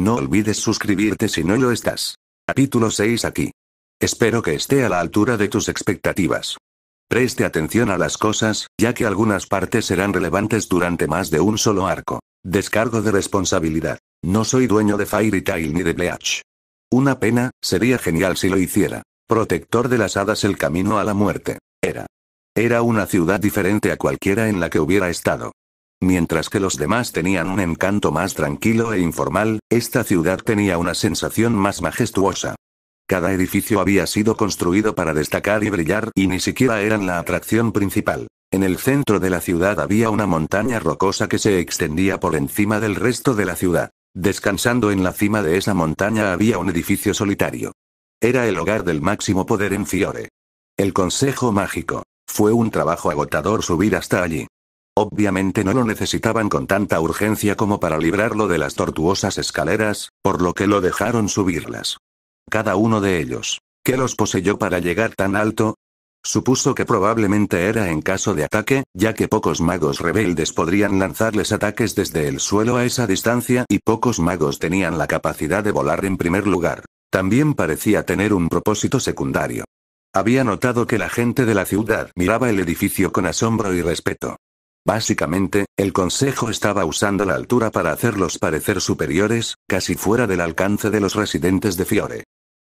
No olvides suscribirte si no lo estás. Capítulo 6 aquí. Espero que esté a la altura de tus expectativas. Preste atención a las cosas, ya que algunas partes serán relevantes durante más de un solo arco. Descargo de responsabilidad. No soy dueño de Fairy Tail ni de Bleach. Una pena, sería genial si lo hiciera. Protector de las hadas el camino a la muerte. Era. Era una ciudad diferente a cualquiera en la que hubiera estado. Mientras que los demás tenían un encanto más tranquilo e informal, esta ciudad tenía una sensación más majestuosa. Cada edificio había sido construido para destacar y brillar y ni siquiera eran la atracción principal. En el centro de la ciudad había una montaña rocosa que se extendía por encima del resto de la ciudad. Descansando en la cima de esa montaña había un edificio solitario. Era el hogar del máximo poder en Fiore. El Consejo Mágico. Fue un trabajo agotador subir hasta allí. Obviamente no lo necesitaban con tanta urgencia como para librarlo de las tortuosas escaleras, por lo que lo dejaron subirlas. Cada uno de ellos. ¿Qué los poseyó para llegar tan alto? Supuso que probablemente era en caso de ataque, ya que pocos magos rebeldes podrían lanzarles ataques desde el suelo a esa distancia y pocos magos tenían la capacidad de volar en primer lugar. También parecía tener un propósito secundario. Había notado que la gente de la ciudad miraba el edificio con asombro y respeto. Básicamente, el Consejo estaba usando la altura para hacerlos parecer superiores, casi fuera del alcance de los residentes de Fiore.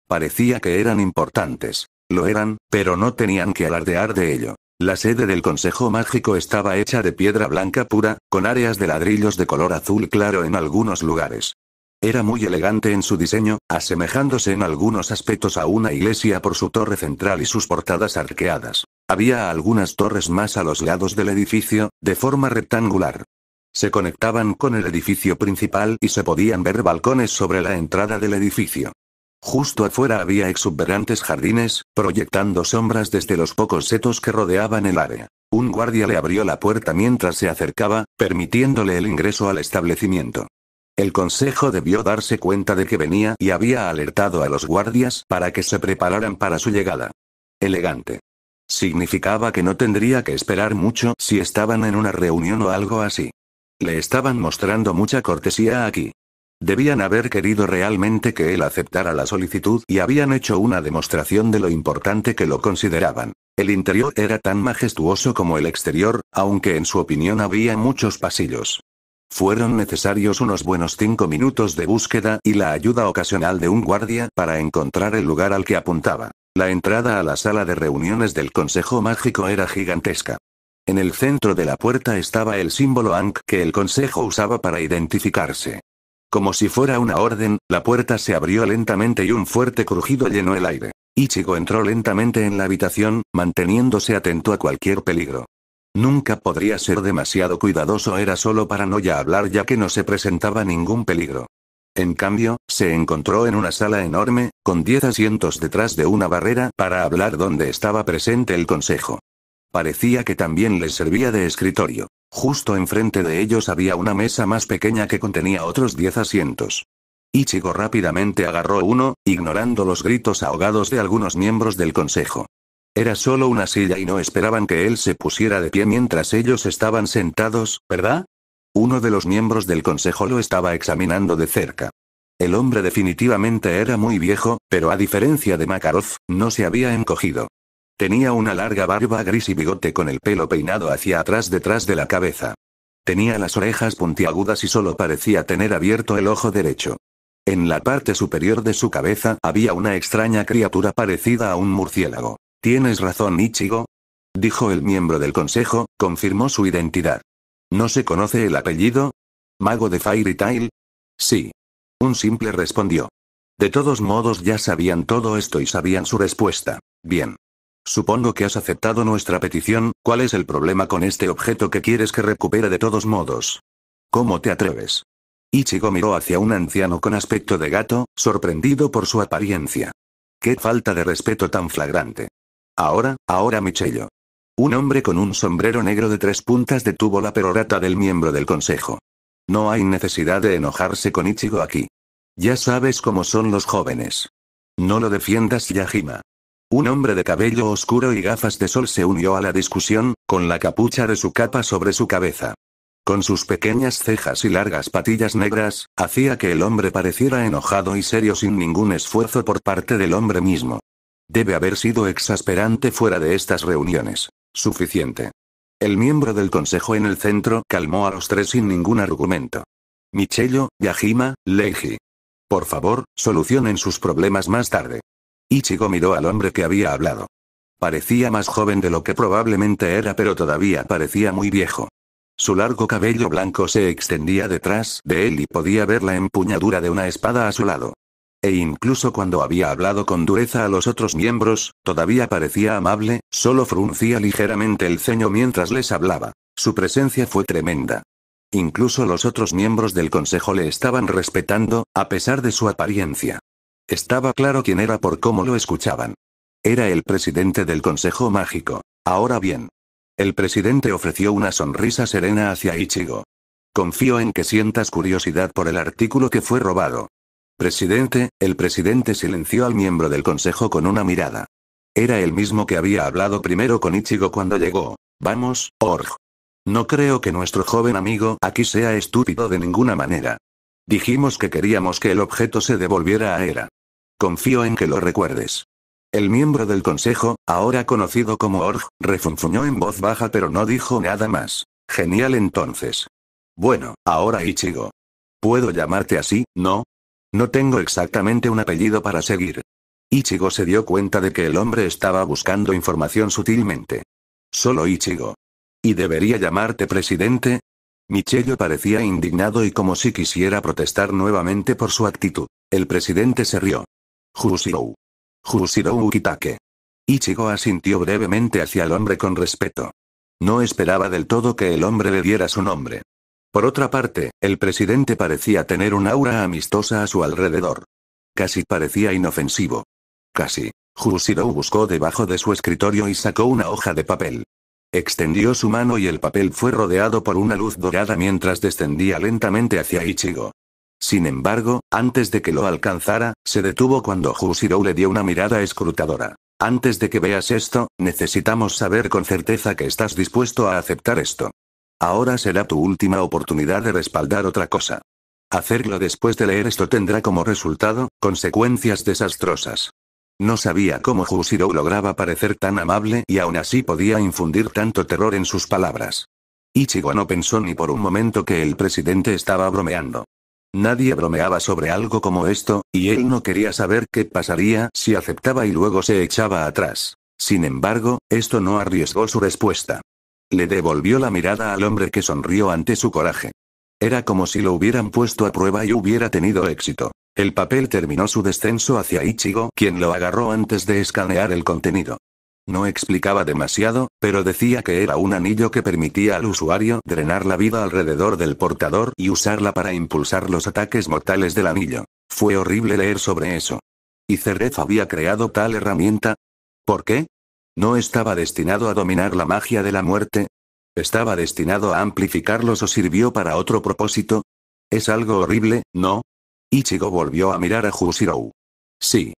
Parecía que eran importantes. Lo eran, pero no tenían que alardear de ello. La sede del Consejo Mágico estaba hecha de piedra blanca pura, con áreas de ladrillos de color azul claro en algunos lugares. Era muy elegante en su diseño, asemejándose en algunos aspectos a una iglesia por su torre central y sus portadas arqueadas. Había algunas torres más a los lados del edificio, de forma rectangular. Se conectaban con el edificio principal y se podían ver balcones sobre la entrada del edificio. Justo afuera había exuberantes jardines, proyectando sombras desde los pocos setos que rodeaban el área. Un guardia le abrió la puerta mientras se acercaba, permitiéndole el ingreso al establecimiento. El consejo debió darse cuenta de que venía y había alertado a los guardias para que se prepararan para su llegada. Elegante. Significaba que no tendría que esperar mucho si estaban en una reunión o algo así. Le estaban mostrando mucha cortesía aquí. Debían haber querido realmente que él aceptara la solicitud y habían hecho una demostración de lo importante que lo consideraban. El interior era tan majestuoso como el exterior, aunque en su opinión había muchos pasillos. Fueron necesarios unos buenos cinco minutos de búsqueda y la ayuda ocasional de un guardia para encontrar el lugar al que apuntaba. La entrada a la sala de reuniones del Consejo Mágico era gigantesca. En el centro de la puerta estaba el símbolo Ankh que el Consejo usaba para identificarse. Como si fuera una orden, la puerta se abrió lentamente y un fuerte crujido llenó el aire. Ichigo entró lentamente en la habitación, manteniéndose atento a cualquier peligro. Nunca podría ser demasiado cuidadoso, era solo para no ya hablar ya que no se presentaba ningún peligro. En cambio, se encontró en una sala enorme, con diez asientos detrás de una barrera para hablar donde estaba presente el consejo. Parecía que también les servía de escritorio. Justo enfrente de ellos había una mesa más pequeña que contenía otros diez asientos. Ichigo rápidamente agarró uno, ignorando los gritos ahogados de algunos miembros del consejo. Era solo una silla y no esperaban que él se pusiera de pie mientras ellos estaban sentados, ¿verdad? Uno de los miembros del consejo lo estaba examinando de cerca. El hombre definitivamente era muy viejo, pero a diferencia de Makarov, no se había encogido. Tenía una larga barba gris y bigote con el pelo peinado hacia atrás detrás de la cabeza. Tenía las orejas puntiagudas y solo parecía tener abierto el ojo derecho. En la parte superior de su cabeza había una extraña criatura parecida a un murciélago. Tienes razón, Ichigo. Dijo el miembro del consejo, confirmó su identidad. ¿No se conoce el apellido? ¿Mago de Fairy Tail? Sí. Un simple respondió. De todos modos ya sabían todo esto y sabían su respuesta. Bien. Supongo que has aceptado nuestra petición, ¿cuál es el problema con este objeto que quieres que recupere de todos modos? ¿Cómo te atreves? Ichigo miró hacia un anciano con aspecto de gato, sorprendido por su apariencia. Qué falta de respeto tan flagrante. Ahora, ahora Michello. Un hombre con un sombrero negro de tres puntas detuvo la perorata del miembro del consejo. No hay necesidad de enojarse con Ichigo aquí. Ya sabes cómo son los jóvenes. No lo defiendas, Yajima. Un hombre de cabello oscuro y gafas de sol se unió a la discusión, con la capucha de su capa sobre su cabeza. Con sus pequeñas cejas y largas patillas negras, hacía que el hombre pareciera enojado y serio sin ningún esfuerzo por parte del hombre mismo. Debe haber sido exasperante fuera de estas reuniones. Suficiente. El miembro del consejo en el centro calmó a los tres sin ningún argumento. Michello, Yajima, Leiji. Por favor, solucionen sus problemas más tarde. Ichigo miró al hombre que había hablado. Parecía más joven de lo que probablemente era, pero todavía parecía muy viejo. Su largo cabello blanco se extendía detrás de él y podía ver la empuñadura de una espada a su lado. E incluso cuando había hablado con dureza a los otros miembros, todavía parecía amable, solo fruncía ligeramente el ceño mientras les hablaba. Su presencia fue tremenda. Incluso los otros miembros del consejo le estaban respetando, a pesar de su apariencia. Estaba claro quién era por cómo lo escuchaban. Era el presidente del consejo mágico. Ahora bien, el presidente ofreció una sonrisa serena hacia Ichigo. Confío en que sientas curiosidad por el artículo que fue robado. Presidente, el presidente silenció al miembro del consejo con una mirada. Era el mismo que había hablado primero con Ichigo cuando llegó. Vamos, Org. No creo que nuestro joven amigo aquí sea estúpido de ninguna manera. Dijimos que queríamos que el objeto se devolviera a Era. Confío en que lo recuerdes. El miembro del consejo, ahora conocido como Org, refunfuñó en voz baja pero no dijo nada más. Genial entonces. Bueno, ahora Ichigo. ¿Puedo llamarte así, no? No tengo exactamente un apellido para seguir. Ichigo se dio cuenta de que el hombre estaba buscando información sutilmente. Solo Ichigo. ¿Y debería llamarte presidente? Michello parecía indignado y como si quisiera protestar nuevamente por su actitud. El presidente se rió. Jushirou. Jushirou Ukitake. Ichigo asintió brevemente hacia el hombre con respeto. No esperaba del todo que el hombre le diera su nombre. Por otra parte, el presidente parecía tener un aura amistosa a su alrededor. Casi parecía inofensivo. Casi. Jushirou buscó debajo de su escritorio y sacó una hoja de papel. Extendió su mano y el papel fue rodeado por una luz dorada mientras descendía lentamente hacia Ichigo. Sin embargo, antes de que lo alcanzara, se detuvo cuando Jushirou le dio una mirada escrutadora. Antes de que veas esto, necesitamos saber con certeza que estás dispuesto a aceptar esto. Ahora será tu última oportunidad de respaldar otra cosa. Hacerlo después de leer esto tendrá como resultado, consecuencias desastrosas. No sabía cómo Jushirou lograba parecer tan amable y aún así podía infundir tanto terror en sus palabras. Ichigo no pensó ni por un momento que el presidente estaba bromeando. Nadie bromeaba sobre algo como esto, y él no quería saber qué pasaría si aceptaba y luego se echaba atrás. Sin embargo, esto no arriesgó su respuesta. Le devolvió la mirada al hombre que sonrió ante su coraje. Era como si lo hubieran puesto a prueba y hubiera tenido éxito. El papel terminó su descenso hacia Ichigo, quien lo agarró antes de escanear el contenido. No explicaba demasiado, pero decía que era un anillo que permitía al usuario drenar la vida alrededor del portador y usarla para impulsar los ataques mortales del anillo. Fue horrible leer sobre eso. ¿Y Cerrez había creado tal herramienta? ¿Por qué? ¿No estaba destinado a dominar la magia de la muerte? ¿Estaba destinado a amplificarlos o sirvió para otro propósito? Es algo horrible, ¿no? Ichigo volvió a mirar a Jushirou. Sí.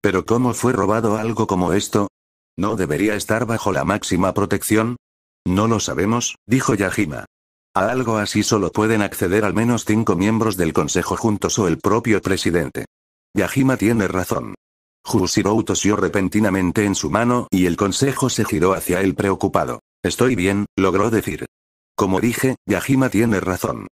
Pero ¿cómo fue robado algo como esto? ¿No debería estar bajo la máxima protección? No lo sabemos, dijo Yajima. A algo así solo pueden acceder al menos cinco miembros del consejo juntos o el propio presidente. Yajima tiene razón. Jushirou tosió repentinamente en su mano y el consejo se giró hacia él preocupado. Estoy bien, logró decir. Como dije, Yajima tiene razón.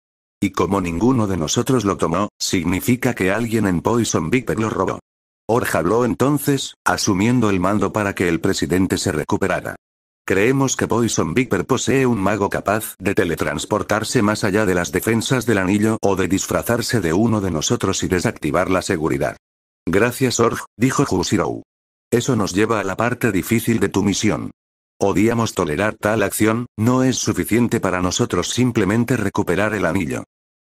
Y como ninguno de nosotros lo tomó, significa que alguien en Poison Viper lo robó. Orja habló entonces, asumiendo el mando para que el presidente se recuperara. Creemos que Poison Viper posee un mago capaz de teletransportarse más allá de las defensas del anillo o de disfrazarse de uno de nosotros y desactivar la seguridad. Gracias Org, dijo Jushirou. Eso nos lleva a la parte difícil de tu misión. Odiamos tolerar tal acción, no es suficiente para nosotros simplemente recuperar el anillo.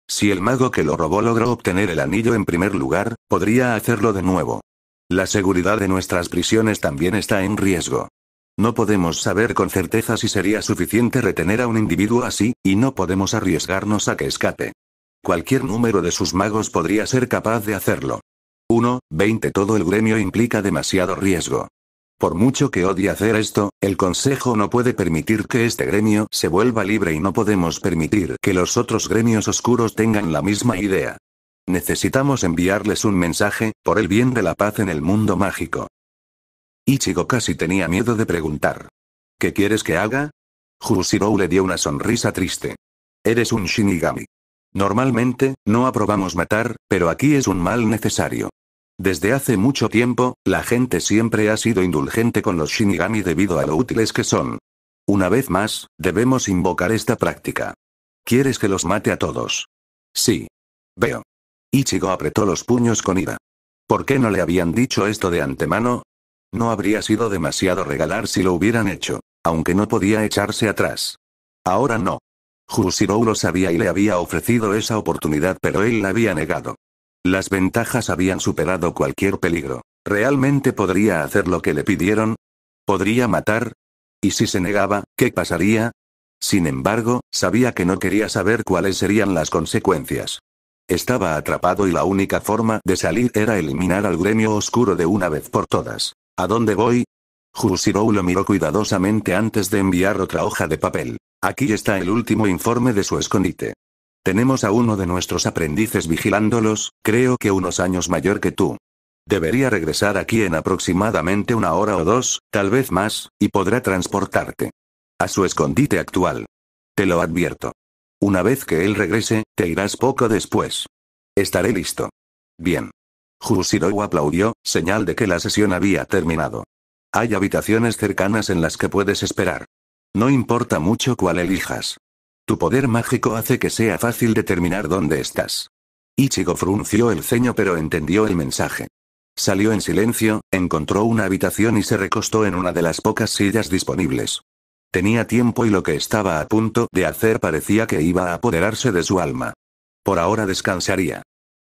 Si el mago que lo robó logró obtener el anillo en primer lugar, podría hacerlo de nuevo. La seguridad de nuestras prisiones también está en riesgo. No podemos saber con certeza si sería suficiente retener a un individuo así, y no podemos arriesgarnos a que escape. Cualquier número de sus magos podría ser capaz de hacerlo. 1, 20 Todo el gremio implica demasiado riesgo. Por mucho que odie hacer esto, el Consejo no puede permitir que este gremio se vuelva libre y no podemos permitir que los otros gremios oscuros tengan la misma idea. Necesitamos enviarles un mensaje, por el bien de la paz en el mundo mágico. Ichigo casi tenía miedo de preguntar. ¿Qué quieres que haga? Jushirou le dio una sonrisa triste. Eres un Shinigami. Normalmente, no aprobamos matar, pero aquí es un mal necesario. Desde hace mucho tiempo, la gente siempre ha sido indulgente con los Shinigami debido a lo útiles que son. Una vez más, debemos invocar esta práctica. ¿Quieres que los mate a todos? Sí. Veo. Ichigo apretó los puños con ira. ¿Por qué no le habían dicho esto de antemano? No habría sido demasiado regalar si lo hubieran hecho, aunque no podía echarse atrás. Ahora no. Jushirou lo sabía y le había ofrecido esa oportunidad pero él la había negado. Las ventajas habían superado cualquier peligro. ¿Realmente podría hacer lo que le pidieron? ¿Podría matar? ¿Y si se negaba, qué pasaría? Sin embargo, sabía que no quería saber cuáles serían las consecuencias. Estaba atrapado y la única forma de salir era eliminar al gremio oscuro de una vez por todas. ¿A dónde voy? Jushirou lo miró cuidadosamente antes de enviar otra hoja de papel. Aquí está el último informe de su escondite. Tenemos a uno de nuestros aprendices vigilándolos, creo que unos años mayor que tú. Debería regresar aquí en aproximadamente una hora o dos, tal vez más, y podrá transportarte. A su escondite actual. Te lo advierto. Una vez que él regrese, te irás poco después. Estaré listo. Bien. Jushirou aplaudió, señal de que la sesión había terminado. Hay habitaciones cercanas en las que puedes esperar. No importa mucho cuál elijas. Tu poder mágico hace que sea fácil determinar dónde estás. Ichigo frunció el ceño pero entendió el mensaje. Salió en silencio, encontró una habitación y se recostó en una de las pocas sillas disponibles. Tenía tiempo y lo que estaba a punto de hacer parecía que iba a apoderarse de su alma. Por ahora descansaría.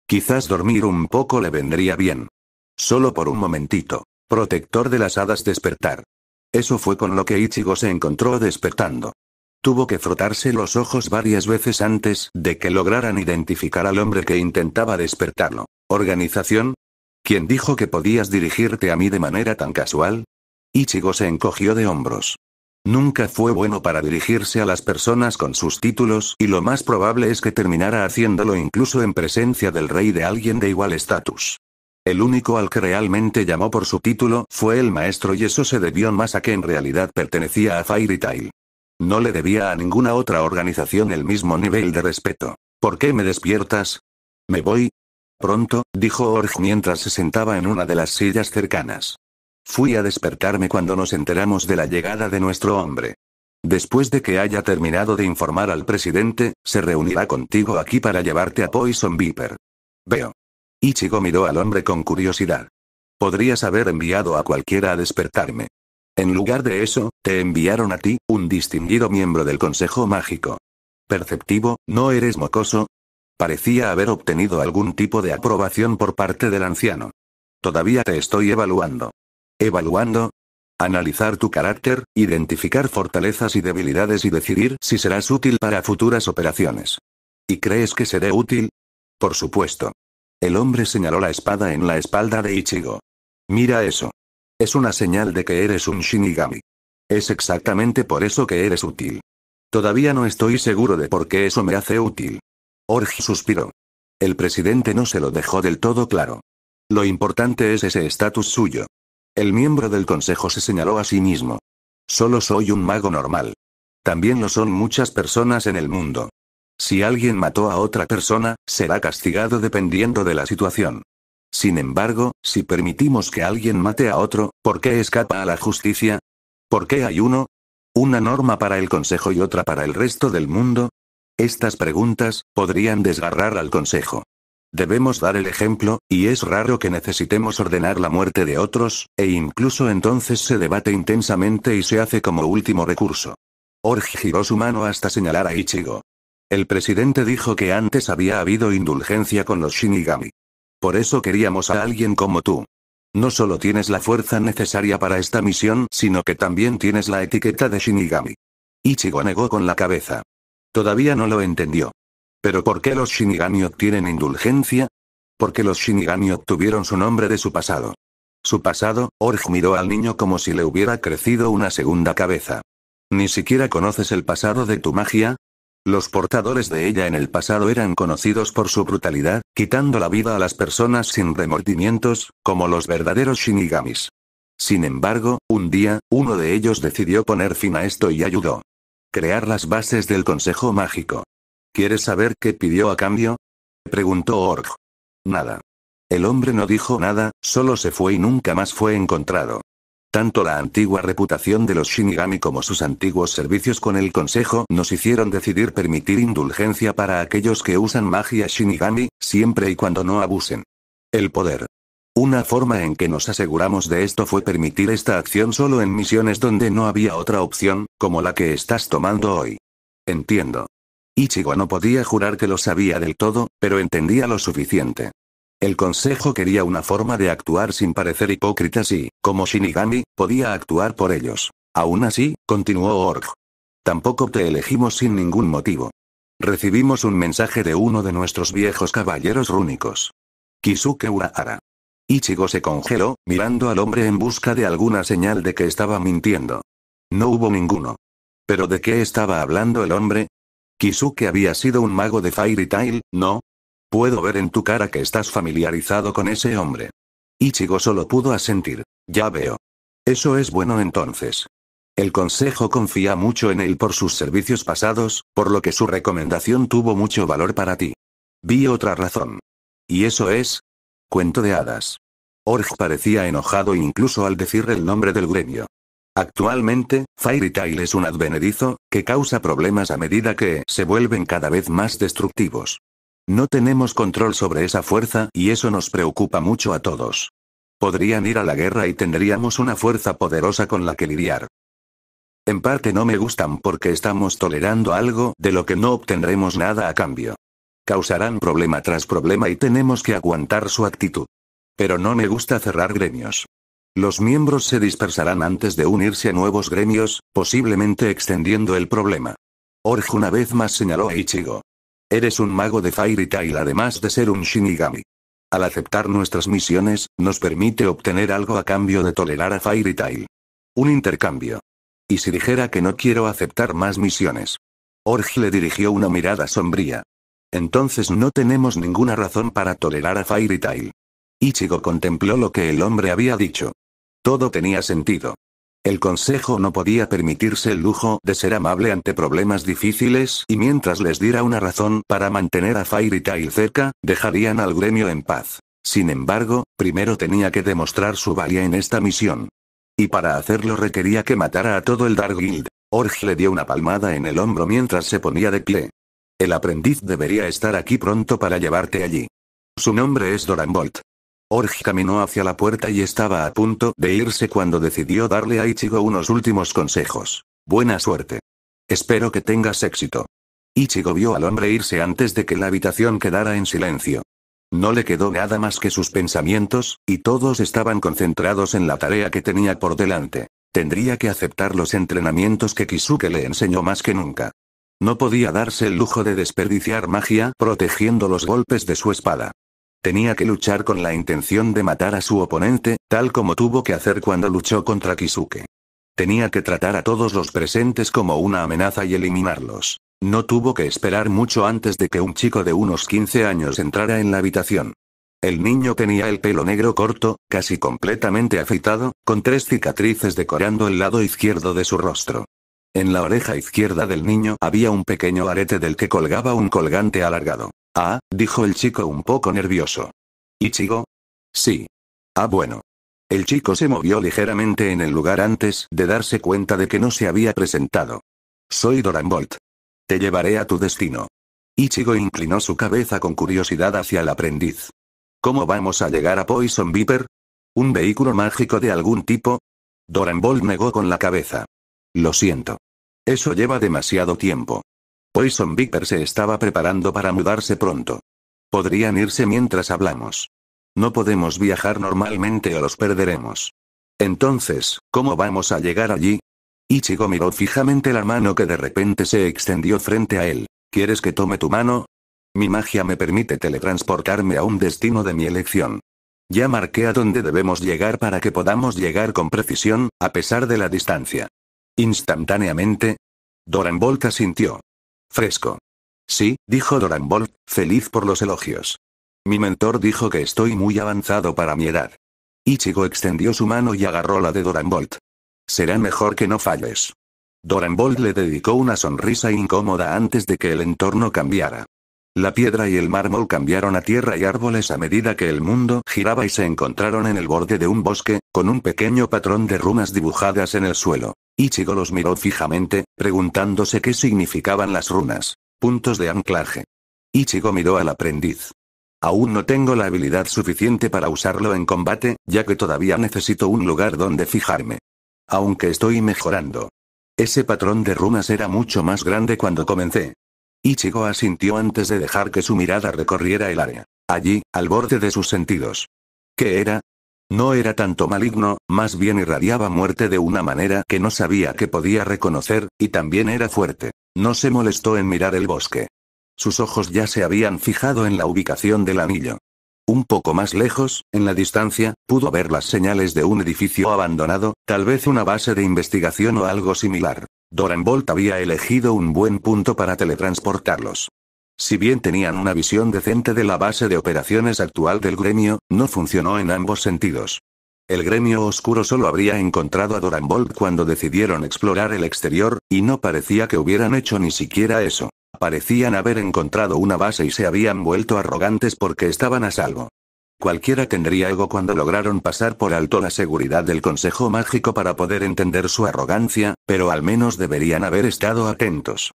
Quizás dormir un poco le vendría bien. Solo por un momentito. Protector de las hadas despertar. Eso fue con lo que Ichigo se encontró despertando. Tuvo que frotarse los ojos varias veces antes de que lograran identificar al hombre que intentaba despertarlo. ¿Organización? ¿Quién dijo que podías dirigirte a mí de manera tan casual? Ichigo se encogió de hombros. Nunca fue bueno para dirigirse a las personas con sus títulos y lo más probable es que terminara haciéndolo incluso en presencia del rey de alguien de igual estatus. El único al que realmente llamó por su título fue el maestro y eso se debió más a que en realidad pertenecía a Fairy Tail. No le debía a ninguna otra organización el mismo nivel de respeto. ¿Por qué me despiertas? ¿Me voy? Pronto, dijo Org mientras se sentaba en una de las sillas cercanas. Fui a despertarme cuando nos enteramos de la llegada de nuestro hombre. Después de que haya terminado de informar al presidente, se reunirá contigo aquí para llevarte a Poison Viper. Veo. Ichigo miró al hombre con curiosidad. Podrías haber enviado a cualquiera a despertarme. En lugar de eso, te enviaron a ti, un distinguido miembro del Consejo Mágico. Perceptivo, ¿no eres mocoso? Parecía haber obtenido algún tipo de aprobación por parte del anciano. Todavía te estoy evaluando. ¿Evaluando? Analizar tu carácter, identificar fortalezas y debilidades y decidir si serás útil para futuras operaciones. ¿Y crees que seré útil? Por supuesto. El hombre señaló la espada en la espalda de Ichigo. Mira eso. Es una señal de que eres un Shinigami. Es exactamente por eso que eres útil. Todavía no estoy seguro de por qué eso me hace útil. Orgi suspiró. El presidente no se lo dejó del todo claro. Lo importante es ese estatus suyo. El miembro del consejo se señaló a sí mismo. Solo soy un mago normal. También lo son muchas personas en el mundo. Si alguien mató a otra persona, será castigado dependiendo de la situación. Sin embargo, si permitimos que alguien mate a otro, ¿por qué escapa a la justicia? ¿Por qué hay uno? ¿Una norma para el Consejo y otra para el resto del mundo? Estas preguntas, podrían desgarrar al Consejo. Debemos dar el ejemplo, y es raro que necesitemos ordenar la muerte de otros, e incluso entonces se debate intensamente y se hace como último recurso. Org giró su mano hasta señalar a Ichigo. El presidente dijo que antes había habido indulgencia con los Shinigami. Por eso queríamos a alguien como tú. No solo tienes la fuerza necesaria para esta misión, sino que también tienes la etiqueta de Shinigami. Ichigo negó con la cabeza. Todavía no lo entendió. ¿Pero por qué los Shinigami obtienen indulgencia? Porque los Shinigami obtuvieron su nombre de su pasado. Su pasado, Org miró al niño como si le hubiera crecido una segunda cabeza. ¿Ni siquiera conoces el pasado de tu magia? Los portadores de ella en el pasado eran conocidos por su brutalidad, quitando la vida a las personas sin remordimientos, como los verdaderos shinigamis. Sin embargo, un día, uno de ellos decidió poner fin a esto y ayudó. Crear las bases del Consejo Mágico. ¿Quieres saber qué pidió a cambio? Preguntó Org. Nada. El hombre no dijo nada, solo se fue y nunca más fue encontrado. Tanto la antigua reputación de los Shinigami como sus antiguos servicios con el Consejo nos hicieron decidir permitir indulgencia para aquellos que usan magia Shinigami, siempre y cuando no abusen. El poder. Una forma en que nos aseguramos de esto fue permitir esta acción solo en misiones donde no había otra opción, como la que estás tomando hoy. Entiendo. Ichigo no podía jurar que lo sabía del todo, pero entendía lo suficiente. El consejo quería una forma de actuar sin parecer hipócritas y, como Shinigami, podía actuar por ellos. Aún así, continuó Org. Tampoco te elegimos sin ningún motivo. Recibimos un mensaje de uno de nuestros viejos caballeros rúnicos. Kisuke Urahara. Ichigo se congeló, mirando al hombre en busca de alguna señal de que estaba mintiendo. No hubo ninguno. ¿Pero de qué estaba hablando el hombre? Kisuke había sido un mago de Fairy Tail, ¿no? Puedo ver en tu cara que estás familiarizado con ese hombre. Ichigo solo pudo asentir. Ya veo. Eso es bueno entonces. El consejo confía mucho en él por sus servicios pasados, por lo que su recomendación tuvo mucho valor para ti. Vi otra razón. ¿Y eso es? Cuento de hadas. Org parecía enojado incluso al decir el nombre del gremio. Actualmente, Fairy Tail es un advenedizo, que causa problemas a medida que se vuelven cada vez más destructivos. No tenemos control sobre esa fuerza y eso nos preocupa mucho a todos. Podrían ir a la guerra y tendríamos una fuerza poderosa con la que lidiar. En parte no me gustan porque estamos tolerando algo de lo que no obtendremos nada a cambio. Causarán problema tras problema y tenemos que aguantar su actitud. Pero no me gusta cerrar gremios. Los miembros se dispersarán antes de unirse a nuevos gremios, posiblemente extendiendo el problema. Org una vez más señaló a Ichigo. Eres un mago de Fairy Tail además de ser un Shinigami. Al aceptar nuestras misiones, nos permite obtener algo a cambio de tolerar a Fairy Tail. Un intercambio. ¿Y si dijera que no quiero aceptar más misiones? Org le dirigió una mirada sombría. Entonces no tenemos ninguna razón para tolerar a Fairy Tail. Ichigo contempló lo que el hombre había dicho. Todo tenía sentido. El consejo no podía permitirse el lujo de ser amable ante problemas difíciles y mientras les diera una razón para mantener a Fairy Tail cerca, dejarían al gremio en paz. Sin embargo, primero tenía que demostrar su valía en esta misión. Y para hacerlo requería que matara a todo el Dark Guild. Org le dio una palmada en el hombro mientras se ponía de pie. El aprendiz debería estar aquí pronto para llevarte allí. Su nombre es Doranbolt. Org caminó hacia la puerta y estaba a punto de irse cuando decidió darle a Ichigo unos últimos consejos. Buena suerte. Espero que tengas éxito. Ichigo vio al hombre irse antes de que la habitación quedara en silencio. No le quedó nada más que sus pensamientos, y todos estaban concentrados en la tarea que tenía por delante. Tendría que aceptar los entrenamientos que Kisuke le enseñó más que nunca. No podía darse el lujo de desperdiciar magia protegiendo los golpes de su espada. Tenía que luchar con la intención de matar a su oponente, tal como tuvo que hacer cuando luchó contra Kisuke. Tenía que tratar a todos los presentes como una amenaza y eliminarlos. No tuvo que esperar mucho antes de que un chico de unos 15 años entrara en la habitación. El niño tenía el pelo negro corto, casi completamente afeitado, con tres cicatrices decorando el lado izquierdo de su rostro. En la oreja izquierda del niño había un pequeño arete del que colgaba un colgante alargado. Ah, dijo el chico un poco nervioso. ¿Ichigo? Sí. Ah, bueno. El chico se movió ligeramente en el lugar antes de darse cuenta de que no se había presentado. Soy Doranbolt. Te llevaré a tu destino. Ichigo inclinó su cabeza con curiosidad hacia el aprendiz. ¿Cómo vamos a llegar a Poison Viper? ¿Un vehículo mágico de algún tipo? Doranbolt negó con la cabeza. Lo siento. Eso lleva demasiado tiempo. Poison Viper se estaba preparando para mudarse pronto. Podrían irse mientras hablamos. No podemos viajar normalmente o los perderemos. Entonces, ¿cómo vamos a llegar allí? Ichigo miró fijamente la mano que de repente se extendió frente a él. ¿Quieres que tome tu mano? Mi magia me permite teletransportarme a un destino de mi elección. Ya marqué a dónde debemos llegar para que podamos llegar con precisión, a pesar de la distancia. Instantáneamente. Doranbolt asintió. Fresco. Sí, dijo Doranbolt, feliz por los elogios. Mi mentor dijo que estoy muy avanzado para mi edad. Ichigo extendió su mano y agarró la de Doranbolt. Será mejor que no falles. Doranbolt le dedicó una sonrisa incómoda antes de que el entorno cambiara. La piedra y el mármol cambiaron a tierra y árboles a medida que el mundo giraba y se encontraron en el borde de un bosque, con un pequeño patrón de runas dibujadas en el suelo. Ichigo los miró fijamente, preguntándose qué significaban las runas. Puntos de anclaje. Ichigo miró al aprendiz. Aún no tengo la habilidad suficiente para usarlo en combate, ya que todavía necesito un lugar donde fijarme. Aunque estoy mejorando. Ese patrón de runas era mucho más grande cuando comencé. Ichigo asintió antes de dejar que su mirada recorriera el área. Allí, al borde de sus sentidos. ¿Qué era? No era tanto maligno, más bien irradiaba muerte de una manera que no sabía que podía reconocer, y también era fuerte. No se molestó en mirar el bosque. Sus ojos ya se habían fijado en la ubicación del anillo. Un poco más lejos, en la distancia, pudo ver las señales de un edificio abandonado, tal vez una base de investigación o algo similar. Doran Bolt había elegido un buen punto para teletransportarlos. Si bien tenían una visión decente de la base de operaciones actual del gremio, no funcionó en ambos sentidos. El gremio oscuro solo habría encontrado a Doran Bolt cuando decidieron explorar el exterior, y no parecía que hubieran hecho ni siquiera eso. Parecían haber encontrado una base y se habían vuelto arrogantes porque estaban a salvo. Cualquiera tendría ego cuando lograron pasar por alto la seguridad del Consejo Mágico para poder entender su arrogancia, pero al menos deberían haber estado atentos.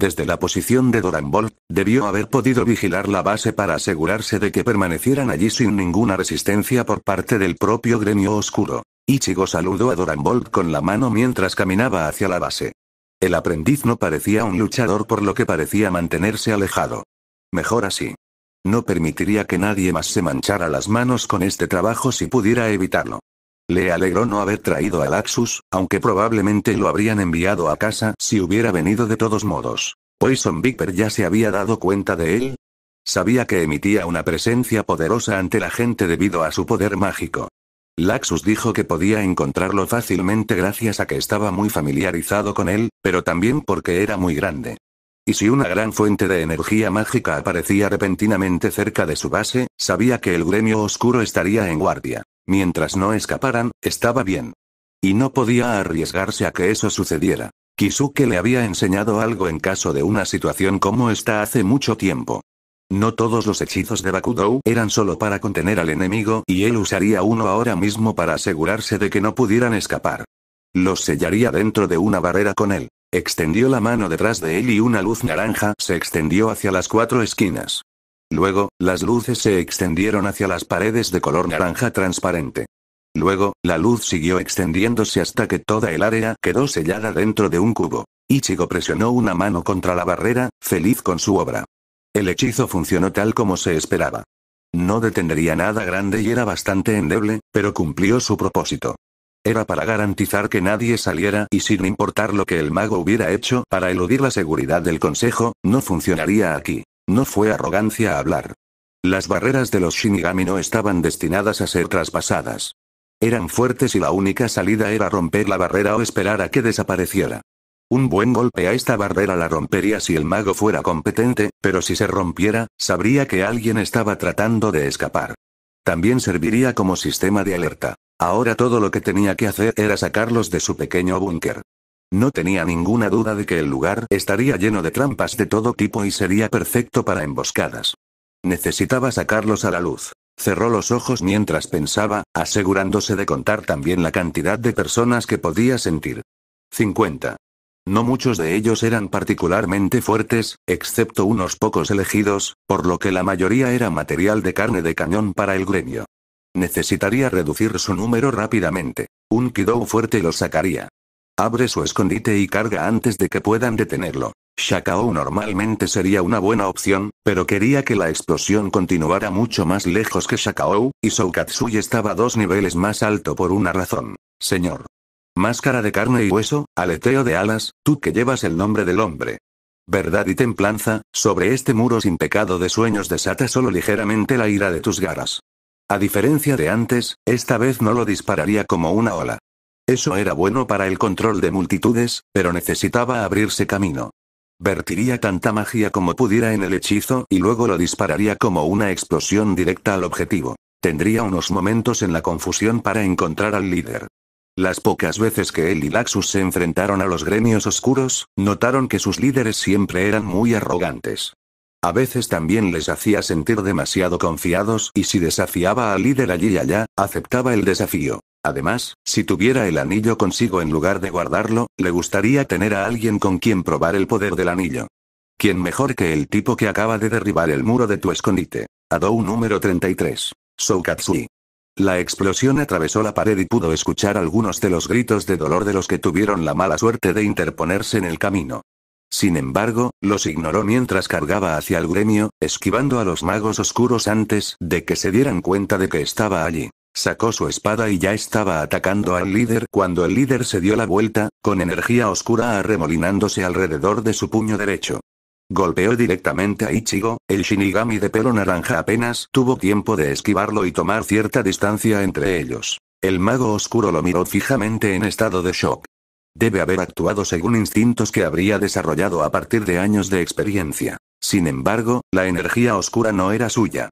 Desde la posición de Doran Bolt, debió haber podido vigilar la base para asegurarse de que permanecieran allí sin ninguna resistencia por parte del propio gremio oscuro. Ichigo saludó a Doran Bolt con la mano mientras caminaba hacia la base. El aprendiz no parecía un luchador por lo que parecía mantenerse alejado. Mejor así. No permitiría que nadie más se manchara las manos con este trabajo si pudiera evitarlo. Le alegró no haber traído a Laxus, aunque probablemente lo habrían enviado a casa si hubiera venido de todos modos. Poison Viper ya se había dado cuenta de él. Sabía que emitía una presencia poderosa ante la gente debido a su poder mágico. Laxus dijo que podía encontrarlo fácilmente gracias a que estaba muy familiarizado con él, pero también porque era muy grande. Y si una gran fuente de energía mágica aparecía repentinamente cerca de su base, sabía que el gremio oscuro estaría en guardia. Mientras no escaparan, estaba bien. Y no podía arriesgarse a que eso sucediera. Kisuke le había enseñado algo en caso de una situación como esta hace mucho tiempo. No todos los hechizos de Bakudou eran solo para contener al enemigo y él usaría uno ahora mismo para asegurarse de que no pudieran escapar. Los sellaría dentro de una barrera con él. Extendió la mano detrás de él y una luz naranja se extendió hacia las cuatro esquinas. Luego, las luces se extendieron hacia las paredes de color naranja transparente. Luego, la luz siguió extendiéndose hasta que toda el área quedó sellada dentro de un cubo. Ichigo presionó una mano contra la barrera, feliz con su obra. El hechizo funcionó tal como se esperaba. No detendría nada grande y era bastante endeble, pero cumplió su propósito. Era para garantizar que nadie saliera y sin importar lo que el mago hubiera hecho para eludir la seguridad del consejo, no funcionaría aquí. No fue arrogancia hablar. Las barreras de los Shinigami no estaban destinadas a ser traspasadas. Eran fuertes y la única salida era romper la barrera o esperar a que desapareciera. Un buen golpe a esta barrera la rompería si el mago fuera competente, pero si se rompiera, sabría que alguien estaba tratando de escapar. También serviría como sistema de alerta. Ahora todo lo que tenía que hacer era sacarlos de su pequeño búnker. No tenía ninguna duda de que el lugar estaría lleno de trampas de todo tipo y sería perfecto para emboscadas. Necesitaba sacarlos a la luz. Cerró los ojos mientras pensaba, asegurándose de contar también la cantidad de personas que podía sentir. 50. No muchos de ellos eran particularmente fuertes, excepto unos pocos elegidos, por lo que la mayoría era material de carne de cañón para el gremio. Necesitaría reducir su número rápidamente. Un Kidou fuerte lo sacaría. Abre su escondite y carga antes de que puedan detenerlo. Shakao normalmente sería una buena opción, pero quería que la explosión continuara mucho más lejos que Shakao, y Soukatsui estaba dos niveles más alto por una razón. Señor. Máscara de carne y hueso, aleteo de alas, tú que llevas el nombre del hombre. Verdad y templanza, sobre este muro sin pecado de sueños desata solo ligeramente la ira de tus garras. A diferencia de antes, esta vez no lo dispararía como una ola. Eso era bueno para el control de multitudes, pero necesitaba abrirse camino. Vertiría tanta magia como pudiera en el hechizo y luego lo dispararía como una explosión directa al objetivo. Tendría unos momentos en la confusión para encontrar al líder. Las pocas veces que él y Laxus se enfrentaron a los gremios oscuros, notaron que sus líderes siempre eran muy arrogantes. A veces también les hacía sentir demasiado confiados y si desafiaba al líder allí y allá, aceptaba el desafío. Además, si tuviera el anillo consigo en lugar de guardarlo, le gustaría tener a alguien con quien probar el poder del anillo. ¿Quién mejor que el tipo que acaba de derribar el muro de tu escondite? Adou número 33. Soukatsui. La explosión atravesó la pared y pudo escuchar algunos de los gritos de dolor de los que tuvieron la mala suerte de interponerse en el camino. Sin embargo, los ignoró mientras cargaba hacia el gremio, esquivando a los magos oscuros antes de que se dieran cuenta de que estaba allí. Sacó su espada y ya estaba atacando al líder cuando el líder se dio la vuelta, con energía oscura arremolinándose alrededor de su puño derecho. Golpeó directamente a Ichigo, el Shinigami de pelo naranja apenas tuvo tiempo de esquivarlo y tomar cierta distancia entre ellos. El mago oscuro lo miró fijamente en estado de shock. Debe haber actuado según instintos que habría desarrollado a partir de años de experiencia. Sin embargo, la energía oscura no era suya.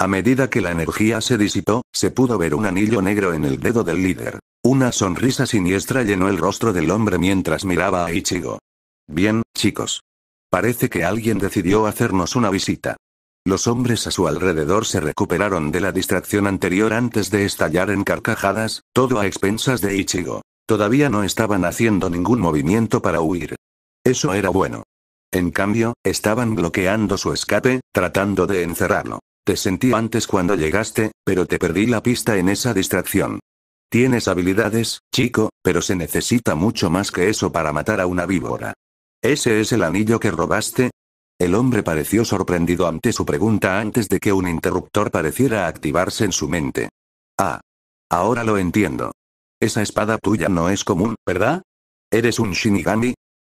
A medida que la energía se disipó, se pudo ver un anillo negro en el dedo del líder. Una sonrisa siniestra llenó el rostro del hombre mientras miraba a Ichigo. Bien, chicos. Parece que alguien decidió hacernos una visita. Los hombres a su alrededor se recuperaron de la distracción anterior antes de estallar en carcajadas, todo a expensas de Ichigo. Todavía no estaban haciendo ningún movimiento para huir. Eso era bueno. En cambio, estaban bloqueando su escape, tratando de encerrarlo. Te sentí antes cuando llegaste, pero te perdí la pista en esa distracción. Tienes habilidades, chico, pero se necesita mucho más que eso para matar a una víbora. ¿Ese es el anillo que robaste? El hombre pareció sorprendido ante su pregunta antes de que un interruptor pareciera activarse en su mente. Ah. Ahora lo entiendo. Esa espada tuya no es común, ¿verdad? ¿Eres un Shinigami?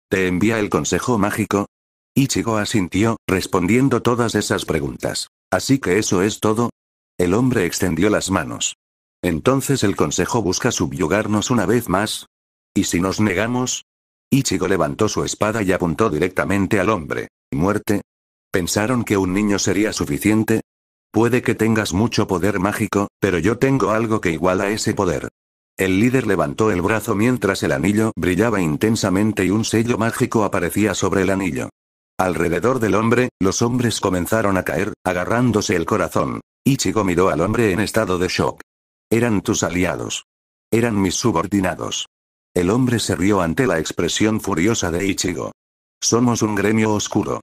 ¿Te envía el consejo mágico? Ichigo asintió, respondiendo todas esas preguntas. Así que eso es todo. El hombre extendió las manos. Entonces el consejo busca subyugarnos una vez más. ¿Y si nos negamos? Ichigo levantó su espada y apuntó directamente al hombre. ¿Muerte? ¿Pensaron que un niño sería suficiente? Puede que tengas mucho poder mágico, pero yo tengo algo que iguala ese poder. El líder levantó el brazo mientras el anillo brillaba intensamente y un sello mágico aparecía sobre el anillo. Alrededor del hombre, los hombres comenzaron a caer, agarrándose el corazón. Ichigo miró al hombre en estado de shock. Eran tus aliados. Eran mis subordinados. El hombre se rió ante la expresión furiosa de Ichigo. Somos un gremio oscuro.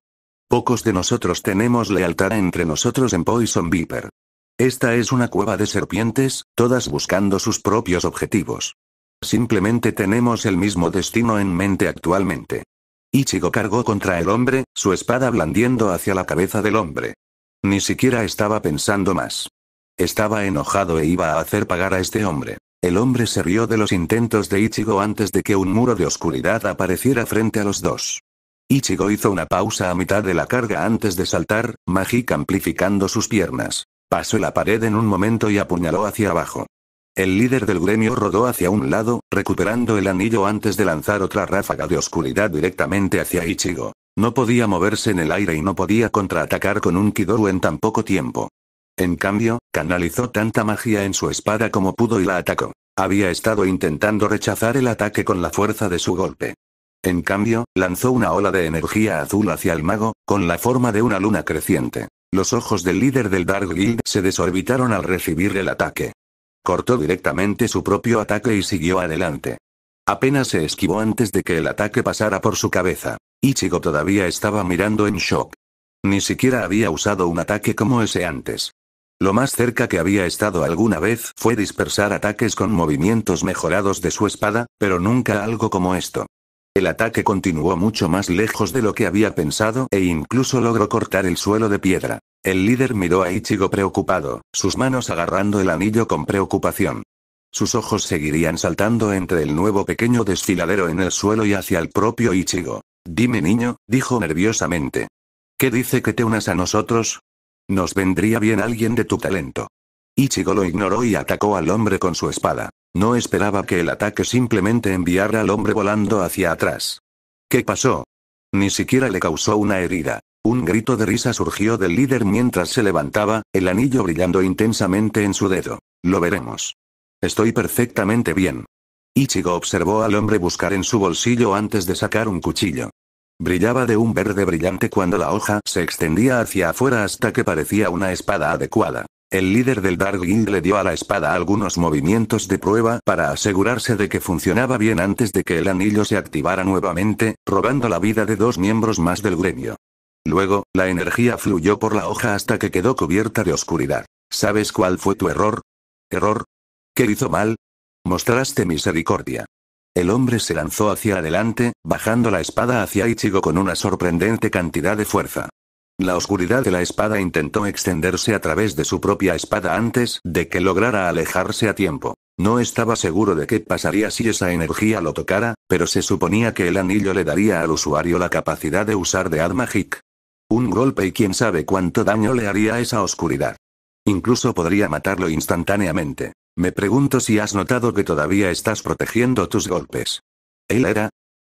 Pocos de nosotros tenemos lealtad entre nosotros en Poison Viper. Esta es una cueva de serpientes, todas buscando sus propios objetivos. Simplemente tenemos el mismo destino en mente actualmente. Ichigo cargó contra el hombre, su espada blandiendo hacia la cabeza del hombre. Ni siquiera estaba pensando más. Estaba enojado e iba a hacer pagar a este hombre. El hombre se rió de los intentos de Ichigo antes de que un muro de oscuridad apareciera frente a los dos. Ichigo hizo una pausa a mitad de la carga antes de saltar, mágica amplificando sus piernas. Pasó la pared en un momento y apuñaló hacia abajo. El líder del gremio rodó hacia un lado, recuperando el anillo antes de lanzar otra ráfaga de oscuridad directamente hacia Ichigo. No podía moverse en el aire y no podía contraatacar con un Kidoru en tan poco tiempo. En cambio, canalizó tanta magia en su espada como pudo y la atacó. Había estado intentando rechazar el ataque con la fuerza de su golpe. En cambio, lanzó una ola de energía azul hacia el mago, con la forma de una luna creciente. Los ojos del líder del Dark Guild se desorbitaron al recibir el ataque. Cortó directamente su propio ataque y siguió adelante. Apenas se esquivó antes de que el ataque pasara por su cabeza. Ichigo todavía estaba mirando en shock. Ni siquiera había usado un ataque como ese antes. Lo más cerca que había estado alguna vez fue dispersar ataques con movimientos mejorados de su espada, pero nunca algo como esto. El ataque continuó mucho más lejos de lo que había pensado e incluso logró cortar el suelo de piedra. El líder miró a Ichigo preocupado, sus manos agarrando el anillo con preocupación. Sus ojos seguirían saltando entre el nuevo pequeño desfiladero en el suelo y hacia el propio Ichigo. Dime niño, dijo nerviosamente. ¿Qué dice que te unas a nosotros? Nos vendría bien alguien de tu talento. Ichigo lo ignoró y atacó al hombre con su espada. No esperaba que el ataque simplemente enviara al hombre volando hacia atrás. ¿Qué pasó? Ni siquiera le causó una herida. Un grito de risa surgió del líder mientras se levantaba, el anillo brillando intensamente en su dedo. Lo veremos. Estoy perfectamente bien. Ichigo observó al hombre buscar en su bolsillo antes de sacar un cuchillo. Brillaba de un verde brillante cuando la hoja se extendía hacia afuera hasta que parecía una espada adecuada. El líder del Dark Guild le dio a la espada algunos movimientos de prueba para asegurarse de que funcionaba bien antes de que el anillo se activara nuevamente, robando la vida de dos miembros más del gremio. Luego, la energía fluyó por la hoja hasta que quedó cubierta de oscuridad. ¿Sabes cuál fue tu error? ¿Error? ¿Qué hizo mal? Mostraste misericordia. El hombre se lanzó hacia adelante, bajando la espada hacia Ichigo con una sorprendente cantidad de fuerza. La oscuridad de la espada intentó extenderse a través de su propia espada antes de que lograra alejarse a tiempo. No estaba seguro de qué pasaría si esa energía lo tocara, pero se suponía que el anillo le daría al usuario la capacidad de usar de Ad Magic. Un golpe y quién sabe cuánto daño le haría esa oscuridad. Incluso podría matarlo instantáneamente. Me pregunto si has notado que todavía estás protegiendo tus golpes. ¿Él era?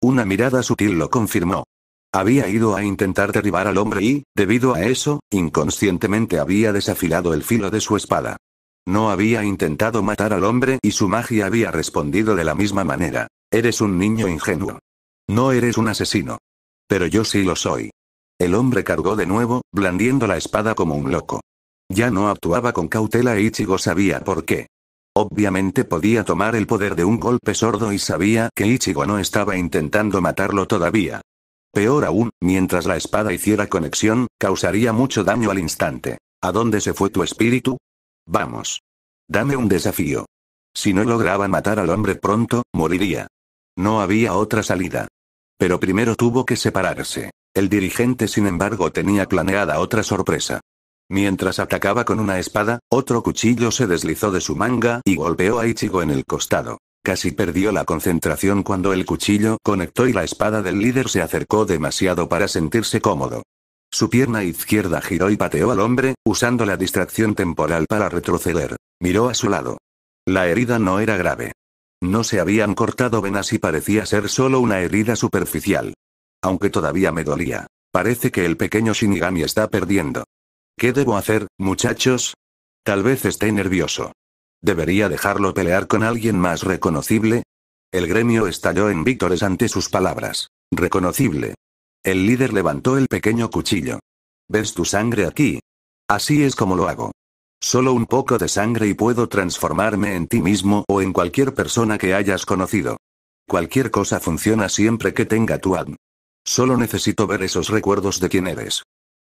Una mirada sutil lo confirmó. Había ido a intentar derribar al hombre y, debido a eso, inconscientemente había desafilado el filo de su espada. No había intentado matar al hombre y su magia había respondido de la misma manera. Eres un niño ingenuo. No eres un asesino. Pero yo sí lo soy. El hombre cargó de nuevo, blandiendo la espada como un loco. Ya no actuaba con cautela e Ichigo sabía por qué. Obviamente podía tomar el poder de un golpe sordo y sabía que Ichigo no estaba intentando matarlo todavía. Peor aún, mientras la espada hiciera conexión, causaría mucho daño al instante. ¿A dónde se fue tu espíritu? Vamos. Dame un desafío. Si no lograba matar al hombre pronto, moriría. No había otra salida. Pero primero tuvo que separarse. El dirigente sin embargo tenía planeada otra sorpresa. Mientras atacaba con una espada, otro cuchillo se deslizó de su manga y golpeó a Ichigo en el costado. Casi perdió la concentración cuando el cuchillo conectó y la espada del líder se acercó demasiado para sentirse cómodo. Su pierna izquierda giró y pateó al hombre, usando la distracción temporal para retroceder. Miró a su lado. La herida no era grave. No se habían cortado venas y parecía ser solo una herida superficial. Aunque todavía me dolía. Parece que el pequeño Shinigami está perdiendo. ¿Qué debo hacer, muchachos? Tal vez esté nervioso. ¿Debería dejarlo pelear con alguien más reconocible? El gremio estalló en víctores ante sus palabras. Reconocible. El líder levantó el pequeño cuchillo. ¿Ves tu sangre aquí? Así es como lo hago. Solo un poco de sangre y puedo transformarme en ti mismo o en cualquier persona que hayas conocido. Cualquier cosa funciona siempre que tenga tu ad. Solo necesito ver esos recuerdos de quién eres.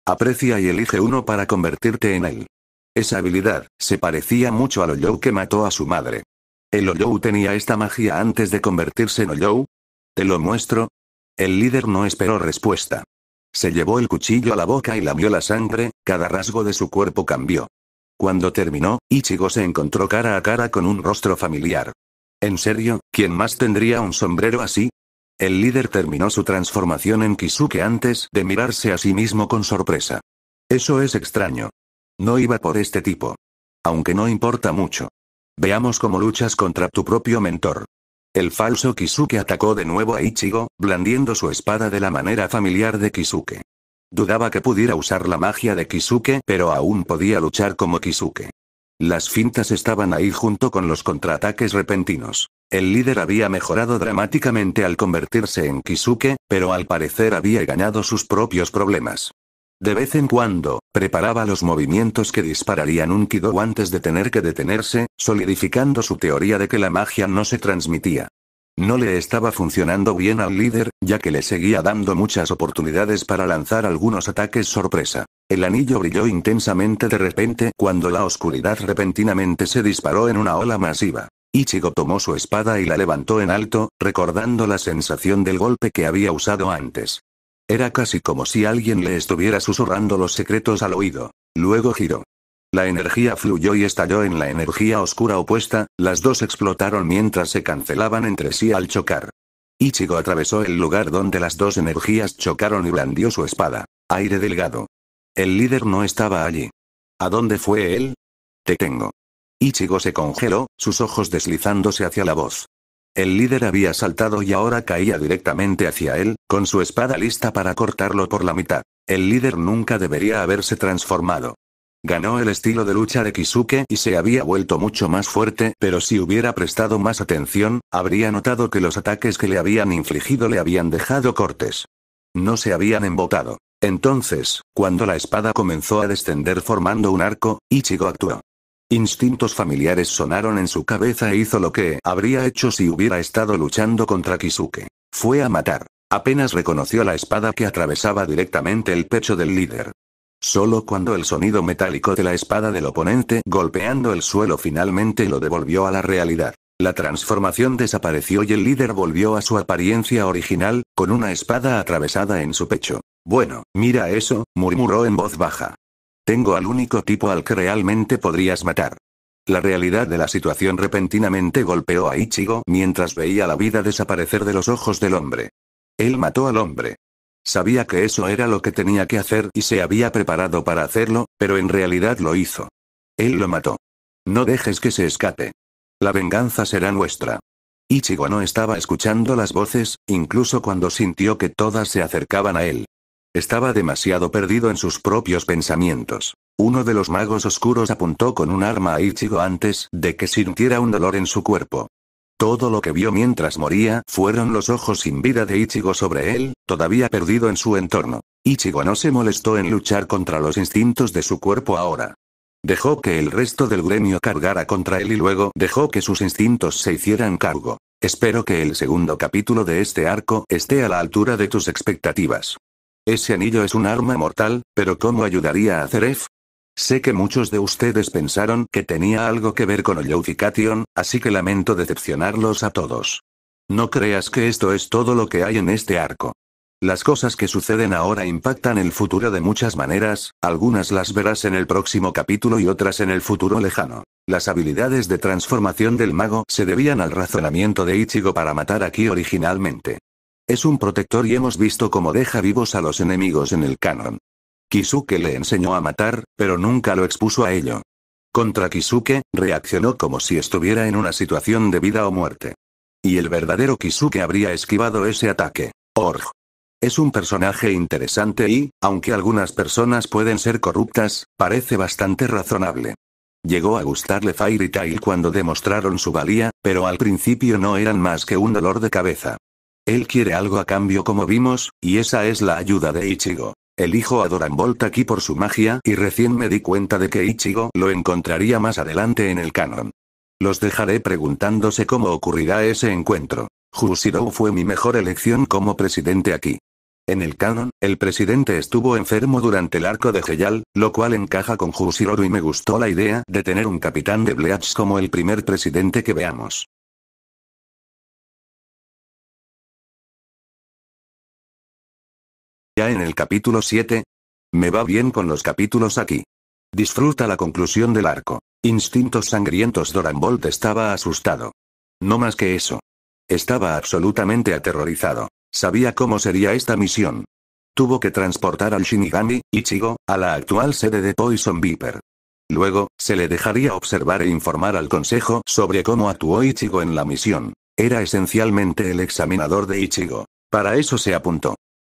Aprecia y elige uno para convertirte en él. Esa habilidad, se parecía mucho al Oyou que mató a su madre. ¿El Oyou tenía esta magia antes de convertirse en Oyou? ¿Te lo muestro? El líder no esperó respuesta. Se llevó el cuchillo a la boca y lamió la sangre, cada rasgo de su cuerpo cambió. Cuando terminó, Ichigo se encontró cara a cara con un rostro familiar. ¿En serio, quién más tendría un sombrero así? El líder terminó su transformación en Kisuke antes de mirarse a sí mismo con sorpresa. Eso es extraño. No iba por este tipo. Aunque no importa mucho. Veamos cómo luchas contra tu propio mentor. El falso Kisuke atacó de nuevo a Ichigo, blandiendo su espada de la manera familiar de Kisuke. Dudaba que pudiera usar la magia de Kisuke, pero aún podía luchar como Kisuke. Las fintas estaban ahí junto con los contraataques repentinos. El líder había mejorado dramáticamente al convertirse en Kisuke, pero al parecer había ganado sus propios problemas. De vez en cuando, preparaba los movimientos que dispararían un Kido antes de tener que detenerse, solidificando su teoría de que la magia no se transmitía. No le estaba funcionando bien al líder, ya que le seguía dando muchas oportunidades para lanzar algunos ataques sorpresa. El anillo brilló intensamente de repente cuando la oscuridad repentinamente se disparó en una ola masiva. Ichigo tomó su espada y la levantó en alto, recordando la sensación del golpe que había usado antes. Era casi como si alguien le estuviera susurrando los secretos al oído. Luego giró. La energía fluyó y estalló en la energía oscura opuesta, las dos explotaron mientras se cancelaban entre sí al chocar. Ichigo atravesó el lugar donde las dos energías chocaron y blandió su espada. Aire delgado. El líder no estaba allí. ¿A dónde fue él? Te tengo. Ichigo se congeló, sus ojos deslizándose hacia la voz. El líder había saltado y ahora caía directamente hacia él, con su espada lista para cortarlo por la mitad. El líder nunca debería haberse transformado. Ganó el estilo de lucha de Kisuke y se había vuelto mucho más fuerte, pero si hubiera prestado más atención, habría notado que los ataques que le habían infligido le habían dejado cortes. No se habían embotado. Entonces, cuando la espada comenzó a descender formando un arco, Ichigo actuó. Instintos familiares sonaron en su cabeza e hizo lo que habría hecho si hubiera estado luchando contra Kisuke. Fue a matar. Apenas reconoció la espada que atravesaba directamente el pecho del líder. Solo cuando el sonido metálico de la espada del oponente golpeando el suelo finalmente lo devolvió a la realidad. La transformación desapareció y el líder volvió a su apariencia original, con una espada atravesada en su pecho. Bueno, mira eso, murmuró en voz baja. Tengo al único tipo al que realmente podrías matar. La realidad de la situación repentinamente golpeó a Ichigo mientras veía la vida desaparecer de los ojos del hombre. Él mató al hombre. Sabía que eso era lo que tenía que hacer y se había preparado para hacerlo, pero en realidad lo hizo. Él lo mató. No dejes que se escape. La venganza será nuestra. Ichigo no estaba escuchando las voces, incluso cuando sintió que todas se acercaban a él. Estaba demasiado perdido en sus propios pensamientos. Uno de los magos oscuros apuntó con un arma a Ichigo antes de que sintiera un dolor en su cuerpo. Todo lo que vio mientras moría fueron los ojos sin vida de Ichigo sobre él, todavía perdido en su entorno. Ichigo no se molestó en luchar contra los instintos de su cuerpo ahora. Dejó que el resto del gremio cargara contra él y luego dejó que sus instintos se hicieran cargo. Espero que el segundo capítulo de este arco esté a la altura de tus expectativas. Ese anillo es un arma mortal, pero ¿cómo ayudaría a Ceref? Sé que muchos de ustedes pensaron que tenía algo que ver con el Youfication, así que lamento decepcionarlos a todos. No creas que esto es todo lo que hay en este arco. Las cosas que suceden ahora impactan el futuro de muchas maneras, algunas las verás en el próximo capítulo y otras en el futuro lejano. Las habilidades de transformación del mago se debían al razonamiento de Ichigo para matar aquí originalmente. Es un protector y hemos visto cómo deja vivos a los enemigos en el canon. Kisuke le enseñó a matar, pero nunca lo expuso a ello. Contra Kisuke, reaccionó como si estuviera en una situación de vida o muerte. Y el verdadero Kisuke habría esquivado ese ataque. Org. Es un personaje interesante y, aunque algunas personas pueden ser corruptas, parece bastante razonable. Llegó a gustarle Fairy Tail cuando demostraron su valía, pero al principio no eran más que un dolor de cabeza. Él quiere algo a cambio como vimos, y esa es la ayuda de Ichigo. Elijo a Doran Bolt aquí por su magia y recién me di cuenta de que Ichigo lo encontraría más adelante en el canon. Los dejaré preguntándose cómo ocurrirá ese encuentro. Jushiro fue mi mejor elección como presidente aquí. En el canon, el presidente estuvo enfermo durante el arco de Heyal, lo cual encaja con Jushiro y me gustó la idea de tener un capitán de Bleach como el primer presidente que veamos. Ya en el capítulo 7. Me va bien con los capítulos aquí. Disfruta la conclusión del arco. Instintos sangrientos Doran estaba asustado. No más que eso. Estaba absolutamente aterrorizado. Sabía cómo sería esta misión. Tuvo que transportar al Shinigami, Ichigo, a la actual sede de Poison Viper. Luego, se le dejaría observar e informar al consejo sobre cómo actuó Ichigo en la misión. Era esencialmente el examinador de Ichigo. Para eso se apuntó.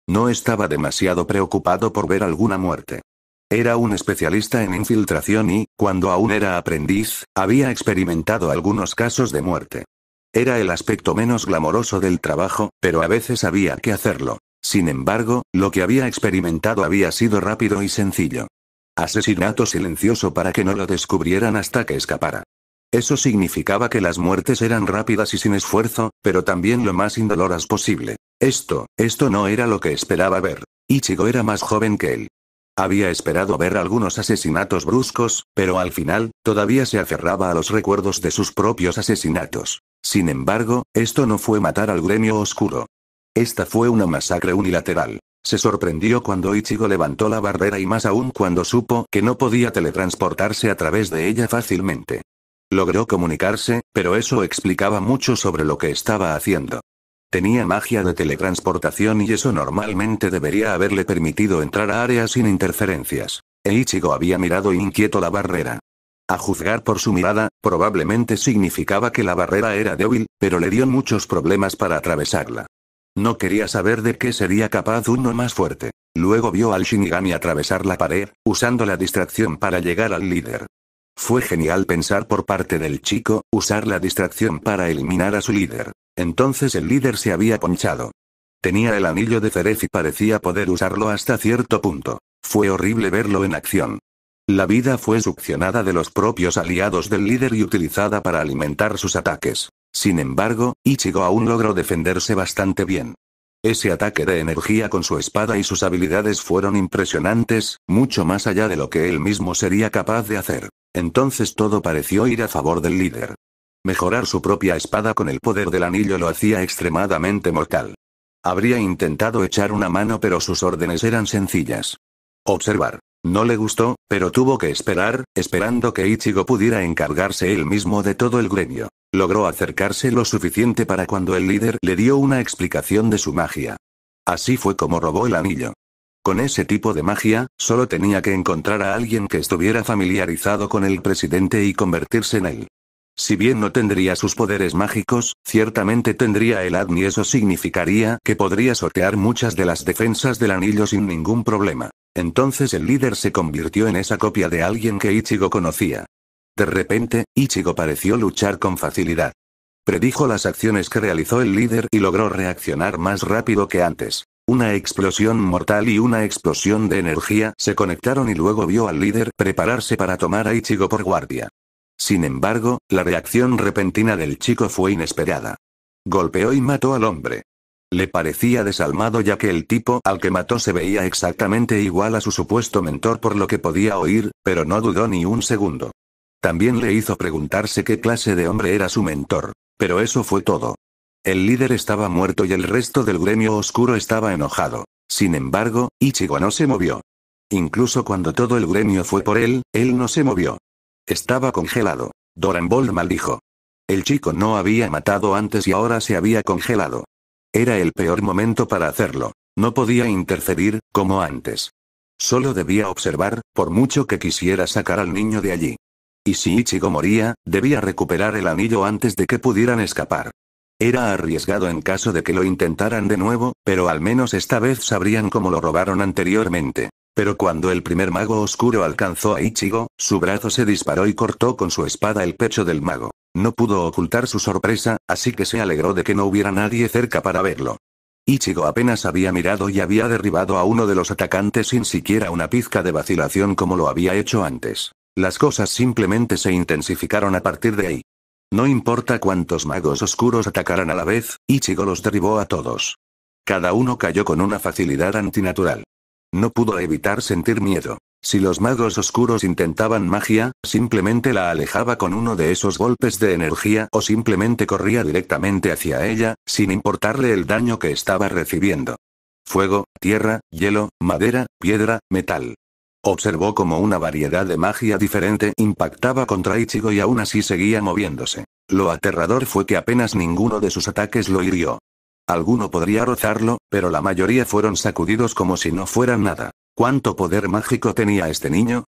No estaba demasiado preocupado por ver alguna muerte. Era un especialista en infiltración y, cuando aún era aprendiz, había experimentado algunos casos de muerte. Era el aspecto menos glamoroso del trabajo, pero a veces había que hacerlo. Sin embargo, lo que había experimentado había sido rápido y sencillo. Asesinato silencioso para que no lo descubrieran hasta que escapara. Eso significaba que las muertes eran rápidas y sin esfuerzo, pero también lo más indoloras posible. Esto, esto no era lo que esperaba ver. Ichigo era más joven que él. Había esperado ver algunos asesinatos bruscos, pero al final, todavía se aferraba a los recuerdos de sus propios asesinatos. Sin embargo, esto no fue matar al gremio oscuro. Esta fue una masacre unilateral. Se sorprendió cuando Ichigo levantó la barrera y más aún cuando supo que no podía teletransportarse a través de ella fácilmente. Logró comunicarse, pero eso explicaba mucho sobre lo que estaba haciendo. Tenía magia de teletransportación y eso normalmente debería haberle permitido entrar a áreas sin interferencias. E Ichigo había mirado inquieto la barrera. A juzgar por su mirada, probablemente significaba que la barrera era débil, pero le dio muchos problemas para atravesarla. No quería saber de qué sería capaz uno más fuerte. Luego vio al Shinigami atravesar la pared, usando la distracción para llegar al líder. Fue genial pensar por parte del chico, usar la distracción para eliminar a su líder. Entonces el líder se había ponchado. Tenía el anillo de Cerez y parecía poder usarlo hasta cierto punto. Fue horrible verlo en acción. La vida fue succionada de los propios aliados del líder y utilizada para alimentar sus ataques. Sin embargo, Ichigo aún logró defenderse bastante bien. Ese ataque de energía con su espada y sus habilidades fueron impresionantes, mucho más allá de lo que él mismo sería capaz de hacer. Entonces todo pareció ir a favor del líder. Mejorar su propia espada con el poder del anillo lo hacía extremadamente mortal. Habría intentado echar una mano pero sus órdenes eran sencillas. Observar. No le gustó, pero tuvo que esperar, esperando que Ichigo pudiera encargarse él mismo de todo el gremio. Logró acercarse lo suficiente para cuando el líder le dio una explicación de su magia. Así fue como robó el anillo. Con ese tipo de magia, solo tenía que encontrar a alguien que estuviera familiarizado con el presidente y convertirse en él. Si bien no tendría sus poderes mágicos, ciertamente tendría el ADN y eso significaría que podría sortear muchas de las defensas del anillo sin ningún problema. Entonces el líder se convirtió en esa copia de alguien que Ichigo conocía. De repente, Ichigo pareció luchar con facilidad. Predijo las acciones que realizó el líder y logró reaccionar más rápido que antes. Una explosión mortal y una explosión de energía se conectaron y luego vio al líder prepararse para tomar a Ichigo por guardia. Sin embargo, la reacción repentina del chico fue inesperada. Golpeó y mató al hombre. Le parecía desalmado ya que el tipo al que mató se veía exactamente igual a su supuesto mentor por lo que podía oír, pero no dudó ni un segundo. También le hizo preguntarse qué clase de hombre era su mentor. Pero eso fue todo. El líder estaba muerto y el resto del gremio oscuro estaba enojado. Sin embargo, Ichigo no se movió. Incluso cuando todo el gremio fue por él, él no se movió. Estaba congelado. Doran Ball maldijo. El chico no había matado antes y ahora se había congelado. Era el peor momento para hacerlo. No podía interferir, como antes. Solo debía observar, por mucho que quisiera sacar al niño de allí. Y si Ichigo moría, debía recuperar el anillo antes de que pudieran escapar. Era arriesgado en caso de que lo intentaran de nuevo, pero al menos esta vez sabrían cómo lo robaron anteriormente. Pero cuando el primer mago oscuro alcanzó a Ichigo, su brazo se disparó y cortó con su espada el pecho del mago. No pudo ocultar su sorpresa, así que se alegró de que no hubiera nadie cerca para verlo. Ichigo apenas había mirado y había derribado a uno de los atacantes sin siquiera una pizca de vacilación como lo había hecho antes. Las cosas simplemente se intensificaron a partir de ahí. No importa cuántos magos oscuros atacaran a la vez, Ichigo los derribó a todos. Cada uno cayó con una facilidad antinatural. No pudo evitar sentir miedo. Si los magos oscuros intentaban magia, simplemente la alejaba con uno de esos golpes de energía o simplemente corría directamente hacia ella, sin importarle el daño que estaba recibiendo. Fuego, tierra, hielo, madera, piedra, metal. Observó como una variedad de magia diferente impactaba contra Ichigo y aún así seguía moviéndose. Lo aterrador fue que apenas ninguno de sus ataques lo hirió. Alguno podría rozarlo, pero la mayoría fueron sacudidos como si no fueran nada. ¿Cuánto poder mágico tenía este niño?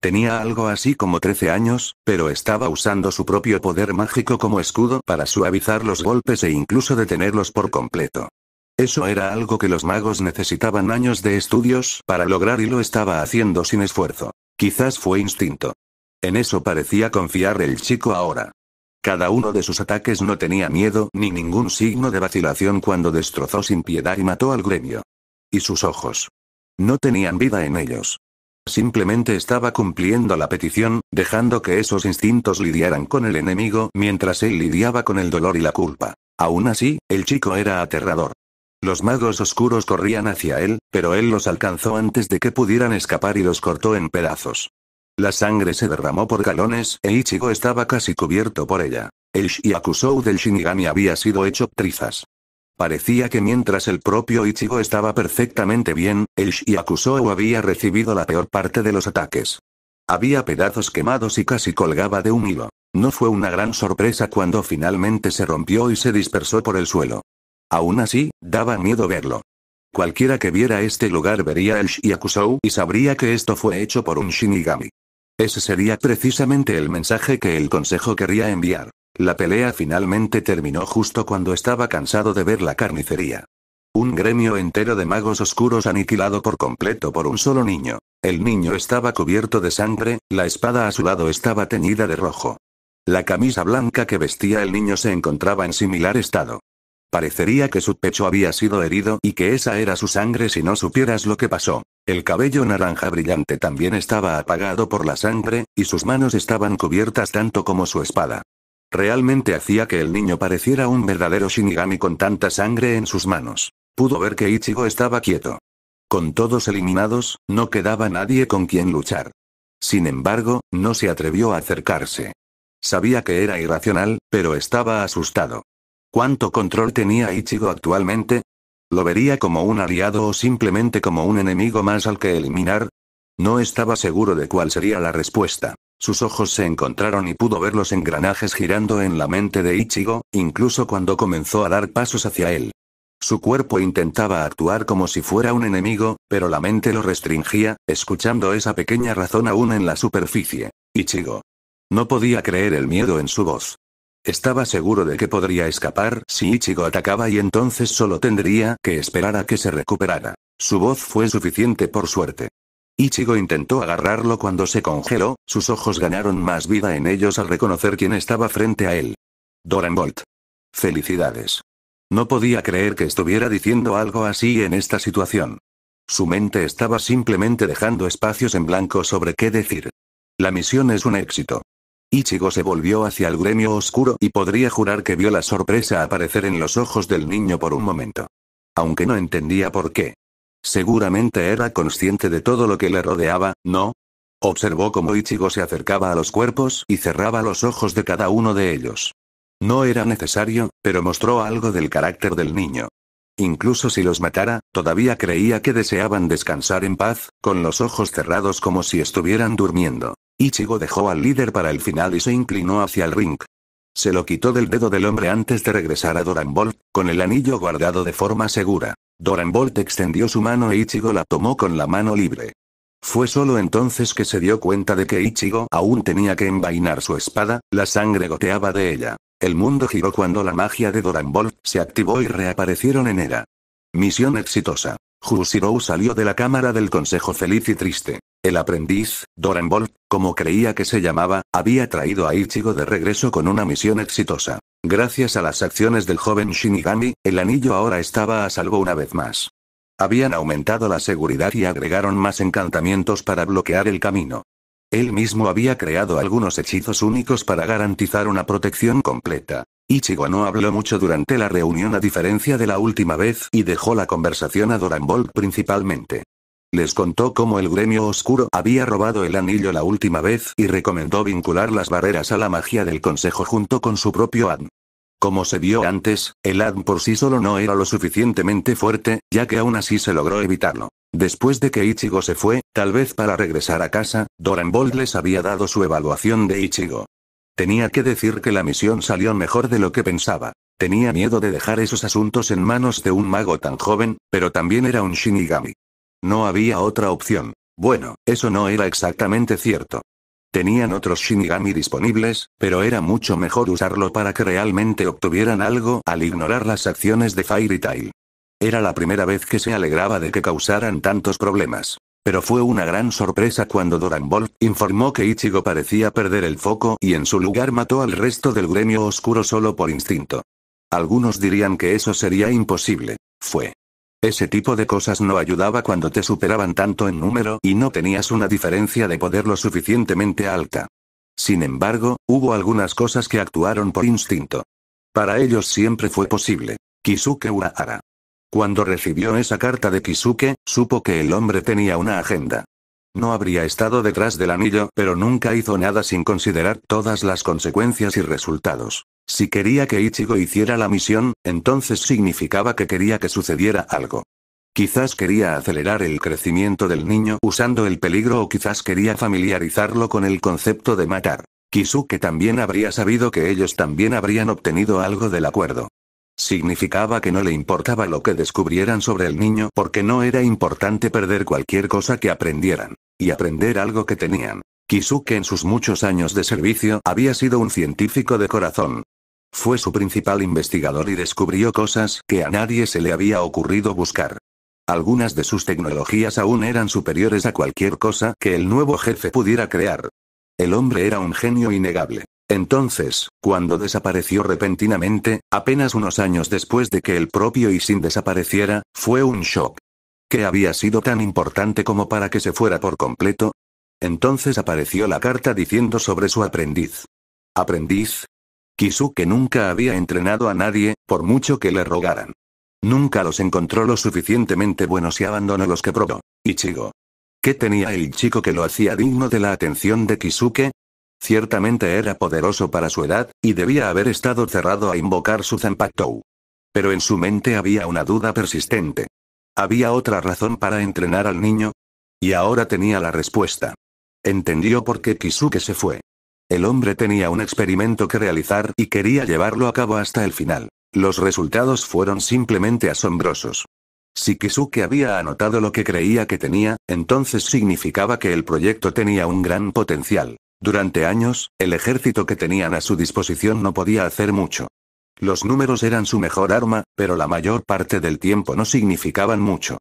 Tenía algo así como 13 años, pero estaba usando su propio poder mágico como escudo para suavizar los golpes e incluso detenerlos por completo. Eso era algo que los magos necesitaban años de estudios para lograr y lo estaba haciendo sin esfuerzo. Quizás fue instinto. En eso parecía confiar el chico ahora. Cada uno de sus ataques no tenía miedo ni ningún signo de vacilación cuando destrozó sin piedad y mató al gremio. Y sus ojos. No tenían vida en ellos. Simplemente estaba cumpliendo la petición, dejando que esos instintos lidiaran con el enemigo mientras él lidiaba con el dolor y la culpa. Aún así, el chico era aterrador. Los magos oscuros corrían hacia él, pero él los alcanzó antes de que pudieran escapar y los cortó en pedazos. La sangre se derramó por galones e Ichigo estaba casi cubierto por ella. El Shiakusou del Shinigami había sido hecho trizas. Parecía que mientras el propio Ichigo estaba perfectamente bien, el Shiakusou había recibido la peor parte de los ataques. Había pedazos quemados y casi colgaba de un hilo. No fue una gran sorpresa cuando finalmente se rompió y se dispersó por el suelo. Aún así, daba miedo verlo. Cualquiera que viera este lugar vería el Shiakusou y sabría que esto fue hecho por un Shinigami. Ese sería precisamente el mensaje que el consejo quería enviar. La pelea finalmente terminó justo cuando estaba cansado de ver la carnicería. Un gremio entero de magos oscuros aniquilado por completo por un solo niño. El niño estaba cubierto de sangre, la espada a su lado estaba teñida de rojo. La camisa blanca que vestía el niño se encontraba en similar estado. Parecería que su pecho había sido herido y que esa era su sangre si no supieras lo que pasó. El cabello naranja brillante también estaba apagado por la sangre, y sus manos estaban cubiertas tanto como su espada. Realmente hacía que el niño pareciera un verdadero Shinigami con tanta sangre en sus manos. Pudo ver que Ichigo estaba quieto. Con todos eliminados, no quedaba nadie con quien luchar. Sin embargo, no se atrevió a acercarse. Sabía que era irracional, pero estaba asustado. ¿Cuánto control tenía Ichigo actualmente? ¿Lo vería como un aliado o simplemente como un enemigo más al que eliminar? No estaba seguro de cuál sería la respuesta. Sus ojos se encontraron y pudo ver los engranajes girando en la mente de Ichigo, incluso cuando comenzó a dar pasos hacia él. Su cuerpo intentaba actuar como si fuera un enemigo, pero la mente lo restringía, escuchando esa pequeña razón aún en la superficie. Ichigo. No podía creer el miedo en su voz. Estaba seguro de que podría escapar si Ichigo atacaba y entonces solo tendría que esperar a que se recuperara. Su voz fue suficiente por suerte. Ichigo intentó agarrarlo cuando se congeló, sus ojos ganaron más vida en ellos al reconocer quién estaba frente a él. Doran Bolt. Felicidades. No podía creer que estuviera diciendo algo así en esta situación. Su mente estaba simplemente dejando espacios en blanco sobre qué decir. La misión es un éxito. Ichigo se volvió hacia el gremio oscuro y podría jurar que vio la sorpresa aparecer en los ojos del niño por un momento. Aunque no entendía por qué. Seguramente era consciente de todo lo que le rodeaba, ¿no? Observó cómo Ichigo se acercaba a los cuerpos y cerraba los ojos de cada uno de ellos. No era necesario, pero mostró algo del carácter del niño. Incluso si los matara, todavía creía que deseaban descansar en paz, con los ojos cerrados como si estuvieran durmiendo. Ichigo dejó al líder para el final y se inclinó hacia el ring. Se lo quitó del dedo del hombre antes de regresar a Doran Bolt, con el anillo guardado de forma segura. Doran Bolt extendió su mano e Ichigo la tomó con la mano libre. Fue solo entonces que se dio cuenta de que Ichigo aún tenía que envainar su espada, la sangre goteaba de ella. El mundo giró cuando la magia de Doran Bolt se activó y reaparecieron en era. Misión exitosa. Jushirou salió de la cámara del consejo feliz y triste. El aprendiz, Doran Bolt, como creía que se llamaba, había traído a Ichigo de regreso con una misión exitosa. Gracias a las acciones del joven Shinigami, el anillo ahora estaba a salvo una vez más. Habían aumentado la seguridad y agregaron más encantamientos para bloquear el camino. Él mismo había creado algunos hechizos únicos para garantizar una protección completa. Ichigo no habló mucho durante la reunión a diferencia de la última vez y dejó la conversación a Doran Bolt principalmente. Les contó cómo el gremio oscuro había robado el anillo la última vez y recomendó vincular las barreras a la magia del consejo junto con su propio ADN. Como se vio antes, el ADN por sí solo no era lo suficientemente fuerte, ya que aún así se logró evitarlo. Después de que Ichigo se fue, tal vez para regresar a casa, Doran Bolt les había dado su evaluación de Ichigo. Tenía que decir que la misión salió mejor de lo que pensaba. Tenía miedo de dejar esos asuntos en manos de un mago tan joven, pero también era un Shinigami. No había otra opción. Bueno, eso no era exactamente cierto. Tenían otros Shinigami disponibles, pero era mucho mejor usarlo para que realmente obtuvieran algo al ignorar las acciones de Fairy Tail. Era la primera vez que se alegraba de que causaran tantos problemas. Pero fue una gran sorpresa cuando Doran Ball informó que Ichigo parecía perder el foco y en su lugar mató al resto del gremio oscuro solo por instinto. Algunos dirían que eso sería imposible. Fue. Ese tipo de cosas no ayudaba cuando te superaban tanto en número y no tenías una diferencia de poder lo suficientemente alta. Sin embargo, hubo algunas cosas que actuaron por instinto. Para ellos siempre fue posible. Kisuke Urahara. Cuando recibió esa carta de Kisuke, supo que el hombre tenía una agenda. No habría estado detrás del anillo, pero nunca hizo nada sin considerar todas las consecuencias y resultados. Si quería que Ichigo hiciera la misión, entonces significaba que quería que sucediera algo. Quizás quería acelerar el crecimiento del niño usando el peligro o quizás quería familiarizarlo con el concepto de matar. Kisuke también habría sabido que ellos también habrían obtenido algo del acuerdo. Significaba que no le importaba lo que descubrieran sobre el niño porque no era importante perder cualquier cosa que aprendieran. Y aprender algo que tenían. Kisuke en sus muchos años de servicio había sido un científico de corazón. Fue su principal investigador y descubrió cosas que a nadie se le había ocurrido buscar. Algunas de sus tecnologías aún eran superiores a cualquier cosa que el nuevo jefe pudiera crear. El hombre era un genio innegable. Entonces, cuando desapareció repentinamente, apenas unos años después de que el propio Isin desapareciera, fue un shock. ¿Qué había sido tan importante como para que se fuera por completo? Entonces apareció la carta diciendo sobre su aprendiz. ¿Aprendiz? Kisuke nunca había entrenado a nadie, por mucho que le rogaran. Nunca los encontró lo suficientemente buenos y abandonó los que probó. Ichigo. ¿Qué tenía el chico que lo hacía digno de la atención de Kisuke? Ciertamente era poderoso para su edad, y debía haber estado cerrado a invocar su Zanpakutou. Pero en su mente había una duda persistente. ¿Había otra razón para entrenar al niño? Y ahora tenía la respuesta. Entendió por qué Kisuke se fue. El hombre tenía un experimento que realizar y quería llevarlo a cabo hasta el final. Los resultados fueron simplemente asombrosos. Si Kisuke había anotado lo que creía que tenía, entonces significaba que el proyecto tenía un gran potencial. Durante años, el ejército que tenían a su disposición no podía hacer mucho. Los números eran su mejor arma, pero la mayor parte del tiempo no significaban mucho.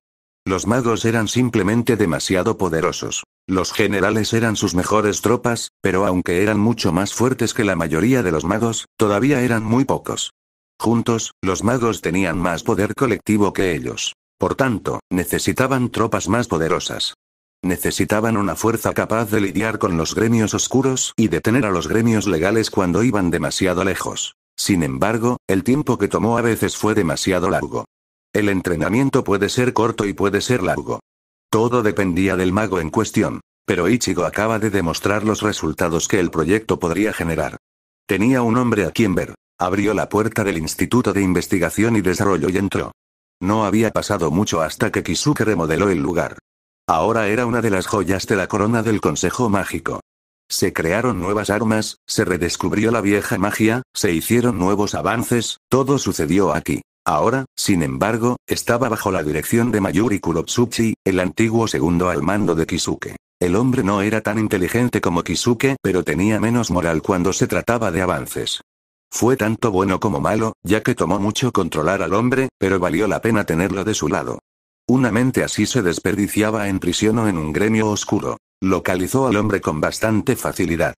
Los magos eran simplemente demasiado poderosos. Los generales eran sus mejores tropas, pero aunque eran mucho más fuertes que la mayoría de los magos, todavía eran muy pocos. Juntos, los magos tenían más poder colectivo que ellos. Por tanto, necesitaban tropas más poderosas. Necesitaban una fuerza capaz de lidiar con los gremios oscuros y detener a los gremios legales cuando iban demasiado lejos. Sin embargo, el tiempo que tomó a veces fue demasiado largo. El entrenamiento puede ser corto y puede ser largo. Todo dependía del mago en cuestión. Pero Ichigo acaba de demostrar los resultados que el proyecto podría generar. Tenía un hombre a quien ver. Abrió la puerta del Instituto de Investigación y Desarrollo y entró. No había pasado mucho hasta que Kisuke remodeló el lugar. Ahora era una de las joyas de la corona del Consejo Mágico. Se crearon nuevas armas, se redescubrió la vieja magia, se hicieron nuevos avances, todo sucedió aquí. Ahora, sin embargo, estaba bajo la dirección de Mayuri Kuropsuchi, el antiguo segundo al mando de Kisuke. El hombre no era tan inteligente como Kisuke, pero tenía menos moral cuando se trataba de avances. Fue tanto bueno como malo, ya que tomó mucho controlar al hombre, pero valió la pena tenerlo de su lado. Una mente así se desperdiciaba en prisión o en un gremio oscuro. Localizó al hombre con bastante facilidad.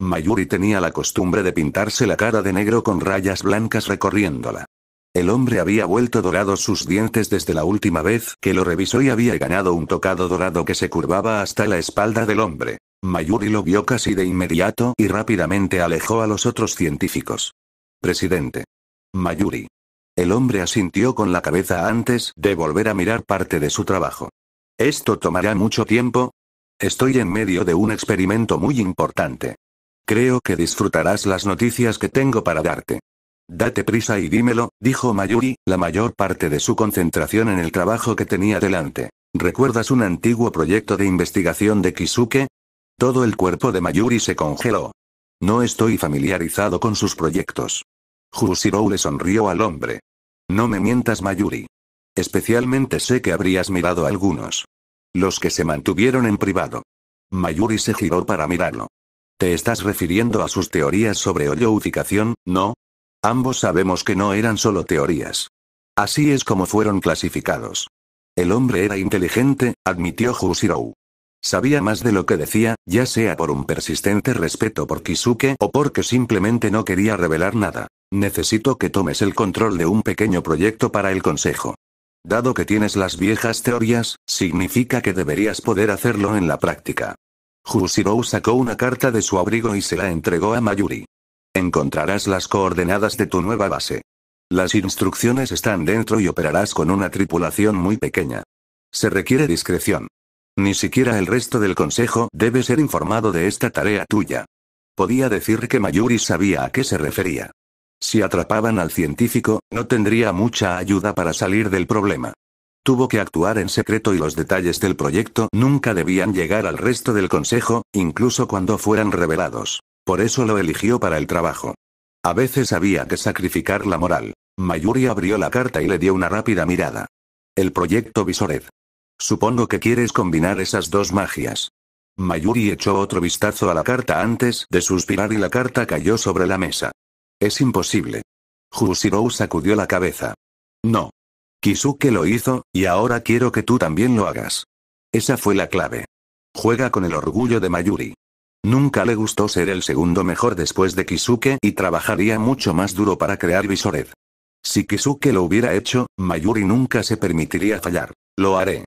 Mayuri tenía la costumbre de pintarse la cara de negro con rayas blancas recorriéndola. El hombre había vuelto dorados sus dientes desde la última vez que lo revisó y había ganado un tocado dorado que se curvaba hasta la espalda del hombre. Mayuri lo vio casi de inmediato y rápidamente alejó a los otros científicos. Presidente. Mayuri. El hombre asintió con la cabeza antes de volver a mirar parte de su trabajo. ¿Esto tomará mucho tiempo? Estoy en medio de un experimento muy importante. Creo que disfrutarás las noticias que tengo para darte. Date prisa y dímelo, dijo Mayuri, la mayor parte de su concentración en el trabajo que tenía delante. ¿Recuerdas un antiguo proyecto de investigación de Kisuke? Todo el cuerpo de Mayuri se congeló. No estoy familiarizado con sus proyectos. Jushirou le sonrió al hombre. No me mientas Mayuri. Especialmente sé que habrías mirado algunos. Los que se mantuvieron en privado. Mayuri se giró para mirarlo. ¿Te estás refiriendo a sus teorías sobre hoyoificación, no? Ambos sabemos que no eran solo teorías. Así es como fueron clasificados. El hombre era inteligente, admitió Jushirou. Sabía más de lo que decía, ya sea por un persistente respeto por Kisuke o porque simplemente no quería revelar nada. Necesito que tomes el control de un pequeño proyecto para el consejo. Dado que tienes las viejas teorías, significa que deberías poder hacerlo en la práctica. Jushirou sacó una carta de su abrigo y se la entregó a Mayuri. Encontrarás las coordenadas de tu nueva base. Las instrucciones están dentro y operarás con una tripulación muy pequeña. Se requiere discreción. Ni siquiera el resto del consejo debe ser informado de esta tarea tuya. Podía decir que Mayuri sabía a qué se refería. Si atrapaban al científico, no tendría mucha ayuda para salir del problema. Tuvo que actuar en secreto y los detalles del proyecto nunca debían llegar al resto del consejo, incluso cuando fueran revelados. Por eso lo eligió para el trabajo. A veces había que sacrificar la moral. Mayuri abrió la carta y le dio una rápida mirada. El proyecto Visored. Supongo que quieres combinar esas dos magias. Mayuri echó otro vistazo a la carta antes de suspirar y la carta cayó sobre la mesa. Es imposible. Jushirou sacudió la cabeza. No. Kisuke lo hizo, y ahora quiero que tú también lo hagas. Esa fue la clave. Juega con el orgullo de Mayuri. Nunca le gustó ser el segundo mejor después de Kisuke y trabajaría mucho más duro para crear Visored. Si Kisuke lo hubiera hecho, Mayuri nunca se permitiría fallar. Lo haré.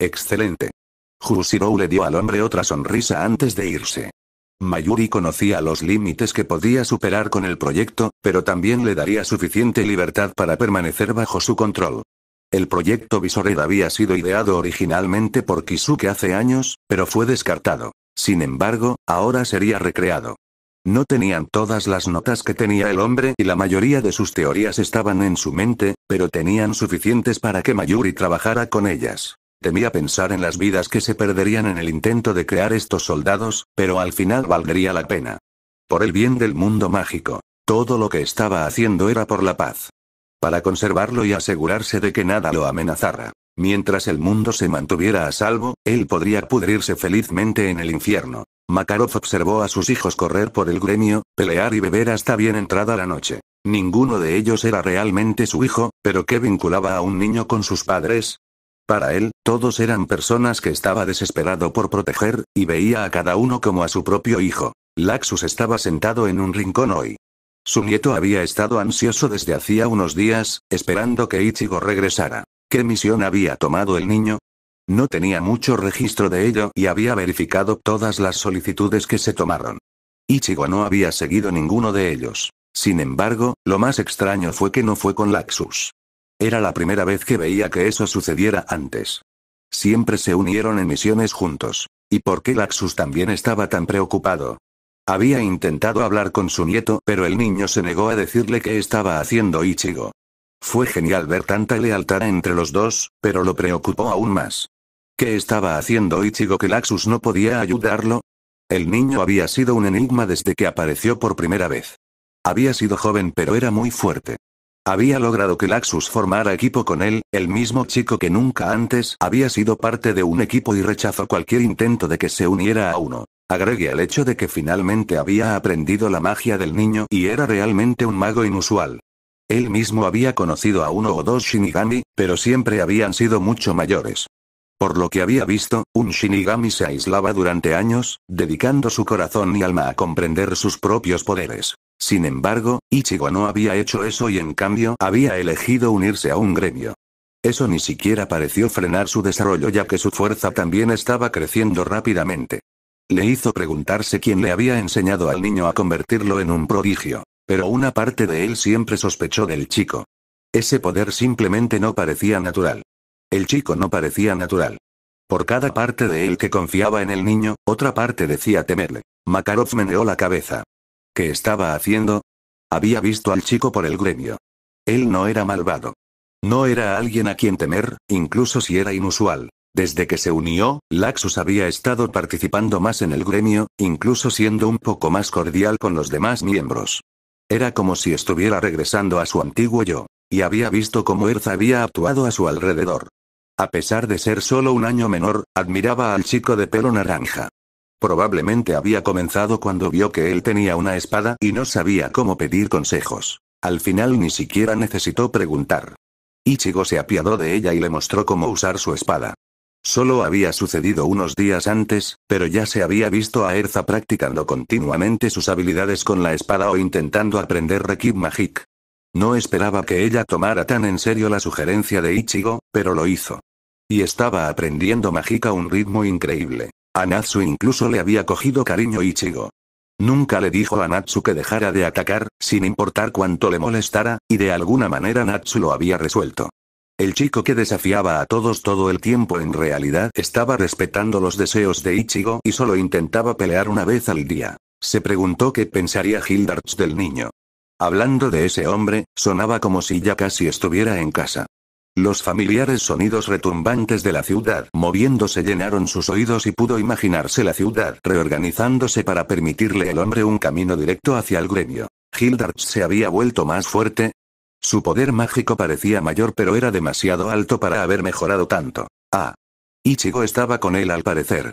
Excelente. Jushirou le dio al hombre otra sonrisa antes de irse. Mayuri conocía los límites que podía superar con el proyecto, pero también le daría suficiente libertad para permanecer bajo su control. El proyecto Visored había sido ideado originalmente por Kisuke hace años, pero fue descartado. Sin embargo, ahora sería recreado. No tenían todas las notas que tenía el hombre y la mayoría de sus teorías estaban en su mente, pero tenían suficientes para que Mayuri trabajara con ellas. Temía pensar en las vidas que se perderían en el intento de crear estos soldados, pero al final valdría la pena. Por el bien del mundo mágico. Todo lo que estaba haciendo era por la paz. Para conservarlo y asegurarse de que nada lo amenazara. Mientras el mundo se mantuviera a salvo, él podría pudrirse felizmente en el infierno. Makarov observó a sus hijos correr por el gremio, pelear y beber hasta bien entrada la noche. Ninguno de ellos era realmente su hijo, pero ¿qué vinculaba a un niño con sus padres? Para él, todos eran personas que estaba desesperado por proteger, y veía a cada uno como a su propio hijo. Laxus estaba sentado en un rincón hoy. Su nieto había estado ansioso desde hacía unos días, esperando que Ichigo regresara. ¿Qué misión había tomado el niño? No tenía mucho registro de ello y había verificado todas las solicitudes que se tomaron. Ichigo no había seguido ninguno de ellos. Sin embargo, lo más extraño fue que no fue con Laxus. Era la primera vez que veía que eso sucediera antes. Siempre se unieron en misiones juntos. ¿Y por qué Laxus también estaba tan preocupado? Había intentado hablar con su nieto, pero el niño se negó a decirle qué estaba haciendo Ichigo. Fue genial ver tanta lealtad entre los dos, pero lo preocupó aún más. ¿Qué estaba haciendo Ichigo que Laxus no podía ayudarlo? El niño había sido un enigma desde que apareció por primera vez. Había sido joven pero era muy fuerte. Había logrado que Laxus formara equipo con él, el mismo chico que nunca antes había sido parte de un equipo y rechazó cualquier intento de que se uniera a uno. Agregue el hecho de que finalmente había aprendido la magia del niño y era realmente un mago inusual. Él mismo había conocido a uno o dos Shinigami, pero siempre habían sido mucho mayores. Por lo que había visto, un Shinigami se aislaba durante años, dedicando su corazón y alma a comprender sus propios poderes. Sin embargo, Ichigo no había hecho eso y en cambio había elegido unirse a un gremio. Eso ni siquiera pareció frenar su desarrollo ya que su fuerza también estaba creciendo rápidamente. Le hizo preguntarse quién le había enseñado al niño a convertirlo en un prodigio. Pero una parte de él siempre sospechó del chico. Ese poder simplemente no parecía natural. El chico no parecía natural. Por cada parte de él que confiaba en el niño, otra parte decía temerle. Makarov meneó la cabeza. ¿Qué estaba haciendo? Había visto al chico por el gremio. Él no era malvado. No era alguien a quien temer, incluso si era inusual. Desde que se unió, Laxus había estado participando más en el gremio, incluso siendo un poco más cordial con los demás miembros. Era como si estuviera regresando a su antiguo yo. Y había visto cómo Erza había actuado a su alrededor. A pesar de ser solo un año menor, admiraba al chico de pelo naranja. Probablemente había comenzado cuando vio que él tenía una espada y no sabía cómo pedir consejos. Al final ni siquiera necesitó preguntar. Ichigo se apiadó de ella y le mostró cómo usar su espada. Solo había sucedido unos días antes, pero ya se había visto a Erza practicando continuamente sus habilidades con la espada o intentando aprender Rekib Magic. No esperaba que ella tomara tan en serio la sugerencia de Ichigo, pero lo hizo. Y estaba aprendiendo Magic a un ritmo increíble. A Natsu incluso le había cogido cariño Ichigo. Nunca le dijo a Natsu que dejara de atacar, sin importar cuánto le molestara, y de alguna manera Natsu lo había resuelto. El chico que desafiaba a todos todo el tiempo en realidad estaba respetando los deseos de Ichigo y solo intentaba pelear una vez al día. Se preguntó qué pensaría Hildarts del niño. Hablando de ese hombre, sonaba como si ya casi estuviera en casa. Los familiares sonidos retumbantes de la ciudad moviéndose llenaron sus oídos y pudo imaginarse la ciudad reorganizándose para permitirle al hombre un camino directo hacia el gremio. Hildarts se había vuelto más fuerte, su poder mágico parecía mayor pero era demasiado alto para haber mejorado tanto. Ah. Ichigo estaba con él al parecer.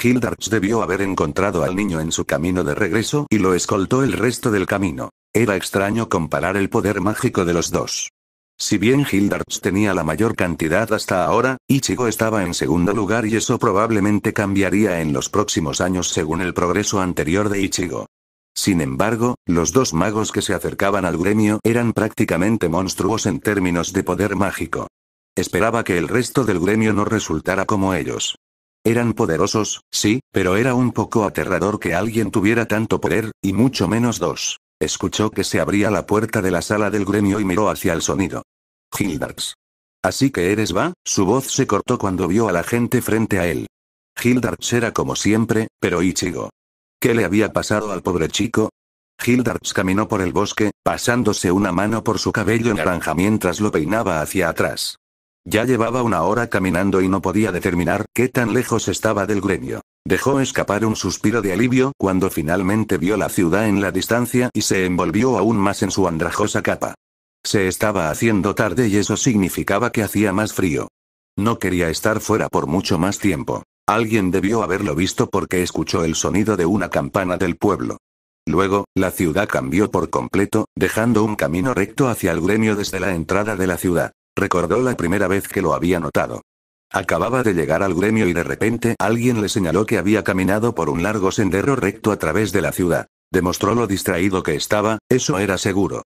Hildarch debió haber encontrado al niño en su camino de regreso y lo escoltó el resto del camino. Era extraño comparar el poder mágico de los dos. Si bien Hildarch tenía la mayor cantidad hasta ahora, Ichigo estaba en segundo lugar y eso probablemente cambiaría en los próximos años según el progreso anterior de Ichigo. Sin embargo, los dos magos que se acercaban al gremio eran prácticamente monstruos en términos de poder mágico. Esperaba que el resto del gremio no resultara como ellos. Eran poderosos, sí, pero era un poco aterrador que alguien tuviera tanto poder, y mucho menos dos. Escuchó que se abría la puerta de la sala del gremio y miró hacia el sonido. Hildarks. Así que eres va, su voz se cortó cuando vio a la gente frente a él. Hildarks era como siempre, pero Ichigo. ¿Qué le había pasado al pobre chico? Hildarks caminó por el bosque, pasándose una mano por su cabello naranja mientras lo peinaba hacia atrás. Ya llevaba una hora caminando y no podía determinar qué tan lejos estaba del gremio. Dejó escapar un suspiro de alivio cuando finalmente vio la ciudad en la distancia y se envolvió aún más en su andrajosa capa. Se estaba haciendo tarde y eso significaba que hacía más frío. No quería estar fuera por mucho más tiempo. Alguien debió haberlo visto porque escuchó el sonido de una campana del pueblo. Luego, la ciudad cambió por completo, dejando un camino recto hacia el gremio desde la entrada de la ciudad. Recordó la primera vez que lo había notado. Acababa de llegar al gremio y de repente alguien le señaló que había caminado por un largo sendero recto a través de la ciudad. Demostró lo distraído que estaba, eso era seguro.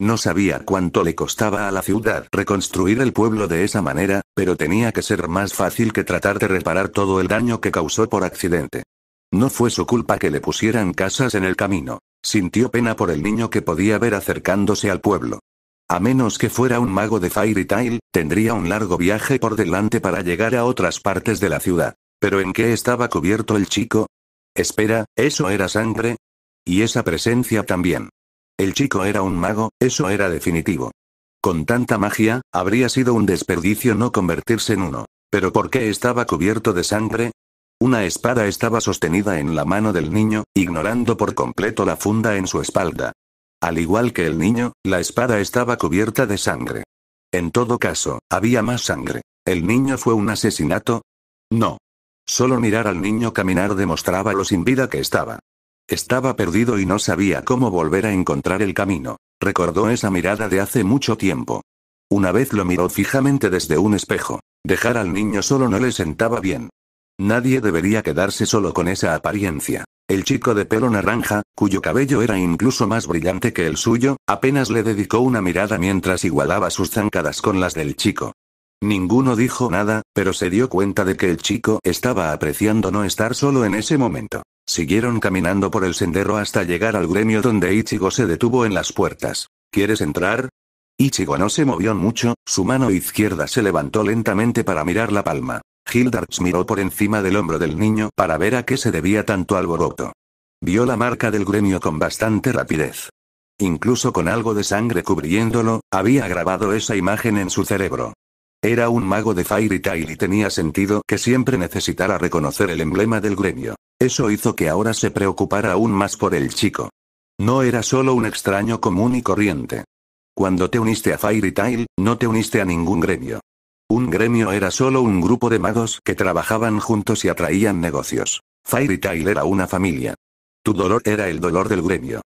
No sabía cuánto le costaba a la ciudad reconstruir el pueblo de esa manera, pero tenía que ser más fácil que tratar de reparar todo el daño que causó por accidente. No fue su culpa que le pusieran casas en el camino. Sintió pena por el niño que podía ver acercándose al pueblo. A menos que fuera un mago de Fairy Tail, tendría un largo viaje por delante para llegar a otras partes de la ciudad. ¿Pero en qué estaba cubierto el chico? Espera, ¿eso era sangre? Y esa presencia también. El chico era un mago, eso era definitivo. Con tanta magia, habría sido un desperdicio no convertirse en uno. ¿Pero por qué estaba cubierto de sangre? Una espada estaba sostenida en la mano del niño, ignorando por completo la funda en su espalda. Al igual que el niño, la espada estaba cubierta de sangre. En todo caso, había más sangre. ¿El niño fue un asesinato? No. Solo mirar al niño caminar demostraba lo sin vida que estaba. Estaba perdido y no sabía cómo volver a encontrar el camino. Recordó esa mirada de hace mucho tiempo. Una vez lo miró fijamente desde un espejo. Dejar al niño solo no le sentaba bien. Nadie debería quedarse solo con esa apariencia. El chico de pelo naranja, cuyo cabello era incluso más brillante que el suyo, apenas le dedicó una mirada mientras igualaba sus zancadas con las del chico. Ninguno dijo nada, pero se dio cuenta de que el chico estaba apreciando no estar solo en ese momento. Siguieron caminando por el sendero hasta llegar al gremio donde Ichigo se detuvo en las puertas. ¿Quieres entrar? Ichigo no se movió mucho, su mano izquierda se levantó lentamente para mirar la palma. Hildarch miró por encima del hombro del niño para ver a qué se debía tanto alboroto. Vio la marca del gremio con bastante rapidez. Incluso con algo de sangre cubriéndolo, había grabado esa imagen en su cerebro. Era un mago de Fairy Tail y tenía sentido que siempre necesitara reconocer el emblema del gremio. Eso hizo que ahora se preocupara aún más por el chico. No era solo un extraño común y corriente. Cuando te uniste a Fairy Tail, no te uniste a ningún gremio. Un gremio era solo un grupo de magos que trabajaban juntos y atraían negocios. Fairy Tail era una familia. Tu dolor era el dolor del gremio.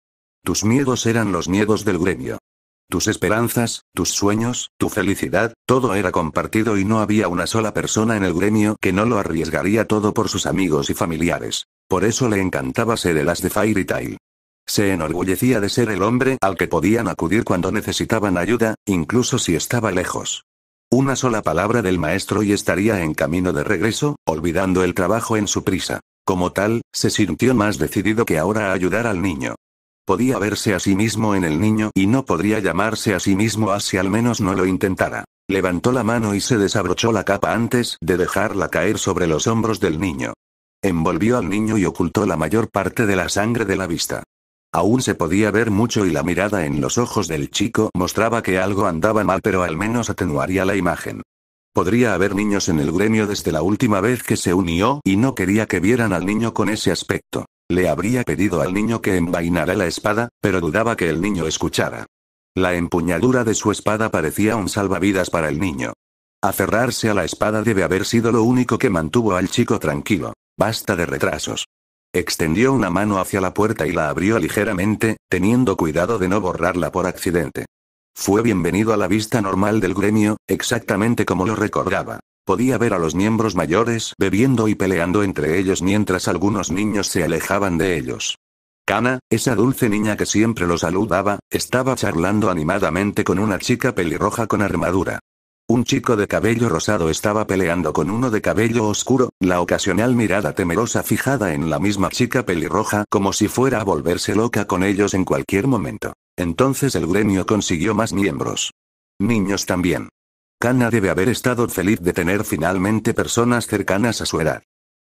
Tus miedos eran los miedos del gremio. Tus esperanzas, tus sueños, tu felicidad, todo era compartido y no había una sola persona en el gremio que no lo arriesgaría todo por sus amigos y familiares. Por eso le encantaba ser el as de Fairy Tail. Se enorgullecía de ser el hombre al que podían acudir cuando necesitaban ayuda, incluso si estaba lejos. Una sola palabra del maestro y estaría en camino de regreso, olvidando el trabajo en su prisa. Como tal, se sintió más decidido que ahora a ayudar al niño. Podía verse a sí mismo en el niño y no podría llamarse a sí mismo así al menos no lo intentara. Levantó la mano y se desabrochó la capa antes de dejarla caer sobre los hombros del niño. Envolvió al niño y ocultó la mayor parte de la sangre de la vista. Aún se podía ver mucho y la mirada en los ojos del chico mostraba que algo andaba mal pero al menos atenuaría la imagen. Podría haber niños en el gremio desde la última vez que se unió y no quería que vieran al niño con ese aspecto. Le habría pedido al niño que envainara la espada, pero dudaba que el niño escuchara. La empuñadura de su espada parecía un salvavidas para el niño. Aferrarse a la espada debe haber sido lo único que mantuvo al chico tranquilo. Basta de retrasos. Extendió una mano hacia la puerta y la abrió ligeramente, teniendo cuidado de no borrarla por accidente. Fue bienvenido a la vista normal del gremio, exactamente como lo recordaba. Podía ver a los miembros mayores bebiendo y peleando entre ellos mientras algunos niños se alejaban de ellos. Kana, esa dulce niña que siempre lo saludaba, estaba charlando animadamente con una chica pelirroja con armadura. Un chico de cabello rosado estaba peleando con uno de cabello oscuro, la ocasional mirada temerosa fijada en la misma chica pelirroja como si fuera a volverse loca con ellos en cualquier momento. Entonces el gremio consiguió más miembros. Niños también. Kana debe haber estado feliz de tener finalmente personas cercanas a su edad.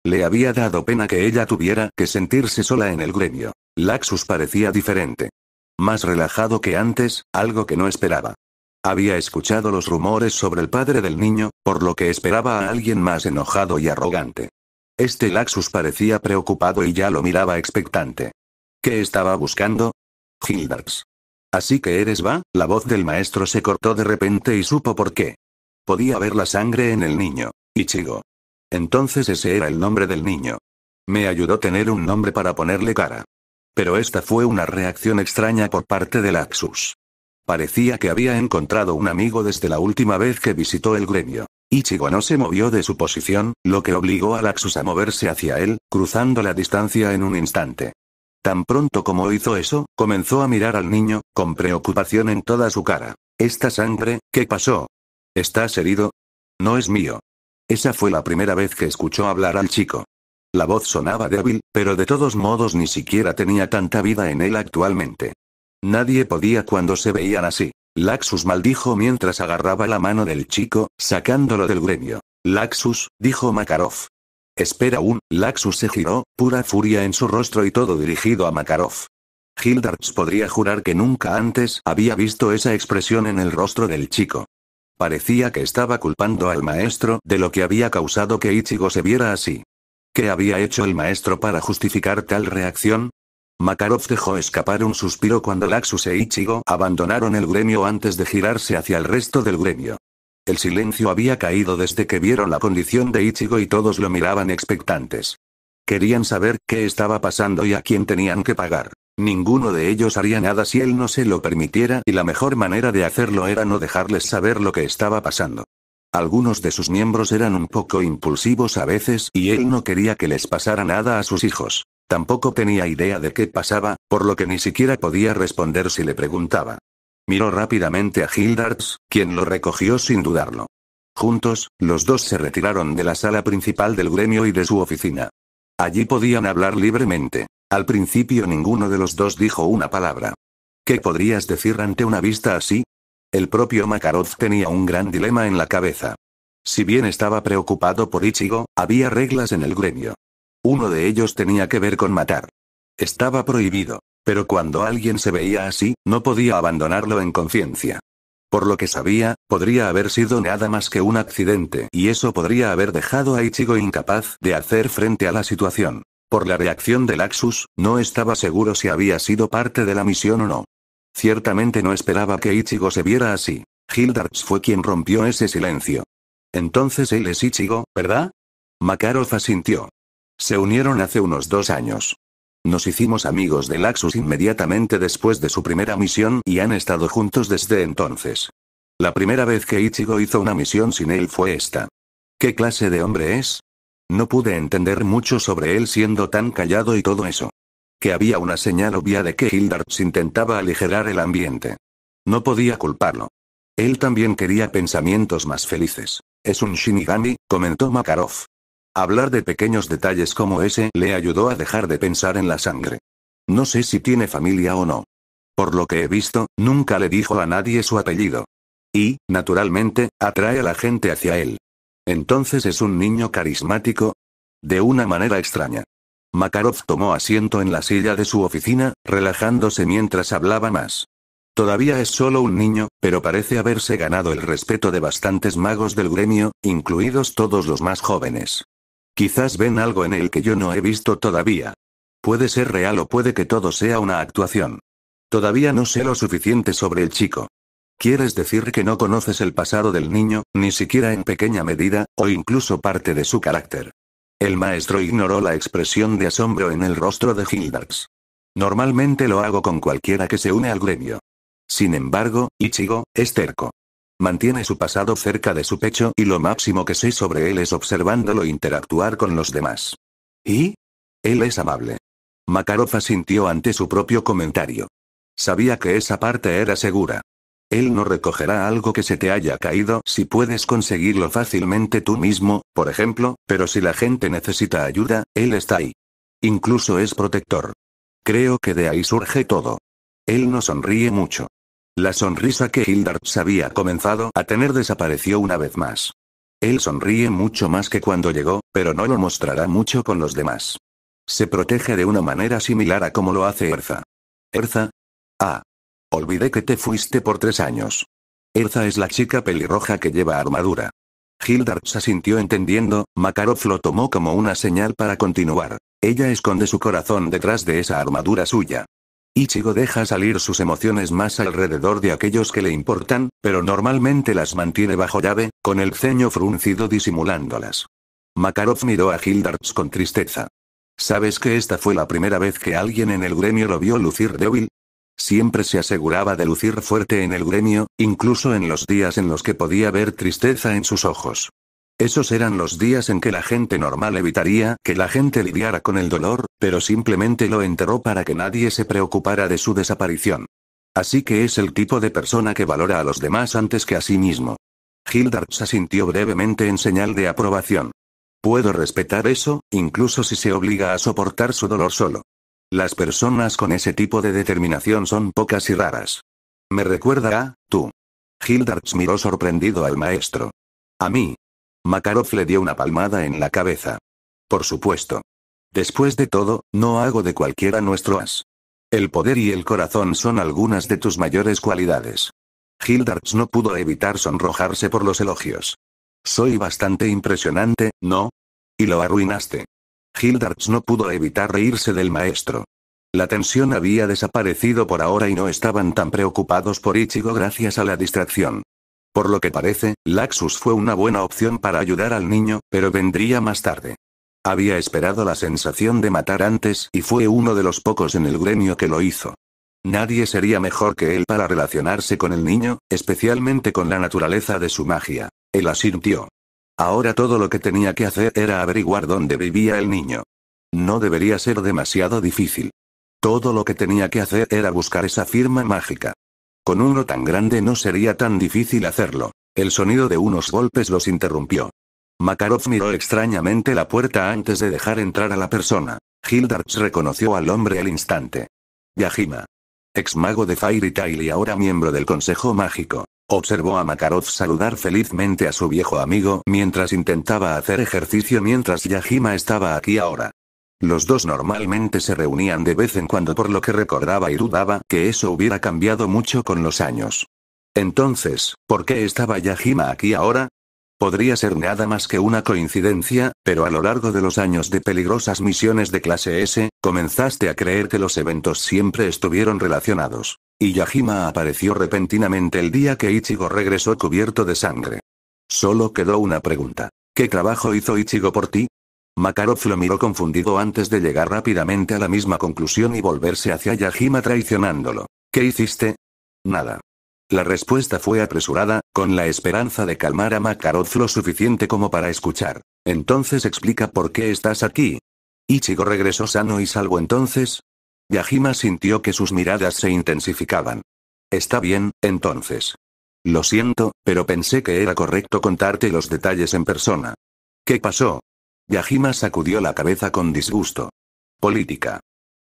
Le había dado pena que ella tuviera que sentirse sola en el gremio. Laxus parecía diferente. Más relajado que antes, algo que no esperaba. Había escuchado los rumores sobre el padre del niño, por lo que esperaba a alguien más enojado y arrogante. Este Laxus parecía preocupado y ya lo miraba expectante. ¿Qué estaba buscando? Hildards. Así que eres va, la voz del maestro se cortó de repente y supo por qué. Podía ver la sangre en el niño. Ichigo. Entonces ese era el nombre del niño. Me ayudó tener un nombre para ponerle cara. Pero esta fue una reacción extraña por parte de Laxus. Parecía que había encontrado un amigo desde la última vez que visitó el gremio. Ichigo no se movió de su posición, lo que obligó a Laxus a moverse hacia él, cruzando la distancia en un instante. Tan pronto como hizo eso, comenzó a mirar al niño, con preocupación en toda su cara. ¿Esta sangre, qué pasó? ¿Estás herido? No es mío. Esa fue la primera vez que escuchó hablar al chico. La voz sonaba débil, pero de todos modos ni siquiera tenía tanta vida en él actualmente. Nadie podía cuando se veían así. Laxus maldijo mientras agarraba la mano del chico, sacándolo del gremio. Laxus, dijo Makarov. Espera un, Laxus se giró, pura furia en su rostro y todo dirigido a Makarov. Hildards podría jurar que nunca antes había visto esa expresión en el rostro del chico. Parecía que estaba culpando al maestro de lo que había causado que Ichigo se viera así. ¿Qué había hecho el maestro para justificar tal reacción? Makarov dejó escapar un suspiro cuando Laxus e Ichigo abandonaron el gremio antes de girarse hacia el resto del gremio. El silencio había caído desde que vieron la condición de Ichigo y todos lo miraban expectantes. Querían saber qué estaba pasando y a quién tenían que pagar. Ninguno de ellos haría nada si él no se lo permitiera y la mejor manera de hacerlo era no dejarles saber lo que estaba pasando. Algunos de sus miembros eran un poco impulsivos a veces y él no quería que les pasara nada a sus hijos. Tampoco tenía idea de qué pasaba, por lo que ni siquiera podía responder si le preguntaba. Miró rápidamente a Hildards, quien lo recogió sin dudarlo. Juntos, los dos se retiraron de la sala principal del gremio y de su oficina. Allí podían hablar libremente. Al principio ninguno de los dos dijo una palabra. ¿Qué podrías decir ante una vista así? El propio Makarov tenía un gran dilema en la cabeza. Si bien estaba preocupado por Ichigo, había reglas en el gremio. Uno de ellos tenía que ver con matar. Estaba prohibido. Pero cuando alguien se veía así, no podía abandonarlo en conciencia. Por lo que sabía, podría haber sido nada más que un accidente y eso podría haber dejado a Ichigo incapaz de hacer frente a la situación. Por la reacción de Laxus, no estaba seguro si había sido parte de la misión o no. Ciertamente no esperaba que Ichigo se viera así. Hildards fue quien rompió ese silencio. Entonces él es Ichigo, ¿verdad? Makarov asintió. Se unieron hace unos dos años. Nos hicimos amigos de Laxus inmediatamente después de su primera misión y han estado juntos desde entonces. La primera vez que Ichigo hizo una misión sin él fue esta. ¿Qué clase de hombre es? No pude entender mucho sobre él siendo tan callado y todo eso. Que había una señal obvia de que Hildards intentaba aligerar el ambiente. No podía culparlo. Él también quería pensamientos más felices. Es un Shinigami, comentó Makarov. Hablar de pequeños detalles como ese le ayudó a dejar de pensar en la sangre. No sé si tiene familia o no. Por lo que he visto, nunca le dijo a nadie su apellido. Y, naturalmente, atrae a la gente hacia él. Entonces es un niño carismático. De una manera extraña. Makarov tomó asiento en la silla de su oficina, relajándose mientras hablaba más. Todavía es solo un niño, pero parece haberse ganado el respeto de bastantes magos del gremio, incluidos todos los más jóvenes. Quizás ven algo en él que yo no he visto todavía. Puede ser real o puede que todo sea una actuación. Todavía no sé lo suficiente sobre el chico. ¿Quieres decir que no conoces el pasado del niño, ni siquiera en pequeña medida, o incluso parte de su carácter? El maestro ignoró la expresión de asombro en el rostro de Hildards. Normalmente lo hago con cualquiera que se une al gremio. Sin embargo, Ichigo, es terco. Mantiene su pasado cerca de su pecho y lo máximo que sé sobre él es observándolo interactuar con los demás. ¿Y? Él es amable. Makarov asintió ante su propio comentario. Sabía que esa parte era segura. Él no recogerá algo que se te haya caído si puedes conseguirlo fácilmente tú mismo, por ejemplo, pero si la gente necesita ayuda, él está ahí. Incluso es protector. Creo que de ahí surge todo. Él no sonríe mucho. La sonrisa que Hildards había comenzado a tener desapareció una vez más. Él sonríe mucho más que cuando llegó, pero no lo mostrará mucho con los demás. Se protege de una manera similar a como lo hace Erza. ¿Erza? Ah. Olvidé que te fuiste por tres años. Erza es la chica pelirroja que lleva armadura. Hildards asintió entendiendo, Makarov lo tomó como una señal para continuar. Ella esconde su corazón detrás de esa armadura suya. Ichigo deja salir sus emociones más alrededor de aquellos que le importan, pero normalmente las mantiene bajo llave, con el ceño fruncido disimulándolas. Makarov miró a Hildards con tristeza. ¿Sabes que esta fue la primera vez que alguien en el gremio lo vio lucir débil? Siempre se aseguraba de lucir fuerte en el gremio, incluso en los días en los que podía ver tristeza en sus ojos. Esos eran los días en que la gente normal evitaría que la gente lidiara con el dolor, pero simplemente lo enterró para que nadie se preocupara de su desaparición. Así que es el tipo de persona que valora a los demás antes que a sí mismo. Hildards asintió brevemente en señal de aprobación. Puedo respetar eso, incluso si se obliga a soportar su dolor solo. Las personas con ese tipo de determinación son pocas y raras. Me recuerda a, tú. Hildards miró sorprendido al maestro. A mí. Makarov le dio una palmada en la cabeza. Por supuesto. Después de todo, no hago de cualquiera nuestro as. El poder y el corazón son algunas de tus mayores cualidades. Hildards no pudo evitar sonrojarse por los elogios. Soy bastante impresionante, ¿no? Y lo arruinaste. Hildards no pudo evitar reírse del maestro. La tensión había desaparecido por ahora y no estaban tan preocupados por Ichigo gracias a la distracción. Por lo que parece, Laxus fue una buena opción para ayudar al niño, pero vendría más tarde. Había esperado la sensación de matar antes y fue uno de los pocos en el gremio que lo hizo. Nadie sería mejor que él para relacionarse con el niño, especialmente con la naturaleza de su magia. Él asintió. Ahora todo lo que tenía que hacer era averiguar dónde vivía el niño. No debería ser demasiado difícil. Todo lo que tenía que hacer era buscar esa firma mágica. Con uno tan grande no sería tan difícil hacerlo. El sonido de unos golpes los interrumpió. Makarov miró extrañamente la puerta antes de dejar entrar a la persona. Hildards reconoció al hombre al instante. Yajima. Ex mago de Fairy Tail y ahora miembro del Consejo Mágico. Observó a Makarov saludar felizmente a su viejo amigo mientras intentaba hacer ejercicio mientras Yajima estaba aquí ahora. Los dos normalmente se reunían de vez en cuando por lo que recordaba y dudaba que eso hubiera cambiado mucho con los años. Entonces, ¿por qué estaba Yajima aquí ahora? Podría ser nada más que una coincidencia, pero a lo largo de los años de peligrosas misiones de clase S, comenzaste a creer que los eventos siempre estuvieron relacionados. Y Yajima apareció repentinamente el día que Ichigo regresó cubierto de sangre. Solo quedó una pregunta. ¿Qué trabajo hizo Ichigo por ti? Makarov lo miró confundido antes de llegar rápidamente a la misma conclusión y volverse hacia Yajima traicionándolo. ¿Qué hiciste? Nada. La respuesta fue apresurada, con la esperanza de calmar a Makarov lo suficiente como para escuchar. Entonces explica por qué estás aquí. Ichigo regresó sano y salvo entonces, Yajima sintió que sus miradas se intensificaban. Está bien, entonces. Lo siento, pero pensé que era correcto contarte los detalles en persona. ¿Qué pasó? Yajima sacudió la cabeza con disgusto. Política.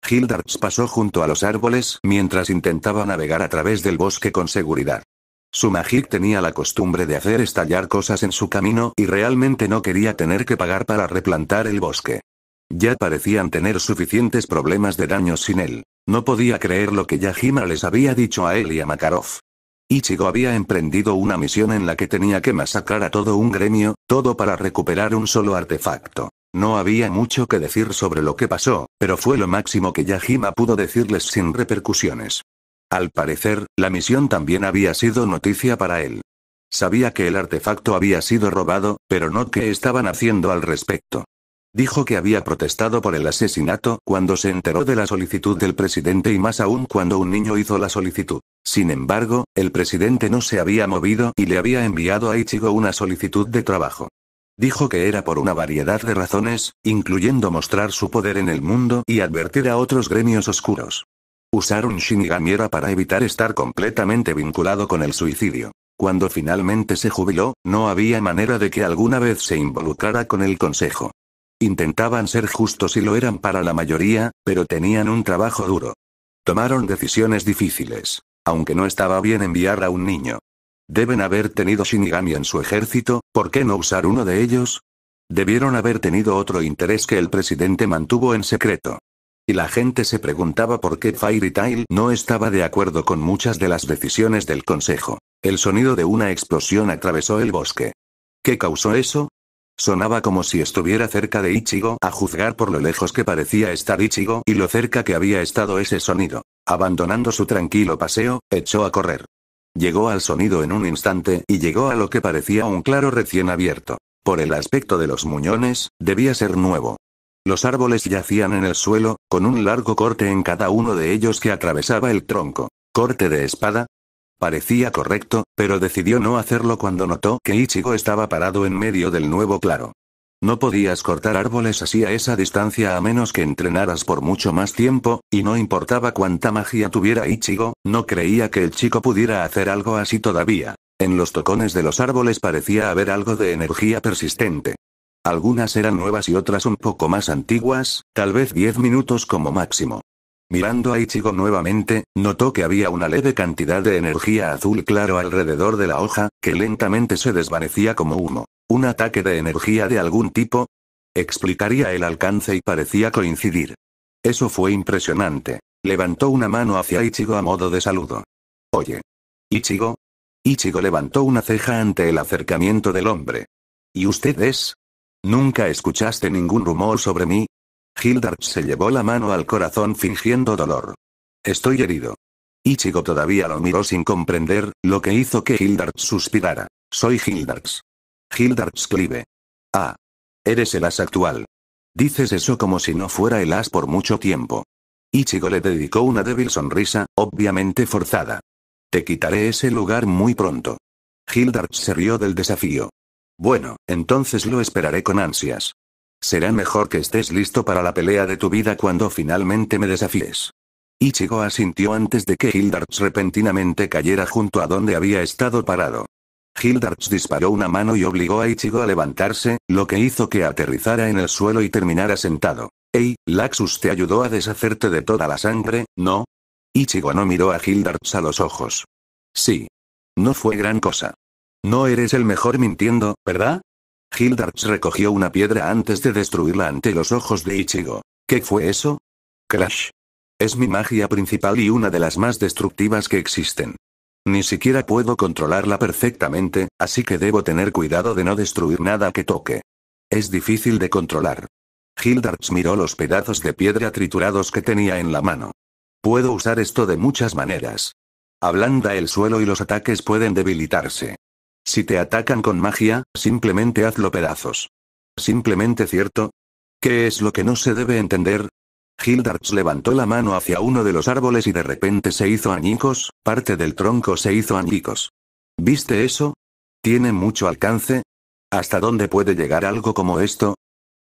Hildards pasó junto a los árboles mientras intentaba navegar a través del bosque con seguridad. Su Magic tenía la costumbre de hacer estallar cosas en su camino y realmente no quería tener que pagar para replantar el bosque. Ya parecían tener suficientes problemas de daños sin él. No podía creer lo que Yajima les había dicho a él y a Makarov. Ichigo había emprendido una misión en la que tenía que masacrar a todo un gremio, todo para recuperar un solo artefacto. No había mucho que decir sobre lo que pasó, pero fue lo máximo que Yajima pudo decirles sin repercusiones. Al parecer, la misión también había sido noticia para él. Sabía que el artefacto había sido robado, pero no qué estaban haciendo al respecto. Dijo que había protestado por el asesinato cuando se enteró de la solicitud del presidente y más aún cuando un niño hizo la solicitud. Sin embargo, el presidente no se había movido y le había enviado a Ichigo una solicitud de trabajo. Dijo que era por una variedad de razones, incluyendo mostrar su poder en el mundo y advertir a otros gremios oscuros. Usar un Shinigami era para evitar estar completamente vinculado con el suicidio. Cuando finalmente se jubiló, no había manera de que alguna vez se involucrara con el consejo. Intentaban ser justos y lo eran para la mayoría, pero tenían un trabajo duro. Tomaron decisiones difíciles. Aunque no estaba bien enviar a un niño. Deben haber tenido Shinigami en su ejército, ¿por qué no usar uno de ellos? Debieron haber tenido otro interés que el presidente mantuvo en secreto. Y la gente se preguntaba por qué Fairy Tail no estaba de acuerdo con muchas de las decisiones del consejo. El sonido de una explosión atravesó el bosque. ¿Qué causó eso? Sonaba como si estuviera cerca de Ichigo, a juzgar por lo lejos que parecía estar Ichigo y lo cerca que había estado ese sonido. Abandonando su tranquilo paseo, echó a correr. Llegó al sonido en un instante y llegó a lo que parecía un claro recién abierto. Por el aspecto de los muñones, debía ser nuevo. Los árboles yacían en el suelo, con un largo corte en cada uno de ellos que atravesaba el tronco. ¿Corte de espada? Parecía correcto, pero decidió no hacerlo cuando notó que Ichigo estaba parado en medio del nuevo claro. No podías cortar árboles así a esa distancia a menos que entrenaras por mucho más tiempo, y no importaba cuánta magia tuviera Ichigo, no creía que el chico pudiera hacer algo así todavía. En los tocones de los árboles parecía haber algo de energía persistente. Algunas eran nuevas y otras un poco más antiguas, tal vez 10 minutos como máximo. Mirando a Ichigo nuevamente, notó que había una leve cantidad de energía azul claro alrededor de la hoja, que lentamente se desvanecía como humo. ¿Un ataque de energía de algún tipo? Explicaría el alcance y parecía coincidir. Eso fue impresionante. Levantó una mano hacia Ichigo a modo de saludo. Oye. ¿Ichigo? Ichigo levantó una ceja ante el acercamiento del hombre. ¿Y usted es? ¿Nunca escuchaste ningún rumor sobre mí? Hildart se llevó la mano al corazón fingiendo dolor. Estoy herido. Ichigo todavía lo miró sin comprender, lo que hizo que Hildart suspirara. Soy Hildarts. Hildarts Clive. Ah. Eres el as actual. Dices eso como si no fuera el as por mucho tiempo. Ichigo le dedicó una débil sonrisa, obviamente forzada. Te quitaré ese lugar muy pronto. Hildarts se rió del desafío. Bueno, entonces lo esperaré con ansias. Será mejor que estés listo para la pelea de tu vida cuando finalmente me desafíes. Ichigo asintió antes de que Hildarts repentinamente cayera junto a donde había estado parado. Hildarts disparó una mano y obligó a Ichigo a levantarse, lo que hizo que aterrizara en el suelo y terminara sentado. Ey, Laxus te ayudó a deshacerte de toda la sangre, ¿no? Ichigo no miró a Hildarts a los ojos. Sí. No fue gran cosa. No eres el mejor mintiendo, ¿verdad? Hildarts recogió una piedra antes de destruirla ante los ojos de Ichigo. ¿Qué fue eso? Crash. Es mi magia principal y una de las más destructivas que existen. Ni siquiera puedo controlarla perfectamente, así que debo tener cuidado de no destruir nada que toque. Es difícil de controlar. Hildarts miró los pedazos de piedra triturados que tenía en la mano. Puedo usar esto de muchas maneras. Ablanda el suelo y los ataques pueden debilitarse. Si te atacan con magia, simplemente hazlo pedazos. Simplemente cierto. ¿Qué es lo que no se debe entender? Hildarts levantó la mano hacia uno de los árboles y de repente se hizo añicos, parte del tronco se hizo añicos. ¿Viste eso? ¿Tiene mucho alcance? ¿Hasta dónde puede llegar algo como esto?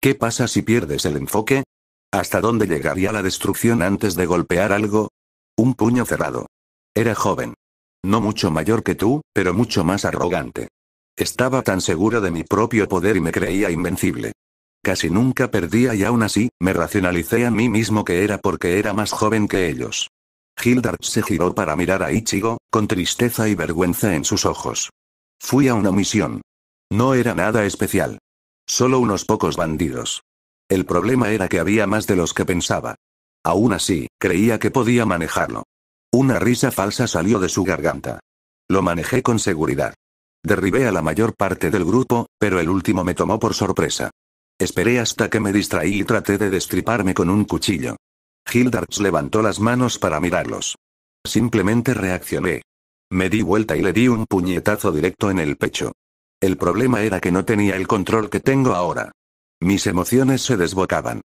¿Qué pasa si pierdes el enfoque? ¿Hasta dónde llegaría la destrucción antes de golpear algo? Un puño cerrado. Era joven. No mucho mayor que tú, pero mucho más arrogante. Estaba tan seguro de mi propio poder y me creía invencible. Casi nunca perdía y aún así, me racionalicé a mí mismo que era porque era más joven que ellos. Hildart se giró para mirar a Ichigo, con tristeza y vergüenza en sus ojos. Fui a una misión. No era nada especial. Solo unos pocos bandidos. El problema era que había más de los que pensaba. Aún así, creía que podía manejarlo. Una risa falsa salió de su garganta. Lo manejé con seguridad. Derribé a la mayor parte del grupo, pero el último me tomó por sorpresa. Esperé hasta que me distraí y traté de destriparme con un cuchillo. Hildarts levantó las manos para mirarlos. Simplemente reaccioné. Me di vuelta y le di un puñetazo directo en el pecho. El problema era que no tenía el control que tengo ahora. Mis emociones se desbocaban.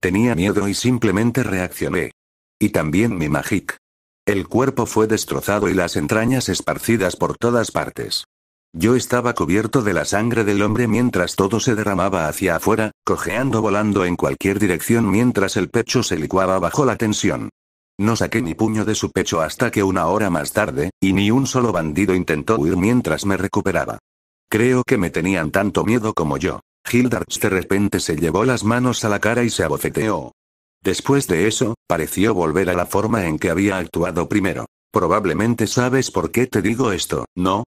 Tenía miedo y simplemente reaccioné. Y también mi Magic. El cuerpo fue destrozado y las entrañas esparcidas por todas partes. Yo estaba cubierto de la sangre del hombre mientras todo se derramaba hacia afuera, cojeando volando en cualquier dirección mientras el pecho se licuaba bajo la tensión. No saqué mi puño de su pecho hasta que una hora más tarde, y ni un solo bandido intentó huir mientras me recuperaba. Creo que me tenían tanto miedo como yo. Hildarch de repente se llevó las manos a la cara y se abofeteó. Después de eso, pareció volver a la forma en que había actuado primero. Probablemente sabes por qué te digo esto, ¿no?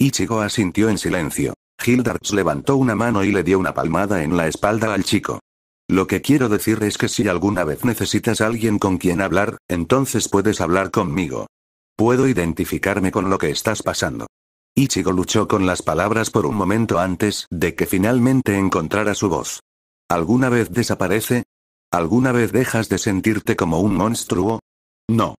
Ichigo asintió en silencio. Hildarch levantó una mano y le dio una palmada en la espalda al chico. Lo que quiero decir es que si alguna vez necesitas a alguien con quien hablar, entonces puedes hablar conmigo. Puedo identificarme con lo que estás pasando. Ichigo luchó con las palabras por un momento antes de que finalmente encontrara su voz. ¿Alguna vez desaparece? ¿Alguna vez dejas de sentirte como un monstruo? No.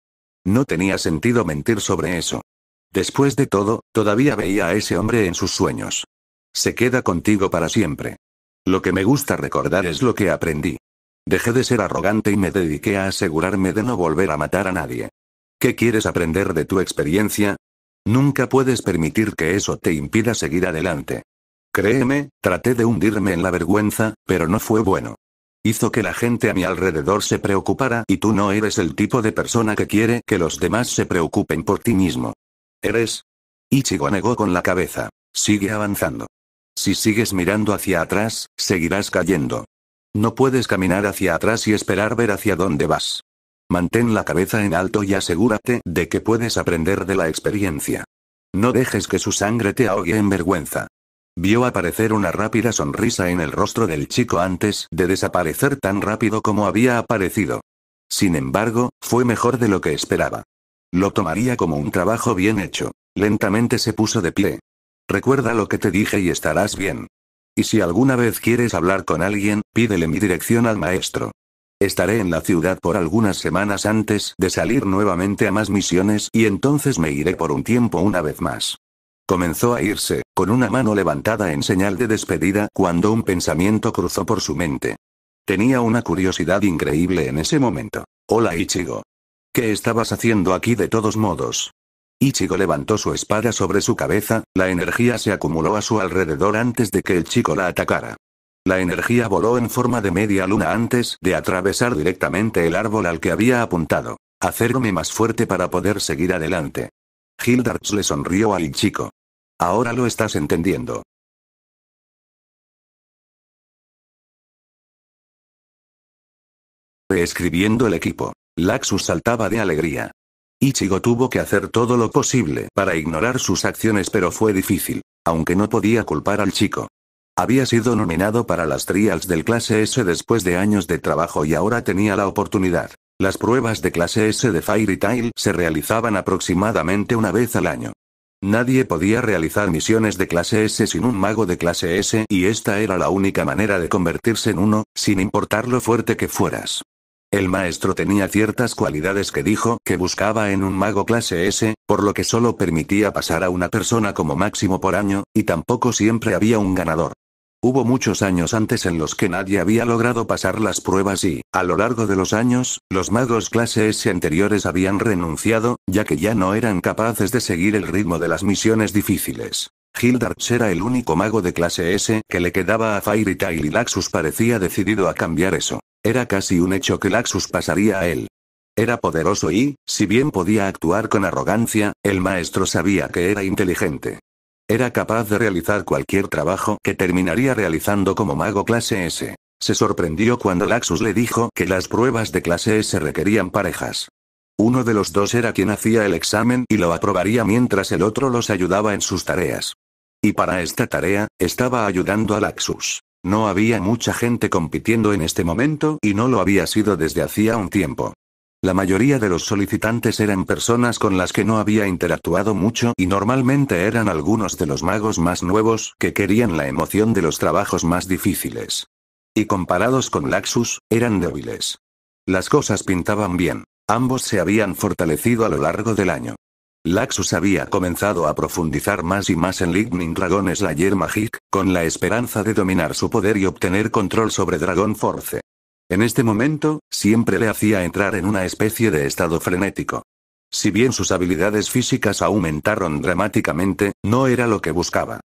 No tenía sentido mentir sobre eso. Después de todo, todavía veía a ese hombre en sus sueños. Se queda contigo para siempre. Lo que me gusta recordar es lo que aprendí. Dejé de ser arrogante y me dediqué a asegurarme de no volver a matar a nadie. ¿Qué quieres aprender de tu experiencia? Nunca puedes permitir que eso te impida seguir adelante. Créeme, traté de hundirme en la vergüenza, pero no fue bueno. Hizo que la gente a mi alrededor se preocupara y tú no eres el tipo de persona que quiere que los demás se preocupen por ti mismo. ¿Eres? Ichigo negó con la cabeza. Sigue avanzando. Si sigues mirando hacia atrás, seguirás cayendo. No puedes caminar hacia atrás y esperar ver hacia dónde vas. Mantén la cabeza en alto y asegúrate de que puedes aprender de la experiencia. No dejes que su sangre te ahogue en vergüenza. Vio aparecer una rápida sonrisa en el rostro del chico antes de desaparecer tan rápido como había aparecido. Sin embargo, fue mejor de lo que esperaba. Lo tomaría como un trabajo bien hecho. Lentamente se puso de pie. Recuerda lo que te dije y estarás bien. Y si alguna vez quieres hablar con alguien, pídele mi dirección al maestro. Estaré en la ciudad por algunas semanas antes de salir nuevamente a más misiones y entonces me iré por un tiempo una vez más. Comenzó a irse, con una mano levantada en señal de despedida cuando un pensamiento cruzó por su mente. Tenía una curiosidad increíble en ese momento. Hola Ichigo. ¿Qué estabas haciendo aquí de todos modos? Ichigo levantó su espada sobre su cabeza, la energía se acumuló a su alrededor antes de que el chico la atacara. La energía voló en forma de media luna antes de atravesar directamente el árbol al que había apuntado. Hacerme más fuerte para poder seguir adelante. Hildarts le sonrió al chico. Ahora lo estás entendiendo. Reescribiendo el equipo. Laxus saltaba de alegría. Ichigo tuvo que hacer todo lo posible para ignorar sus acciones pero fue difícil, aunque no podía culpar al chico. Había sido nominado para las trials del clase S después de años de trabajo y ahora tenía la oportunidad. Las pruebas de clase S de Fairy Tail se realizaban aproximadamente una vez al año. Nadie podía realizar misiones de clase S sin un mago de clase S y esta era la única manera de convertirse en uno, sin importar lo fuerte que fueras. El maestro tenía ciertas cualidades que dijo que buscaba en un mago clase S, por lo que solo permitía pasar a una persona como máximo por año, y tampoco siempre había un ganador. Hubo muchos años antes en los que nadie había logrado pasar las pruebas y, a lo largo de los años, los magos clase S anteriores habían renunciado, ya que ya no eran capaces de seguir el ritmo de las misiones difíciles. Hildarch era el único mago de clase S que le quedaba a Fairy Tail y Laxus parecía decidido a cambiar eso. Era casi un hecho que Laxus pasaría a él. Era poderoso y, si bien podía actuar con arrogancia, el maestro sabía que era inteligente. Era capaz de realizar cualquier trabajo que terminaría realizando como mago clase S. Se sorprendió cuando Laxus le dijo que las pruebas de clase S requerían parejas. Uno de los dos era quien hacía el examen y lo aprobaría mientras el otro los ayudaba en sus tareas. Y para esta tarea, estaba ayudando a Laxus. No había mucha gente compitiendo en este momento y no lo había sido desde hacía un tiempo. La mayoría de los solicitantes eran personas con las que no había interactuado mucho y normalmente eran algunos de los magos más nuevos que querían la emoción de los trabajos más difíciles. Y comparados con Laxus, eran débiles. Las cosas pintaban bien. Ambos se habían fortalecido a lo largo del año. Laxus había comenzado a profundizar más y más en Lightning Dragon Slayer Magic, con la esperanza de dominar su poder y obtener control sobre Dragon Force. En este momento, siempre le hacía entrar en una especie de estado frenético. Si bien sus habilidades físicas aumentaron dramáticamente, no era lo que buscaba.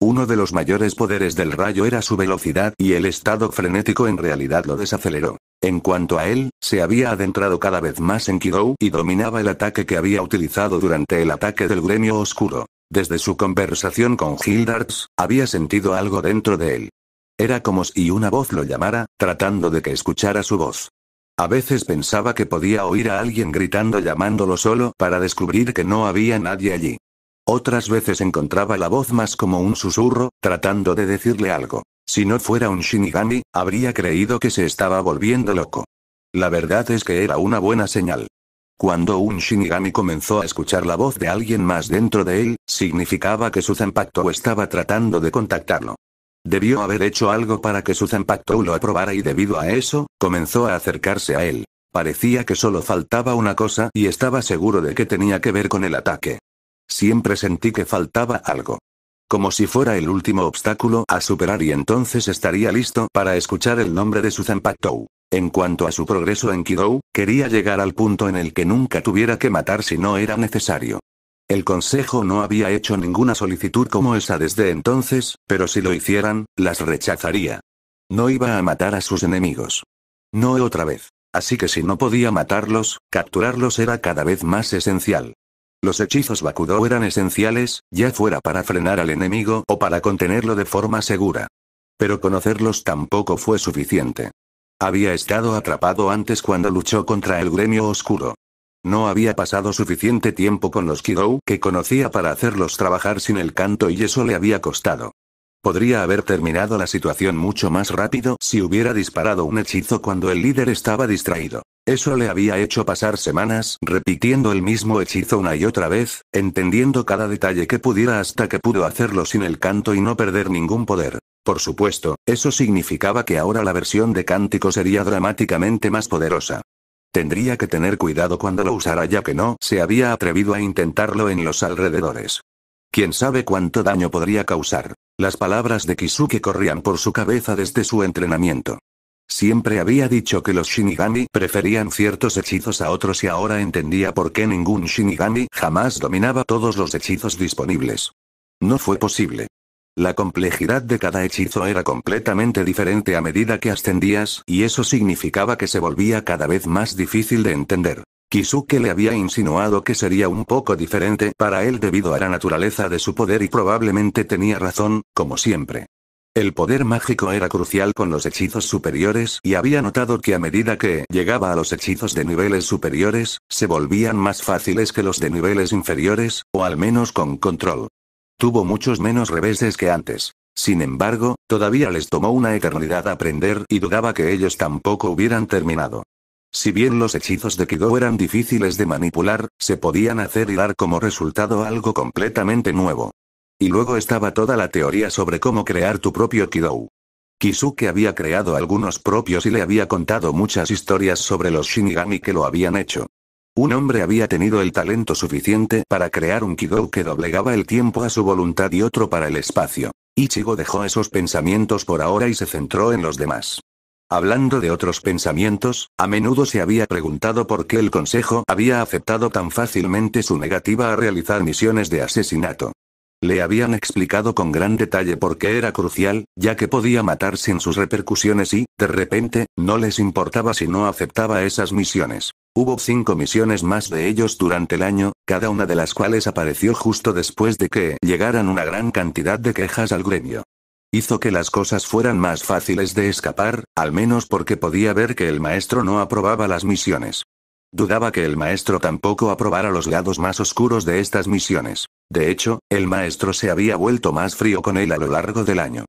Uno de los mayores poderes del rayo era su velocidad y el estado frenético en realidad lo desaceleró. En cuanto a él, se había adentrado cada vez más en Kidou y dominaba el ataque que había utilizado durante el ataque del gremio oscuro. Desde su conversación con Hildards, había sentido algo dentro de él. Era como si una voz lo llamara, tratando de que escuchara su voz. A veces pensaba que podía oír a alguien gritando llamándolo solo para descubrir que no había nadie allí. Otras veces encontraba la voz más como un susurro, tratando de decirle algo. Si no fuera un Shinigami, habría creído que se estaba volviendo loco. La verdad es que era una buena señal. Cuando un Shinigami comenzó a escuchar la voz de alguien más dentro de él, significaba que su Zanpakuto estaba tratando de contactarlo. Debió haber hecho algo para que su Zanpakuto lo aprobara y debido a eso, comenzó a acercarse a él. Parecía que solo faltaba una cosa y estaba seguro de que tenía que ver con el ataque. Siempre sentí que faltaba algo. Como si fuera el último obstáculo a superar y entonces estaría listo para escuchar el nombre de su Zanpakuto. En cuanto a su progreso en Kidou, quería llegar al punto en el que nunca tuviera que matar si no era necesario. El consejo no había hecho ninguna solicitud como esa desde entonces, pero si lo hicieran, las rechazaría. No iba a matar a sus enemigos. No otra vez. Así que si no podía matarlos, capturarlos era cada vez más esencial. Los hechizos Bakudo eran esenciales, ya fuera para frenar al enemigo o para contenerlo de forma segura. Pero conocerlos tampoco fue suficiente. Había estado atrapado antes cuando luchó contra el gremio oscuro. No había pasado suficiente tiempo con los Kidou que conocía para hacerlos trabajar sin el canto y eso le había costado. Podría haber terminado la situación mucho más rápido si hubiera disparado un hechizo cuando el líder estaba distraído. Eso le había hecho pasar semanas repitiendo el mismo hechizo una y otra vez, entendiendo cada detalle que pudiera hasta que pudo hacerlo sin el canto y no perder ningún poder. Por supuesto, eso significaba que ahora la versión de cántico sería dramáticamente más poderosa. Tendría que tener cuidado cuando lo usara ya que no se había atrevido a intentarlo en los alrededores. Quién sabe cuánto daño podría causar. Las palabras de Kisuke corrían por su cabeza desde su entrenamiento. Siempre había dicho que los Shinigami preferían ciertos hechizos a otros y ahora entendía por qué ningún Shinigami jamás dominaba todos los hechizos disponibles. No fue posible. La complejidad de cada hechizo era completamente diferente a medida que ascendías, y eso significaba que se volvía cada vez más difícil de entender. Kisuke le había insinuado que sería un poco diferente para él debido a la naturaleza de su poder y probablemente tenía razón, como siempre. El poder mágico era crucial con los hechizos superiores y había notado que a medida que llegaba a los hechizos de niveles superiores, se volvían más fáciles que los de niveles inferiores, o al menos con control. Tuvo muchos menos reveses que antes. Sin embargo, todavía les tomó una eternidad aprender y dudaba que ellos tampoco hubieran terminado. Si bien los hechizos de Kido eran difíciles de manipular, se podían hacer y dar como resultado algo completamente nuevo. Y luego estaba toda la teoría sobre cómo crear tu propio Kidou. Kisuke había creado algunos propios y le había contado muchas historias sobre los Shinigami que lo habían hecho. Un hombre había tenido el talento suficiente para crear un Kidou que doblegaba el tiempo a su voluntad y otro para el espacio. Ichigo dejó esos pensamientos por ahora y se centró en los demás. Hablando de otros pensamientos, a menudo se había preguntado por qué el Consejo había aceptado tan fácilmente su negativa a realizar misiones de asesinato. Le habían explicado con gran detalle por qué era crucial, ya que podía matar sin sus repercusiones y, de repente, no les importaba si no aceptaba esas misiones. Hubo cinco misiones más de ellos durante el año, cada una de las cuales apareció justo después de que llegaran una gran cantidad de quejas al gremio. Hizo que las cosas fueran más fáciles de escapar, al menos porque podía ver que el maestro no aprobaba las misiones. Dudaba que el maestro tampoco aprobara los lados más oscuros de estas misiones. De hecho, el maestro se había vuelto más frío con él a lo largo del año.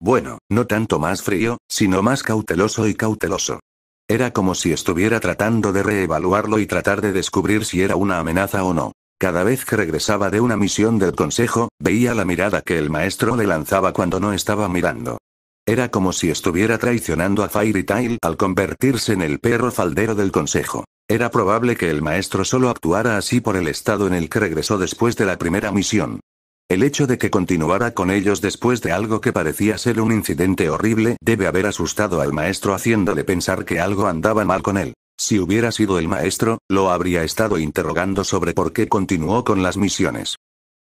Bueno, no tanto más frío, sino más cauteloso y cauteloso. Era como si estuviera tratando de reevaluarlo y tratar de descubrir si era una amenaza o no. Cada vez que regresaba de una misión del consejo, veía la mirada que el maestro le lanzaba cuando no estaba mirando. Era como si estuviera traicionando a Fairy Tail al convertirse en el perro faldero del consejo. Era probable que el maestro solo actuara así por el estado en el que regresó después de la primera misión. El hecho de que continuara con ellos después de algo que parecía ser un incidente horrible debe haber asustado al maestro haciéndole pensar que algo andaba mal con él. Si hubiera sido el maestro, lo habría estado interrogando sobre por qué continuó con las misiones.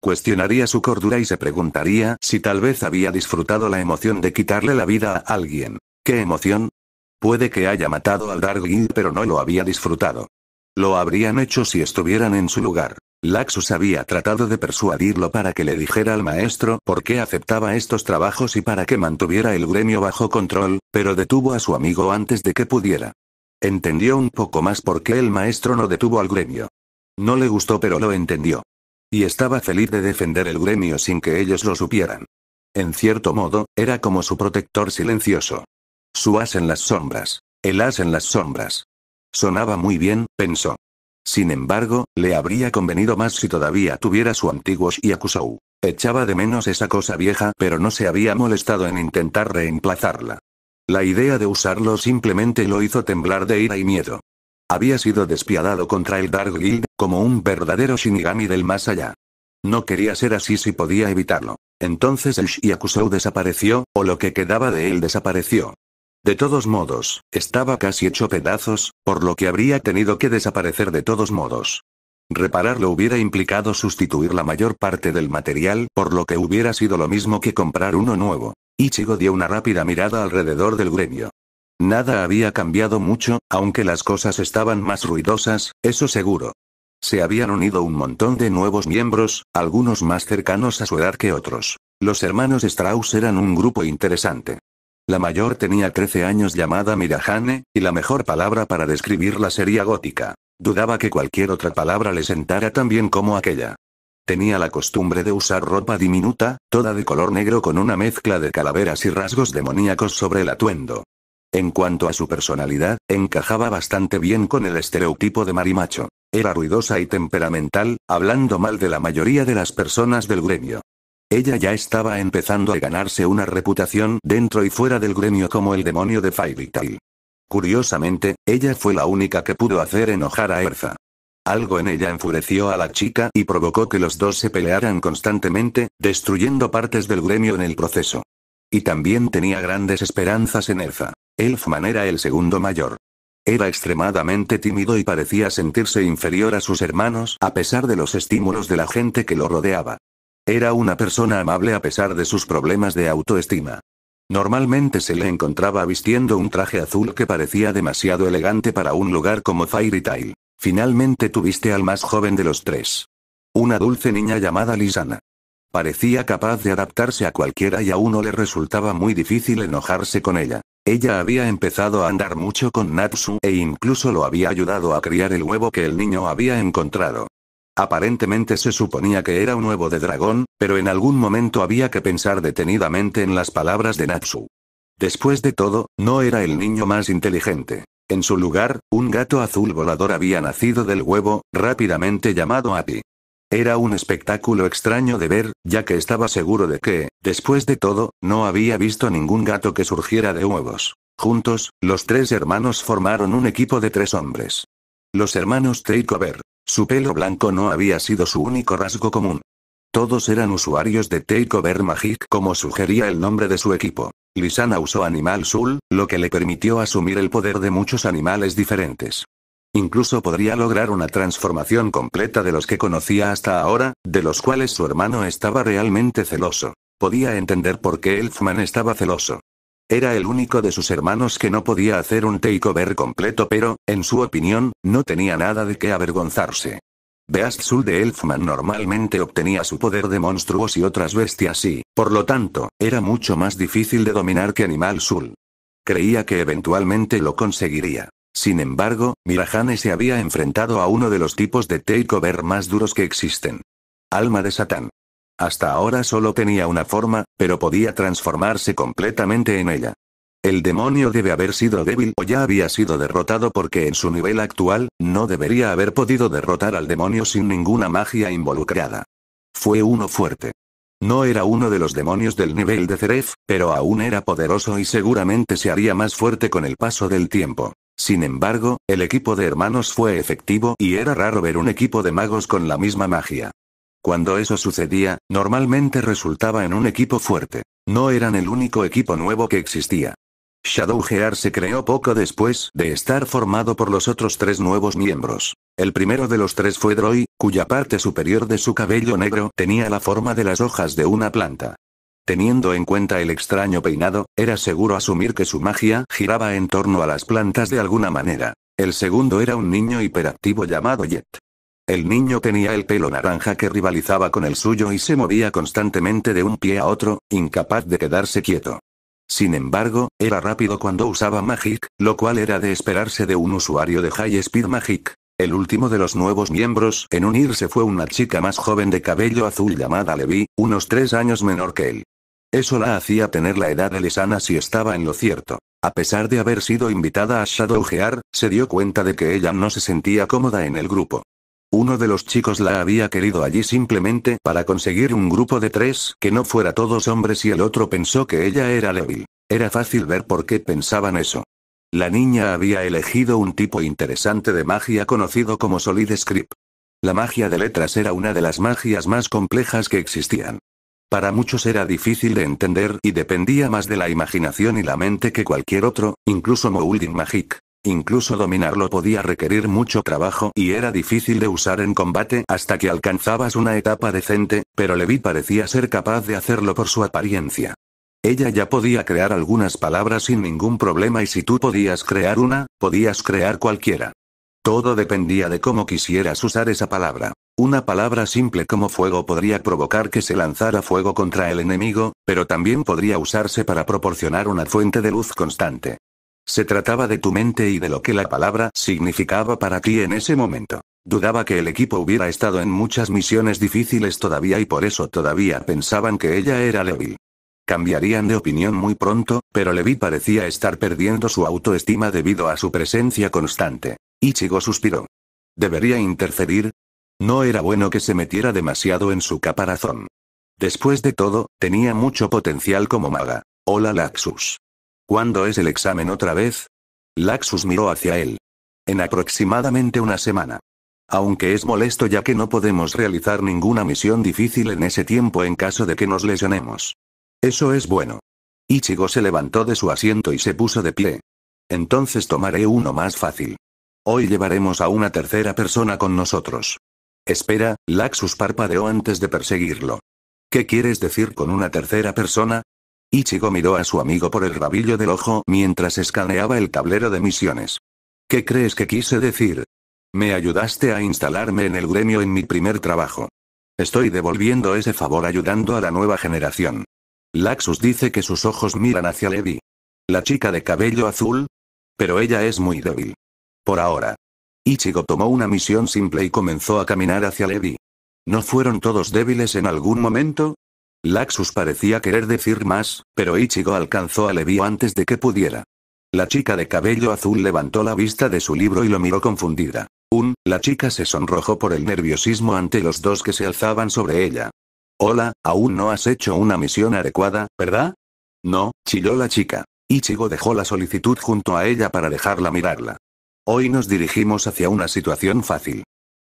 Cuestionaría su cordura y se preguntaría si tal vez había disfrutado la emoción de quitarle la vida a alguien. ¿Qué emoción? Puede que haya matado al Darkguild pero no lo había disfrutado. Lo habrían hecho si estuvieran en su lugar. Laxus había tratado de persuadirlo para que le dijera al maestro por qué aceptaba estos trabajos y para que mantuviera el gremio bajo control, pero detuvo a su amigo antes de que pudiera. Entendió un poco más por qué el maestro no detuvo al gremio. No le gustó pero lo entendió. Y estaba feliz de defender el gremio sin que ellos lo supieran. En cierto modo, era como su protector silencioso. Su as en las sombras. El as en las sombras. Sonaba muy bien, pensó. Sin embargo, le habría convenido más si todavía tuviera su antiguo Shiakusou. Echaba de menos esa cosa vieja, pero no se había molestado en intentar reemplazarla. La idea de usarlo simplemente lo hizo temblar de ira y miedo. Había sido despiadado contra el Dark Guild, como un verdadero Shinigami del más allá. No quería ser así si podía evitarlo. Entonces el Shiakusou desapareció, o lo que quedaba de él desapareció. De todos modos, estaba casi hecho pedazos, por lo que habría tenido que desaparecer de todos modos. Repararlo hubiera implicado sustituir la mayor parte del material, por lo que hubiera sido lo mismo que comprar uno nuevo. Ichigo dio una rápida mirada alrededor del gremio. Nada había cambiado mucho, aunque las cosas estaban más ruidosas, eso seguro. Se habían unido un montón de nuevos miembros, algunos más cercanos a su edad que otros. Los hermanos Strauss eran un grupo interesante. La mayor tenía 13 años llamada Mirahane, y la mejor palabra para describirla sería gótica. Dudaba que cualquier otra palabra le sentara tan bien como aquella. Tenía la costumbre de usar ropa diminuta, toda de color negro con una mezcla de calaveras y rasgos demoníacos sobre el atuendo. En cuanto a su personalidad, encajaba bastante bien con el estereotipo de marimacho. Era ruidosa y temperamental, hablando mal de la mayoría de las personas del gremio. Ella ya estaba empezando a ganarse una reputación dentro y fuera del gremio como el demonio de Fairy Tail. Curiosamente, ella fue la única que pudo hacer enojar a Erza. Algo en ella enfureció a la chica y provocó que los dos se pelearan constantemente, destruyendo partes del gremio en el proceso. Y también tenía grandes esperanzas en Erza. Elfman era el segundo mayor. Era extremadamente tímido y parecía sentirse inferior a sus hermanos a pesar de los estímulos de la gente que lo rodeaba. Era una persona amable a pesar de sus problemas de autoestima. Normalmente se le encontraba vistiendo un traje azul que parecía demasiado elegante para un lugar como Fairy Tail. Finalmente tuviste al más joven de los tres. Una dulce niña llamada Lisana. Parecía capaz de adaptarse a cualquiera y a uno le resultaba muy difícil enojarse con ella. Ella había empezado a andar mucho con Natsu e incluso lo había ayudado a criar el huevo que el niño había encontrado. Aparentemente se suponía que era un huevo de dragón, pero en algún momento había que pensar detenidamente en las palabras de Natsu. Después de todo, no era el niño más inteligente. En su lugar, un gato azul volador había nacido del huevo, rápidamente llamado Api. Era un espectáculo extraño de ver, ya que estaba seguro de que, después de todo, no había visto ningún gato que surgiera de huevos. Juntos, los tres hermanos formaron un equipo de tres hombres. Los hermanos Takeover. Su pelo blanco no había sido su único rasgo común. Todos eran usuarios de Takeover Magic como sugería el nombre de su equipo. Lisana usó Animal Soul, lo que le permitió asumir el poder de muchos animales diferentes. Incluso podría lograr una transformación completa de los que conocía hasta ahora, de los cuales su hermano estaba realmente celoso. Podía entender por qué Elfman estaba celoso. Era el único de sus hermanos que no podía hacer un takeover completo pero, en su opinión, no tenía nada de qué avergonzarse. Beast Soul de Elfman normalmente obtenía su poder de monstruos y otras bestias y, por lo tanto, era mucho más difícil de dominar que Animal Soul. Creía que eventualmente lo conseguiría. Sin embargo, Mirahane se había enfrentado a uno de los tipos de takeover más duros que existen. Alma de Satán. Hasta ahora solo tenía una forma, pero podía transformarse completamente en ella. El demonio debe haber sido débil o ya había sido derrotado porque en su nivel actual, no debería haber podido derrotar al demonio sin ninguna magia involucrada. Fue uno fuerte. No era uno de los demonios del nivel de Ceref, pero aún era poderoso y seguramente se haría más fuerte con el paso del tiempo. Sin embargo, el equipo de hermanos fue efectivo y era raro ver un equipo de magos con la misma magia. Cuando eso sucedía, normalmente resultaba en un equipo fuerte. No eran el único equipo nuevo que existía. Shadowheart se creó poco después de estar formado por los otros tres nuevos miembros. El primero de los tres fue Droy, cuya parte superior de su cabello negro tenía la forma de las hojas de una planta. Teniendo en cuenta el extraño peinado, era seguro asumir que su magia giraba en torno a las plantas de alguna manera. El segundo era un niño hiperactivo llamado Jet. El niño tenía el pelo naranja que rivalizaba con el suyo y se movía constantemente de un pie a otro, incapaz de quedarse quieto. Sin embargo, era rápido cuando usaba Magic, lo cual era de esperarse de un usuario de High Speed Magic. El último de los nuevos miembros en unirse fue una chica más joven de cabello azul llamada Levi, unos tres años menor que él. Eso la hacía tener la edad de Lisana si estaba en lo cierto. A pesar de haber sido invitada a Shadowheart, se dio cuenta de que ella no se sentía cómoda en el grupo. Uno de los chicos la había querido allí simplemente para conseguir un grupo de tres que no fuera todos hombres y el otro pensó que ella era débil. Era fácil ver por qué pensaban eso. La niña había elegido un tipo interesante de magia conocido como Solid Script. La magia de letras era una de las magias más complejas que existían. Para muchos era difícil de entender y dependía más de la imaginación y la mente que cualquier otro, incluso Moulding Magic. Incluso dominarlo podía requerir mucho trabajo y era difícil de usar en combate hasta que alcanzabas una etapa decente, pero Levi parecía ser capaz de hacerlo por su apariencia. Ella ya podía crear algunas palabras sin ningún problema y si tú podías crear una, podías crear cualquiera. Todo dependía de cómo quisieras usar esa palabra. Una palabra simple como fuego podría provocar que se lanzara fuego contra el enemigo, pero también podría usarse para proporcionar una fuente de luz constante. Se trataba de tu mente y de lo que la palabra significaba para ti en ese momento. Dudaba que el equipo hubiera estado en muchas misiones difíciles todavía y por eso todavía pensaban que ella era débil. Cambiarían de opinión muy pronto, pero Levi parecía estar perdiendo su autoestima debido a su presencia constante. Ichigo suspiró. ¿Debería interferir? No era bueno que se metiera demasiado en su caparazón. Después de todo, tenía mucho potencial como maga. Hola Laxus. ¿Cuándo es el examen otra vez? Laxus miró hacia él. En aproximadamente una semana. Aunque es molesto ya que no podemos realizar ninguna misión difícil en ese tiempo en caso de que nos lesionemos. Eso es bueno. Ichigo se levantó de su asiento y se puso de pie. Entonces tomaré uno más fácil. Hoy llevaremos a una tercera persona con nosotros. Espera, Laxus parpadeó antes de perseguirlo. ¿Qué quieres decir con una tercera persona? Ichigo miró a su amigo por el rabillo del ojo mientras escaneaba el tablero de misiones. ¿Qué crees que quise decir? Me ayudaste a instalarme en el gremio en mi primer trabajo. Estoy devolviendo ese favor ayudando a la nueva generación. Laxus dice que sus ojos miran hacia Levi. La chica de cabello azul. Pero ella es muy débil. Por ahora. Ichigo tomó una misión simple y comenzó a caminar hacia Levi. ¿No fueron todos débiles en algún momento? Laxus parecía querer decir más, pero Ichigo alcanzó a Levi antes de que pudiera. La chica de cabello azul levantó la vista de su libro y lo miró confundida. Un, la chica se sonrojó por el nerviosismo ante los dos que se alzaban sobre ella. Hola, aún no has hecho una misión adecuada, ¿verdad? No, chilló la chica. Ichigo dejó la solicitud junto a ella para dejarla mirarla. Hoy nos dirigimos hacia una situación fácil.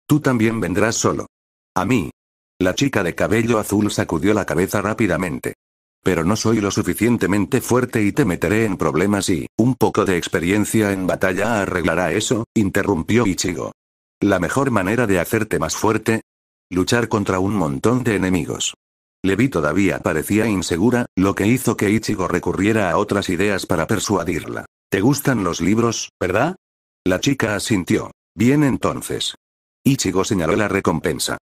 Tú también vendrás solo. A mí, la chica de cabello azul sacudió la cabeza rápidamente. Pero no soy lo suficientemente fuerte y te meteré en problemas y, un poco de experiencia en batalla arreglará eso, interrumpió Ichigo. La mejor manera de hacerte más fuerte? Luchar contra un montón de enemigos. Levi todavía parecía insegura, lo que hizo que Ichigo recurriera a otras ideas para persuadirla. ¿Te gustan los libros, verdad? La chica asintió. Bien entonces. Ichigo señaló la recompensa.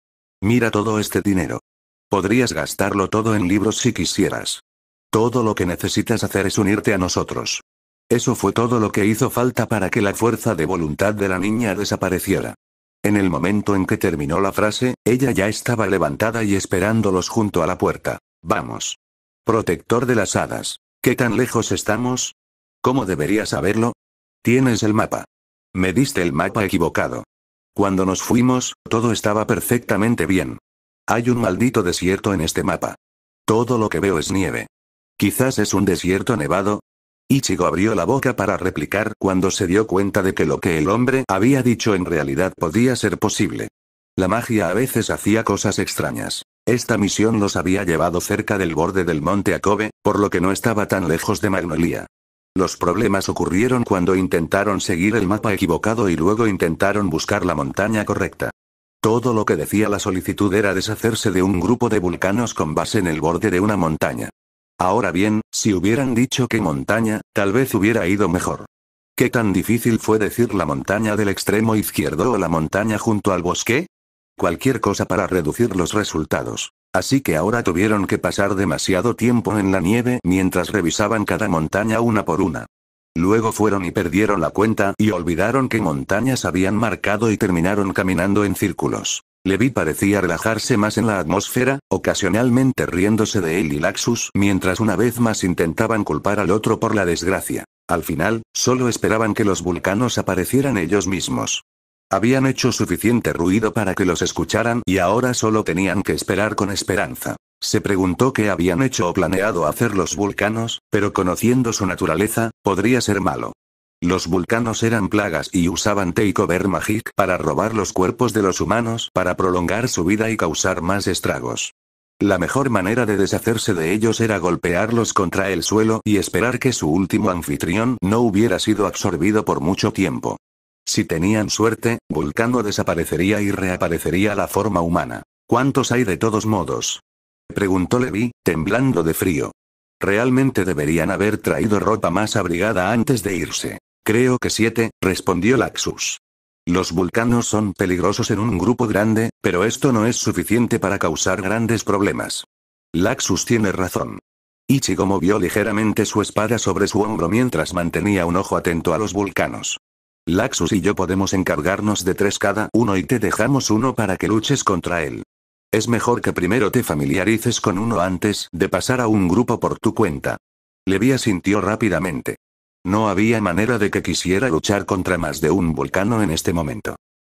Mira todo este dinero. Podrías gastarlo todo en libros si quisieras. Todo lo que necesitas hacer es unirte a nosotros. Eso fue todo lo que hizo falta para que la fuerza de voluntad de la niña desapareciera. En el momento en que terminó la frase, ella ya estaba levantada y esperándolos junto a la puerta. Vamos. Protector de las hadas. ¿Qué tan lejos estamos? ¿Cómo debería saberlo? Tienes el mapa. Me diste el mapa equivocado. Cuando nos fuimos, todo estaba perfectamente bien. Hay un maldito desierto en este mapa. Todo lo que veo es nieve. Quizás es un desierto nevado. Ichigo abrió la boca para replicar cuando se dio cuenta de que lo que el hombre había dicho en realidad podía ser posible. La magia a veces hacía cosas extrañas. Esta misión los había llevado cerca del borde del monte Akobe, por lo que no estaba tan lejos de Magnolia. Los problemas ocurrieron cuando intentaron seguir el mapa equivocado y luego intentaron buscar la montaña correcta. Todo lo que decía la solicitud era deshacerse de un grupo de vulcanos con base en el borde de una montaña. Ahora bien, si hubieran dicho qué montaña, tal vez hubiera ido mejor. ¿Qué tan difícil fue decir la montaña del extremo izquierdo o la montaña junto al bosque? Cualquier cosa para reducir los resultados. Así que ahora tuvieron que pasar demasiado tiempo en la nieve mientras revisaban cada montaña una por una. Luego fueron y perdieron la cuenta y olvidaron qué montañas habían marcado y terminaron caminando en círculos. Levi parecía relajarse más en la atmósfera, ocasionalmente riéndose de él y Laxus, mientras una vez más intentaban culpar al otro por la desgracia. Al final, solo esperaban que los vulcanos aparecieran ellos mismos. Habían hecho suficiente ruido para que los escucharan y ahora solo tenían que esperar con esperanza. Se preguntó qué habían hecho o planeado hacer los vulcanos, pero conociendo su naturaleza, podría ser malo. Los vulcanos eran plagas y usaban Takeover Magic para robar los cuerpos de los humanos para prolongar su vida y causar más estragos. La mejor manera de deshacerse de ellos era golpearlos contra el suelo y esperar que su último anfitrión no hubiera sido absorbido por mucho tiempo. Si tenían suerte, Vulcano desaparecería y reaparecería la forma humana. ¿Cuántos hay de todos modos? Preguntó Levi, temblando de frío. Realmente deberían haber traído ropa más abrigada antes de irse. Creo que siete, respondió Laxus. Los vulcanos son peligrosos en un grupo grande, pero esto no es suficiente para causar grandes problemas. Laxus tiene razón. Ichigo movió ligeramente su espada sobre su hombro mientras mantenía un ojo atento a los vulcanos. Laxus y yo podemos encargarnos de tres cada uno y te dejamos uno para que luches contra él. Es mejor que primero te familiarices con uno antes de pasar a un grupo por tu cuenta. Levi asintió rápidamente. No había manera de que quisiera luchar contra más de un vulcano en este momento.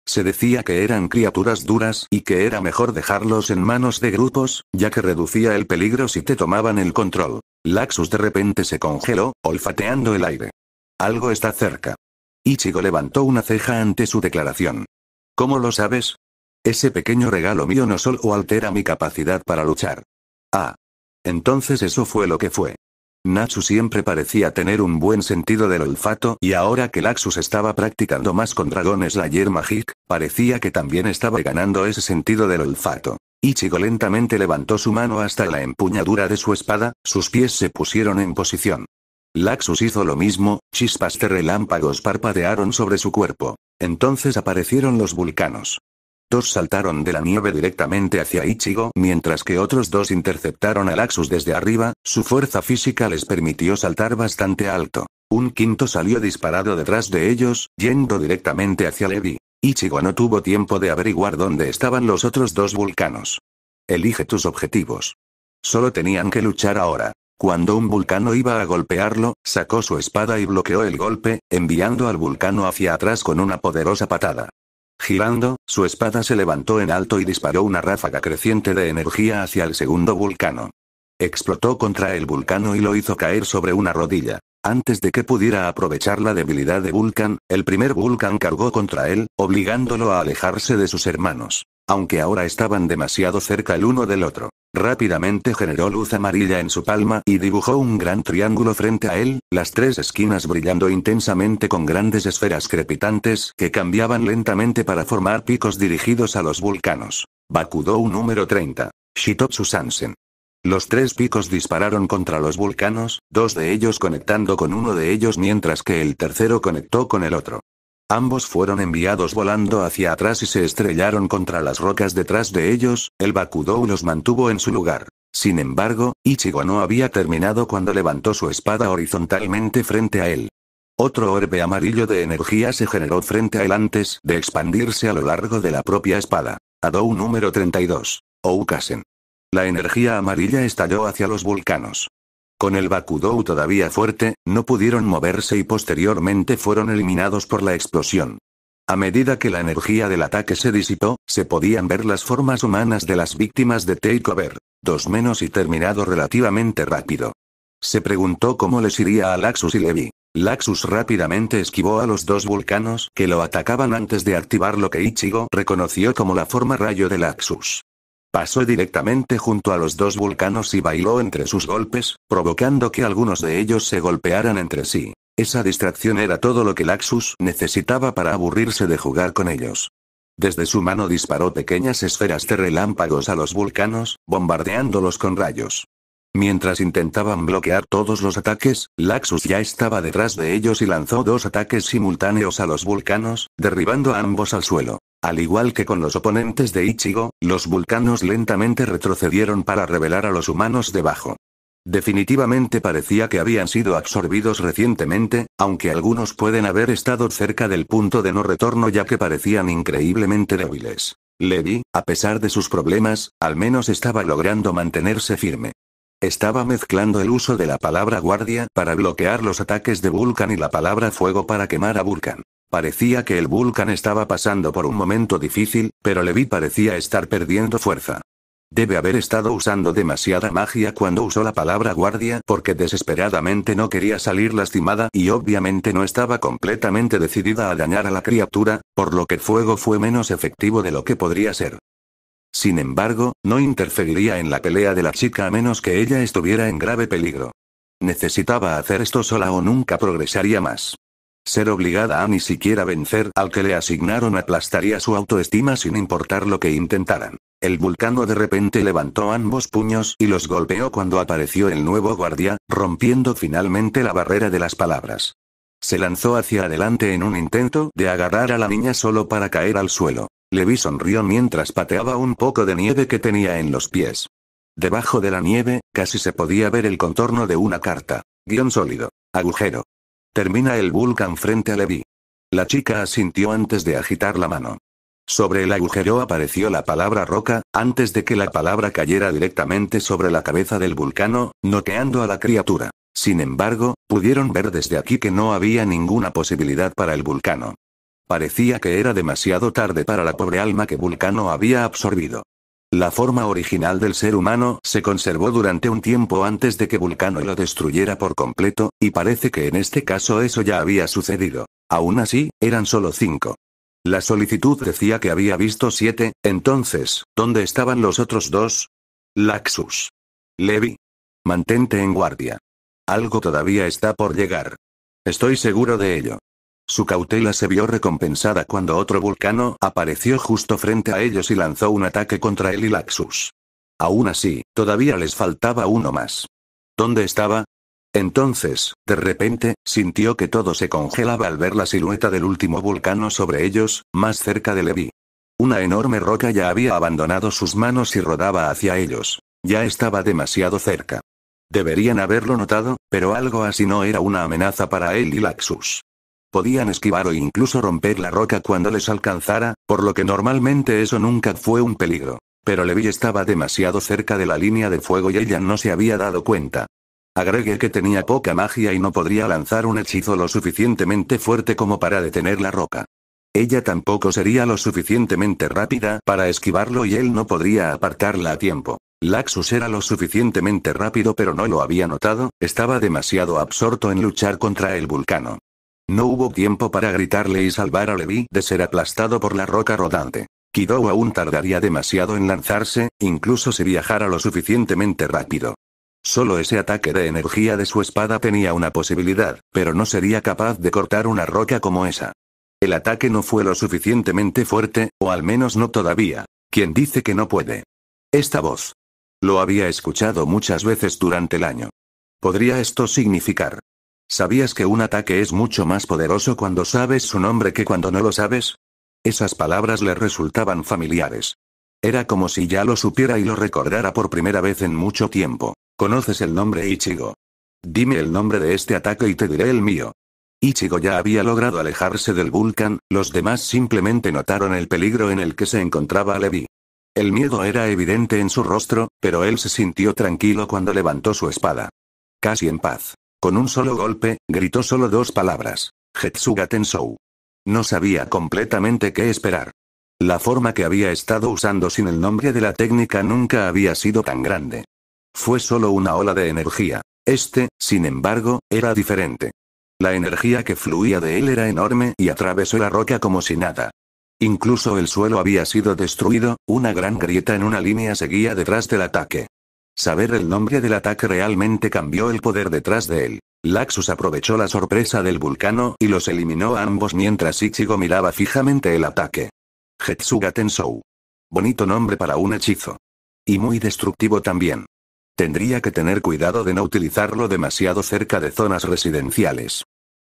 Se decía que eran criaturas duras y que era mejor dejarlos en manos de grupos, ya que reducía el peligro si te tomaban el control. Laxus de repente se congeló, olfateando el aire. Algo está cerca. Ichigo levantó una ceja ante su declaración. ¿Cómo lo sabes? Ese pequeño regalo mío no solo altera mi capacidad para luchar. Ah. Entonces eso fue lo que fue. Natsu siempre parecía tener un buen sentido del olfato y ahora que Laxus estaba practicando más con Dragones Slayer Magic, parecía que también estaba ganando ese sentido del olfato. Ichigo lentamente levantó su mano hasta la empuñadura de su espada, sus pies se pusieron en posición. Laxus hizo lo mismo, chispas de relámpagos parpadearon sobre su cuerpo. Entonces aparecieron los vulcanos. Dos saltaron de la nieve directamente hacia Ichigo, mientras que otros dos interceptaron a Laxus desde arriba, su fuerza física les permitió saltar bastante alto. Un quinto salió disparado detrás de ellos, yendo directamente hacia Levi. Ichigo no tuvo tiempo de averiguar dónde estaban los otros dos vulcanos. Elige tus objetivos. Solo tenían que luchar ahora. Cuando un vulcano iba a golpearlo, sacó su espada y bloqueó el golpe, enviando al vulcano hacia atrás con una poderosa patada. Girando, su espada se levantó en alto y disparó una ráfaga creciente de energía hacia el segundo vulcano. Explotó contra el vulcano y lo hizo caer sobre una rodilla. Antes de que pudiera aprovechar la debilidad de Vulcan, el primer Vulcan cargó contra él, obligándolo a alejarse de sus hermanos. Aunque ahora estaban demasiado cerca el uno del otro. Rápidamente generó luz amarilla en su palma y dibujó un gran triángulo frente a él, las tres esquinas brillando intensamente con grandes esferas crepitantes que cambiaban lentamente para formar picos dirigidos a los vulcanos. Bakudou número 30. Shitotsu Sansen. Los tres picos dispararon contra los vulcanos, dos de ellos conectando con uno de ellos mientras que el tercero conectó con el otro. Ambos fueron enviados volando hacia atrás y se estrellaron contra las rocas detrás de ellos, el Bakudou los mantuvo en su lugar. Sin embargo, Ichigo no había terminado cuando levantó su espada horizontalmente frente a él. Otro orbe amarillo de energía se generó frente a él antes de expandirse a lo largo de la propia espada. Adou número 32. Oukasen. La energía amarilla estalló hacia los vulcanos. Con el Bakudou todavía fuerte, no pudieron moverse y posteriormente fueron eliminados por la explosión. A medida que la energía del ataque se disipó, se podían ver las formas humanas de las víctimas de Takeover. Dos menos y terminado relativamente rápido. Se preguntó cómo les iría a Laxus y Levi. Laxus rápidamente esquivó a los dos vulcanos que lo atacaban antes de activar lo que Ichigo reconoció como la forma rayo de Laxus. Pasó directamente junto a los dos vulcanos y bailó entre sus golpes, provocando que algunos de ellos se golpearan entre sí. Esa distracción era todo lo que Laxus necesitaba para aburrirse de jugar con ellos. Desde su mano disparó pequeñas esferas de relámpagos a los vulcanos, bombardeándolos con rayos. Mientras intentaban bloquear todos los ataques, Laxus ya estaba detrás de ellos y lanzó dos ataques simultáneos a los vulcanos, derribando a ambos al suelo. Al igual que con los oponentes de Ichigo, los vulcanos lentamente retrocedieron para revelar a los humanos debajo. Definitivamente parecía que habían sido absorbidos recientemente, aunque algunos pueden haber estado cerca del punto de no retorno ya que parecían increíblemente débiles. Levi, a pesar de sus problemas, al menos estaba logrando mantenerse firme. Estaba mezclando el uso de la palabra guardia para bloquear los ataques de Vulcan y la palabra fuego para quemar a Vulcan. Parecía que el Vulcan estaba pasando por un momento difícil, pero Levi parecía estar perdiendo fuerza. Debe haber estado usando demasiada magia cuando usó la palabra guardia porque desesperadamente no quería salir lastimada y obviamente no estaba completamente decidida a dañar a la criatura, por lo que fuego fue menos efectivo de lo que podría ser. Sin embargo, no interferiría en la pelea de la chica a menos que ella estuviera en grave peligro. Necesitaba hacer esto sola o nunca progresaría más. Ser obligada a ni siquiera vencer al que le asignaron aplastaría su autoestima sin importar lo que intentaran. El vulcano de repente levantó ambos puños y los golpeó cuando apareció el nuevo guardia, rompiendo finalmente la barrera de las palabras. Se lanzó hacia adelante en un intento de agarrar a la niña solo para caer al suelo. Levi sonrió mientras pateaba un poco de nieve que tenía en los pies. Debajo de la nieve, casi se podía ver el contorno de una carta. Guión sólido. Agujero. Termina el Vulcan frente a Levi. La chica asintió antes de agitar la mano. Sobre el agujero apareció la palabra roca, antes de que la palabra cayera directamente sobre la cabeza del vulcano, noqueando a la criatura. Sin embargo, pudieron ver desde aquí que no había ninguna posibilidad para el vulcano. Parecía que era demasiado tarde para la pobre alma que Vulcano había absorbido. La forma original del ser humano se conservó durante un tiempo antes de que Vulcano lo destruyera por completo, y parece que en este caso eso ya había sucedido. Aún así, eran solo cinco. La solicitud decía que había visto siete, entonces, ¿dónde estaban los otros dos? Laxus. Levi. Mantente en guardia. Algo todavía está por llegar. Estoy seguro de ello. Su cautela se vio recompensada cuando otro vulcano apareció justo frente a ellos y lanzó un ataque contra él y Laxus. Aún así, todavía les faltaba uno más. ¿Dónde estaba? Entonces, de repente, sintió que todo se congelaba al ver la silueta del último vulcano sobre ellos, más cerca de Levi. Una enorme roca ya había abandonado sus manos y rodaba hacia ellos. Ya estaba demasiado cerca. Deberían haberlo notado, pero algo así no era una amenaza para él. Podían esquivar o incluso romper la roca cuando les alcanzara, por lo que normalmente eso nunca fue un peligro. Pero Levi estaba demasiado cerca de la línea de fuego y ella no se había dado cuenta. Agregué que tenía poca magia y no podría lanzar un hechizo lo suficientemente fuerte como para detener la roca. Ella tampoco sería lo suficientemente rápida para esquivarlo y él no podría apartarla a tiempo. Laxus era lo suficientemente rápido pero no lo había notado, estaba demasiado absorto en luchar contra el vulcano. No hubo tiempo para gritarle y salvar a Levi de ser aplastado por la roca rodante. Kido aún tardaría demasiado en lanzarse, incluso si viajara lo suficientemente rápido. Solo ese ataque de energía de su espada tenía una posibilidad, pero no sería capaz de cortar una roca como esa. El ataque no fue lo suficientemente fuerte, o al menos no todavía. Quien dice que no puede? Esta voz. Lo había escuchado muchas veces durante el año. ¿Podría esto significar ¿Sabías que un ataque es mucho más poderoso cuando sabes su nombre que cuando no lo sabes? Esas palabras le resultaban familiares. Era como si ya lo supiera y lo recordara por primera vez en mucho tiempo. ¿Conoces el nombre Ichigo? Dime el nombre de este ataque y te diré el mío. Ichigo ya había logrado alejarse del Vulcan, los demás simplemente notaron el peligro en el que se encontraba Levi. El miedo era evidente en su rostro, pero él se sintió tranquilo cuando levantó su espada. Casi en paz. Con un solo golpe, gritó solo dos palabras. Hetsuga Tensou. No sabía completamente qué esperar. La forma que había estado usando sin el nombre de la técnica nunca había sido tan grande. Fue solo una ola de energía. Este, sin embargo, era diferente. La energía que fluía de él era enorme y atravesó la roca como si nada. Incluso el suelo había sido destruido, una gran grieta en una línea seguía detrás del ataque. Saber el nombre del ataque realmente cambió el poder detrás de él. Laxus aprovechó la sorpresa del vulcano y los eliminó a ambos mientras Ichigo miraba fijamente el ataque. Hetsuga Tensou. Bonito nombre para un hechizo. Y muy destructivo también. Tendría que tener cuidado de no utilizarlo demasiado cerca de zonas residenciales.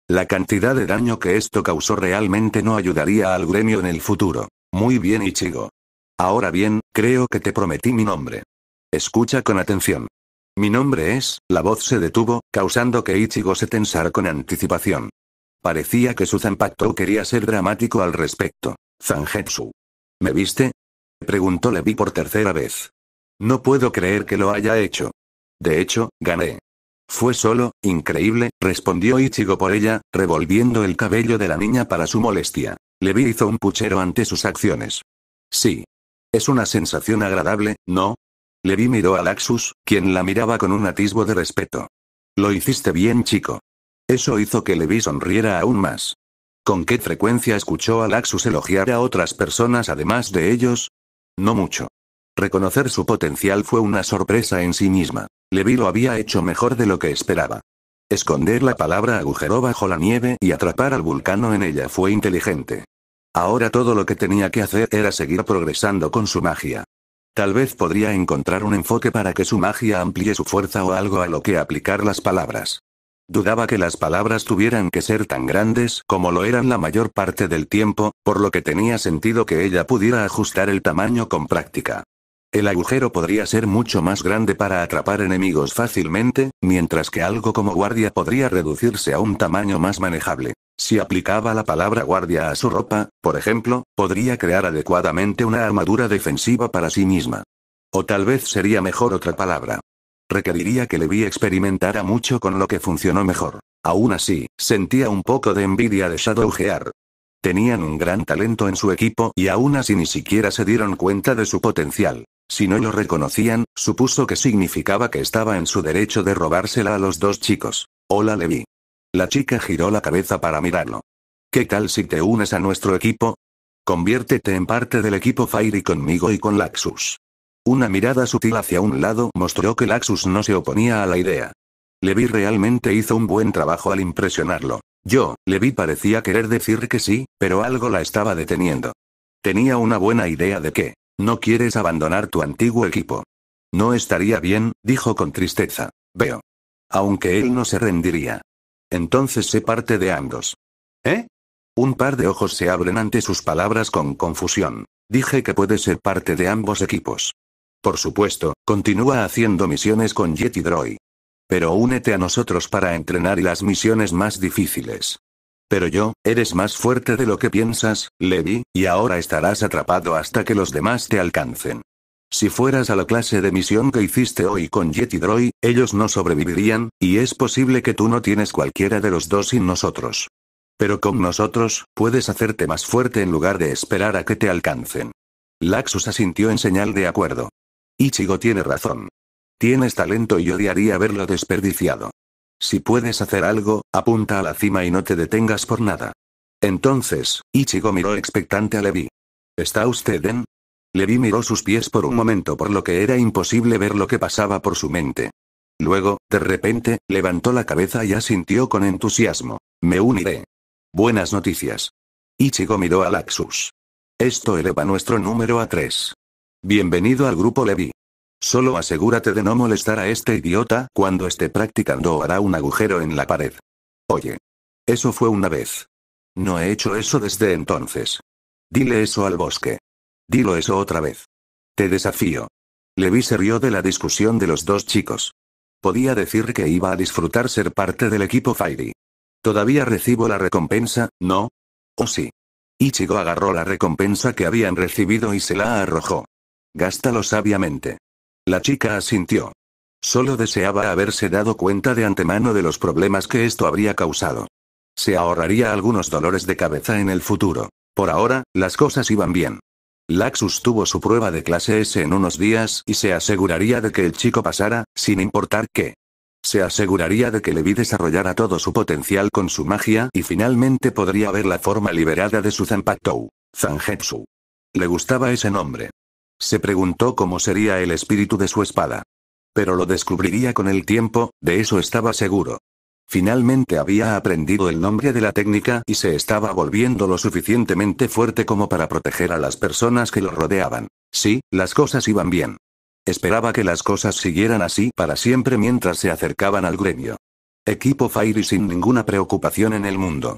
La cantidad de daño que esto causó realmente no ayudaría al gremio en el futuro. Muy bien Ichigo. Ahora bien, creo que te prometí mi nombre. Escucha con atención. Mi nombre es, la voz se detuvo, causando que Ichigo se tensara con anticipación. Parecía que su Zanpakuto quería ser dramático al respecto. Zangetsu. ¿Me viste? Preguntó Levi por tercera vez. No puedo creer que lo haya hecho. De hecho, gané. Fue solo, increíble, respondió Ichigo por ella, revolviendo el cabello de la niña para su molestia. Levi hizo un puchero ante sus acciones. Sí. Es una sensación agradable, ¿no? Levi miró a Laxus, quien la miraba con un atisbo de respeto. Lo hiciste bien, chico. Eso hizo que Levi sonriera aún más. ¿Con qué frecuencia escuchó a Laxus elogiar a otras personas además de ellos? No mucho. Reconocer su potencial fue una sorpresa en sí misma. Levi lo había hecho mejor de lo que esperaba. Esconder la palabra agujero bajo la nieve y atrapar al vulcano en ella fue inteligente. Ahora todo lo que tenía que hacer era seguir progresando con su magia. Tal vez podría encontrar un enfoque para que su magia amplíe su fuerza o algo a lo que aplicar las palabras. Dudaba que las palabras tuvieran que ser tan grandes como lo eran la mayor parte del tiempo, por lo que tenía sentido que ella pudiera ajustar el tamaño con práctica. El agujero podría ser mucho más grande para atrapar enemigos fácilmente, mientras que algo como guardia podría reducirse a un tamaño más manejable. Si aplicaba la palabra guardia a su ropa, por ejemplo, podría crear adecuadamente una armadura defensiva para sí misma. O tal vez sería mejor otra palabra. Requeriría que Levi experimentara mucho con lo que funcionó mejor. Aún así, sentía un poco de envidia de Shadowheart. Tenían un gran talento en su equipo y aún así ni siquiera se dieron cuenta de su potencial. Si no lo reconocían, supuso que significaba que estaba en su derecho de robársela a los dos chicos. Hola Levi. La chica giró la cabeza para mirarlo. ¿Qué tal si te unes a nuestro equipo? Conviértete en parte del equipo Fairy conmigo y con Laxus. Una mirada sutil hacia un lado mostró que Laxus no se oponía a la idea. Levi realmente hizo un buen trabajo al impresionarlo. Yo, Levi parecía querer decir que sí, pero algo la estaba deteniendo. Tenía una buena idea de que, no quieres abandonar tu antiguo equipo. No estaría bien, dijo con tristeza. Veo. Aunque él no se rendiría. Entonces sé parte de ambos. ¿Eh? Un par de ojos se abren ante sus palabras con confusión. Dije que puede ser parte de ambos equipos. Por supuesto, continúa haciendo misiones con Yeti Droid. Pero únete a nosotros para entrenar y las misiones más difíciles. Pero yo, eres más fuerte de lo que piensas, Levi, y ahora estarás atrapado hasta que los demás te alcancen. Si fueras a la clase de misión que hiciste hoy con Yeti Droid, ellos no sobrevivirían, y es posible que tú no tienes cualquiera de los dos sin nosotros. Pero con nosotros, puedes hacerte más fuerte en lugar de esperar a que te alcancen. Laxus asintió en señal de acuerdo. Ichigo tiene razón. Tienes talento y odiaría verlo desperdiciado. Si puedes hacer algo, apunta a la cima y no te detengas por nada. Entonces, Ichigo miró expectante a Levi. ¿Está usted en? Levi miró sus pies por un momento por lo que era imposible ver lo que pasaba por su mente. Luego, de repente, levantó la cabeza y asintió con entusiasmo. Me uniré. Buenas noticias. Ichigo miró a Laxus. Esto eleva nuestro número a tres. Bienvenido al grupo Levi. Solo asegúrate de no molestar a este idiota cuando esté practicando o hará un agujero en la pared. Oye. Eso fue una vez. No he hecho eso desde entonces. Dile eso al bosque. Dilo eso otra vez. Te desafío. Levi se rió de la discusión de los dos chicos. Podía decir que iba a disfrutar ser parte del equipo Fairy. Todavía recibo la recompensa, ¿no? ¿O sí? Ichigo agarró la recompensa que habían recibido y se la arrojó. Gástalo sabiamente. La chica asintió. Solo deseaba haberse dado cuenta de antemano de los problemas que esto habría causado. Se ahorraría algunos dolores de cabeza en el futuro. Por ahora, las cosas iban bien. Laxus tuvo su prueba de clase S en unos días y se aseguraría de que el chico pasara, sin importar qué. Se aseguraría de que Levi desarrollara todo su potencial con su magia y finalmente podría ver la forma liberada de su Zanpakuto. Zangetsu. Le gustaba ese nombre. Se preguntó cómo sería el espíritu de su espada. Pero lo descubriría con el tiempo, de eso estaba seguro. Finalmente había aprendido el nombre de la técnica y se estaba volviendo lo suficientemente fuerte como para proteger a las personas que lo rodeaban. Sí, las cosas iban bien. Esperaba que las cosas siguieran así para siempre mientras se acercaban al gremio. Equipo Fairy sin ninguna preocupación en el mundo.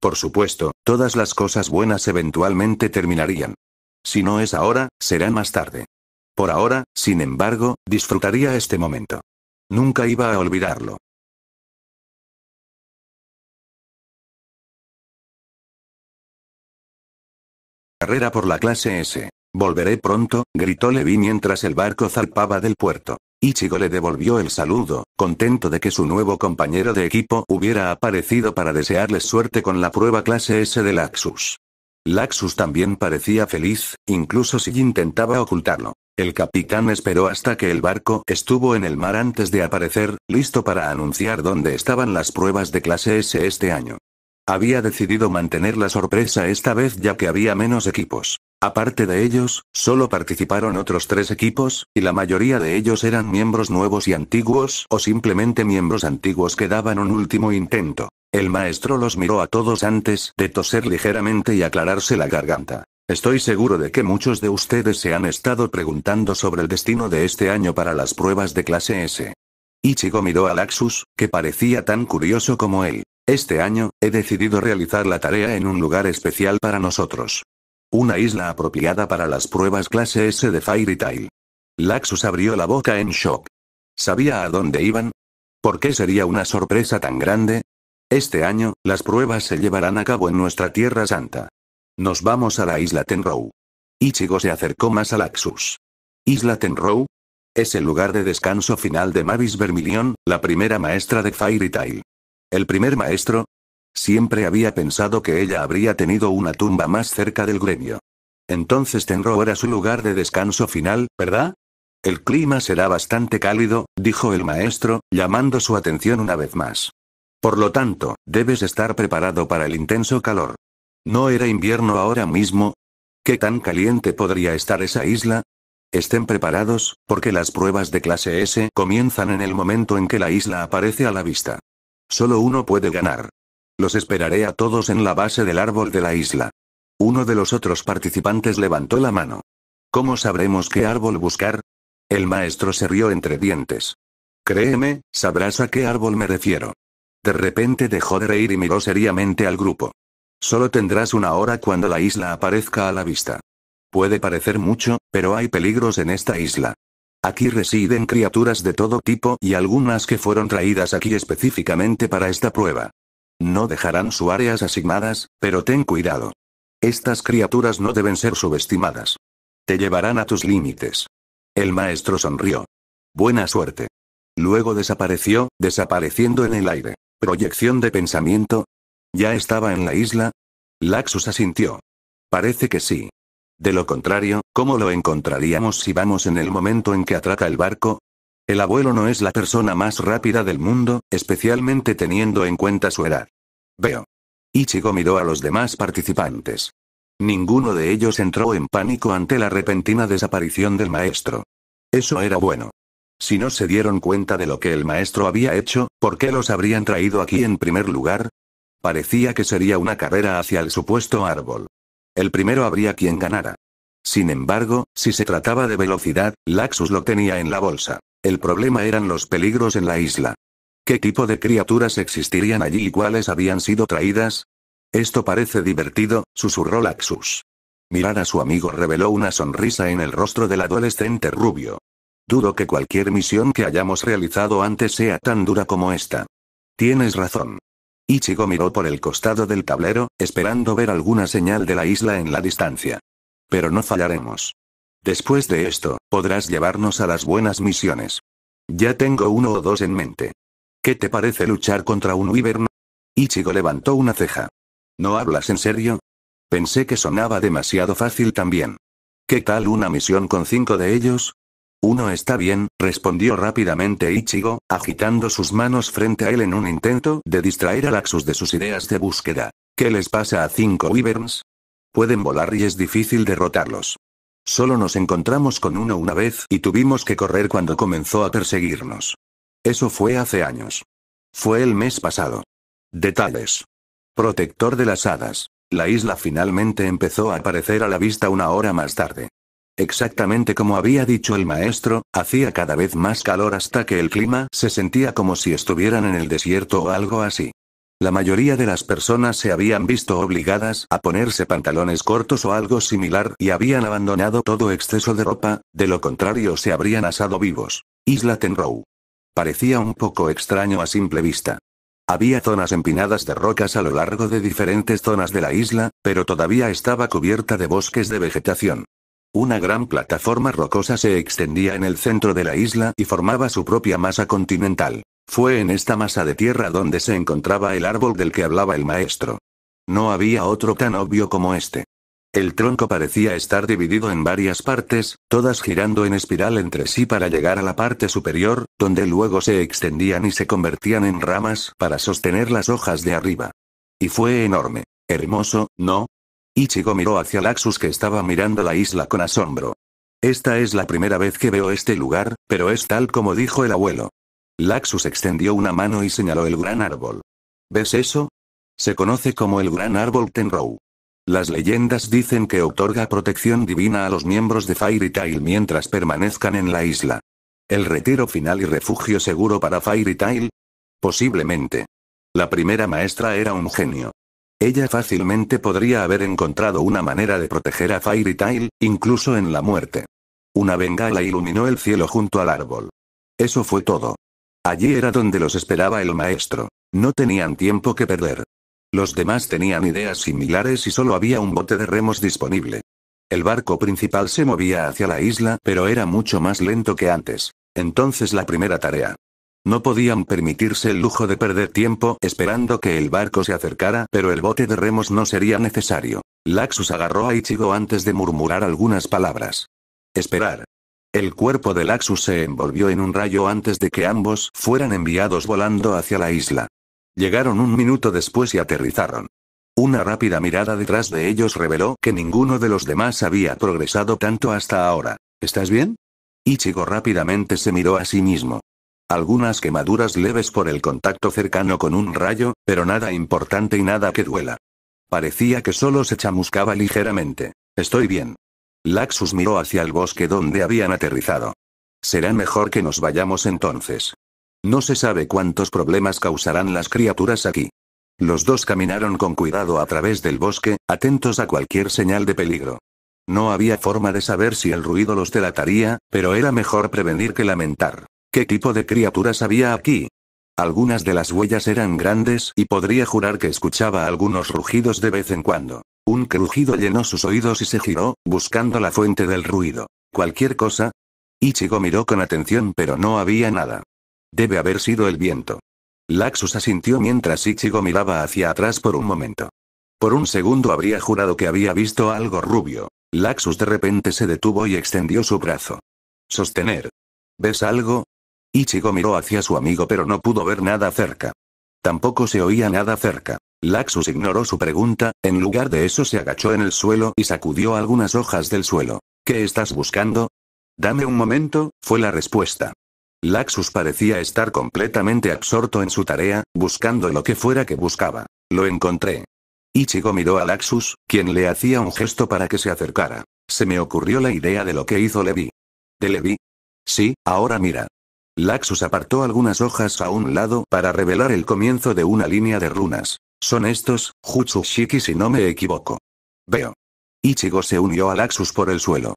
Por supuesto, todas las cosas buenas eventualmente terminarían. Si no es ahora, será más tarde. Por ahora, sin embargo, disfrutaría este momento. Nunca iba a olvidarlo. Carrera por la clase S. Volveré pronto, gritó Levi mientras el barco zarpaba del puerto. Ichigo le devolvió el saludo, contento de que su nuevo compañero de equipo hubiera aparecido para desearles suerte con la prueba clase S de Laxus. Laxus también parecía feliz, incluso si intentaba ocultarlo. El capitán esperó hasta que el barco estuvo en el mar antes de aparecer, listo para anunciar dónde estaban las pruebas de clase S este año. Había decidido mantener la sorpresa esta vez ya que había menos equipos. Aparte de ellos, solo participaron otros tres equipos, y la mayoría de ellos eran miembros nuevos y antiguos o simplemente miembros antiguos que daban un último intento. El maestro los miró a todos antes de toser ligeramente y aclararse la garganta. Estoy seguro de que muchos de ustedes se han estado preguntando sobre el destino de este año para las pruebas de clase S. Ichigo miró a Laxus, que parecía tan curioso como él. Este año, he decidido realizar la tarea en un lugar especial para nosotros. Una isla apropiada para las pruebas clase S de Fairy Tail. Laxus abrió la boca en shock. ¿Sabía a dónde iban? ¿Por qué sería una sorpresa tan grande? Este año, las pruebas se llevarán a cabo en nuestra Tierra Santa. Nos vamos a la isla Tenrou. Ichigo se acercó más a Laxus. ¿Isla Tenrou? Es el lugar de descanso final de Mavis Vermilion, la primera maestra de Fairy Tail. ¿El primer maestro? Siempre había pensado que ella habría tenido una tumba más cerca del gremio. Entonces Tenro era su lugar de descanso final, ¿verdad? El clima será bastante cálido, dijo el maestro, llamando su atención una vez más. Por lo tanto, debes estar preparado para el intenso calor. ¿No era invierno ahora mismo? ¿Qué tan caliente podría estar esa isla? Estén preparados, porque las pruebas de clase S comienzan en el momento en que la isla aparece a la vista. Solo uno puede ganar. Los esperaré a todos en la base del árbol de la isla. Uno de los otros participantes levantó la mano. ¿Cómo sabremos qué árbol buscar? El maestro se rió entre dientes. Créeme, sabrás a qué árbol me refiero. De repente dejó de reír y miró seriamente al grupo. Solo tendrás una hora cuando la isla aparezca a la vista. Puede parecer mucho, pero hay peligros en esta isla. Aquí residen criaturas de todo tipo y algunas que fueron traídas aquí específicamente para esta prueba. No dejarán su áreas asignadas, pero ten cuidado. Estas criaturas no deben ser subestimadas. Te llevarán a tus límites. El maestro sonrió. Buena suerte. Luego desapareció, desapareciendo en el aire. Proyección de pensamiento. ¿Ya estaba en la isla? Laxus asintió. Parece que sí. De lo contrario, ¿cómo lo encontraríamos si vamos en el momento en que atraca el barco? El abuelo no es la persona más rápida del mundo, especialmente teniendo en cuenta su edad. Veo. Ichigo miró a los demás participantes. Ninguno de ellos entró en pánico ante la repentina desaparición del maestro. Eso era bueno. Si no se dieron cuenta de lo que el maestro había hecho, ¿por qué los habrían traído aquí en primer lugar? Parecía que sería una carrera hacia el supuesto árbol. El primero habría quien ganara. Sin embargo, si se trataba de velocidad, Laxus lo tenía en la bolsa. El problema eran los peligros en la isla. ¿Qué tipo de criaturas existirían allí y cuáles habían sido traídas? Esto parece divertido, susurró Laxus. Mirar a su amigo reveló una sonrisa en el rostro del adolescente rubio. Dudo que cualquier misión que hayamos realizado antes sea tan dura como esta. Tienes razón. Ichigo miró por el costado del tablero, esperando ver alguna señal de la isla en la distancia. Pero no fallaremos. Después de esto, podrás llevarnos a las buenas misiones. Ya tengo uno o dos en mente. ¿Qué te parece luchar contra un wyvern? Ichigo levantó una ceja. ¿No hablas en serio? Pensé que sonaba demasiado fácil también. ¿Qué tal una misión con cinco de ellos? Uno está bien, respondió rápidamente Ichigo, agitando sus manos frente a él en un intento de distraer a Laxus de sus ideas de búsqueda. ¿Qué les pasa a cinco Wyverns? Pueden volar y es difícil derrotarlos. Solo nos encontramos con uno una vez y tuvimos que correr cuando comenzó a perseguirnos. Eso fue hace años. Fue el mes pasado. Detalles. Protector de las hadas. La isla finalmente empezó a aparecer a la vista una hora más tarde. Exactamente como había dicho el maestro, hacía cada vez más calor hasta que el clima se sentía como si estuvieran en el desierto o algo así. La mayoría de las personas se habían visto obligadas a ponerse pantalones cortos o algo similar y habían abandonado todo exceso de ropa, de lo contrario se habrían asado vivos. Isla Tenrow. Parecía un poco extraño a simple vista. Había zonas empinadas de rocas a lo largo de diferentes zonas de la isla, pero todavía estaba cubierta de bosques de vegetación. Una gran plataforma rocosa se extendía en el centro de la isla y formaba su propia masa continental. Fue en esta masa de tierra donde se encontraba el árbol del que hablaba el maestro. No había otro tan obvio como este. El tronco parecía estar dividido en varias partes, todas girando en espiral entre sí para llegar a la parte superior, donde luego se extendían y se convertían en ramas para sostener las hojas de arriba. Y fue enorme. Hermoso, ¿no? Ichigo miró hacia Laxus que estaba mirando la isla con asombro. Esta es la primera vez que veo este lugar, pero es tal como dijo el abuelo. Laxus extendió una mano y señaló el gran árbol. ¿Ves eso? Se conoce como el gran árbol Tenrou. Las leyendas dicen que otorga protección divina a los miembros de Fairy Tail mientras permanezcan en la isla. ¿El retiro final y refugio seguro para Fairy Tail? Posiblemente. La primera maestra era un genio. Ella fácilmente podría haber encontrado una manera de proteger a Fairy Tail, incluso en la muerte. Una bengala iluminó el cielo junto al árbol. Eso fue todo. Allí era donde los esperaba el maestro. No tenían tiempo que perder. Los demás tenían ideas similares y solo había un bote de remos disponible. El barco principal se movía hacia la isla, pero era mucho más lento que antes. Entonces la primera tarea. No podían permitirse el lujo de perder tiempo esperando que el barco se acercara, pero el bote de remos no sería necesario. Laxus agarró a Ichigo antes de murmurar algunas palabras. Esperar. El cuerpo de Laxus se envolvió en un rayo antes de que ambos fueran enviados volando hacia la isla. Llegaron un minuto después y aterrizaron. Una rápida mirada detrás de ellos reveló que ninguno de los demás había progresado tanto hasta ahora. ¿Estás bien? Ichigo rápidamente se miró a sí mismo. Algunas quemaduras leves por el contacto cercano con un rayo, pero nada importante y nada que duela. Parecía que solo se chamuscaba ligeramente. Estoy bien. Laxus miró hacia el bosque donde habían aterrizado. Será mejor que nos vayamos entonces. No se sabe cuántos problemas causarán las criaturas aquí. Los dos caminaron con cuidado a través del bosque, atentos a cualquier señal de peligro. No había forma de saber si el ruido los delataría, pero era mejor prevenir que lamentar. ¿Qué tipo de criaturas había aquí? Algunas de las huellas eran grandes y podría jurar que escuchaba algunos rugidos de vez en cuando. Un crujido llenó sus oídos y se giró, buscando la fuente del ruido. ¿Cualquier cosa? Ichigo miró con atención pero no había nada. Debe haber sido el viento. Laxus asintió mientras Ichigo miraba hacia atrás por un momento. Por un segundo habría jurado que había visto algo rubio. Laxus de repente se detuvo y extendió su brazo. Sostener. ¿Ves algo? Ichigo miró hacia su amigo pero no pudo ver nada cerca. Tampoco se oía nada cerca. Laxus ignoró su pregunta, en lugar de eso se agachó en el suelo y sacudió algunas hojas del suelo. ¿Qué estás buscando? Dame un momento, fue la respuesta. Laxus parecía estar completamente absorto en su tarea, buscando lo que fuera que buscaba. Lo encontré. Ichigo miró a Laxus, quien le hacía un gesto para que se acercara. Se me ocurrió la idea de lo que hizo Levi. ¿De Levi? Sí, ahora mira. Laxus apartó algunas hojas a un lado para revelar el comienzo de una línea de runas. Son estos, Jutsushiki si no me equivoco. Veo. Ichigo se unió a Laxus por el suelo.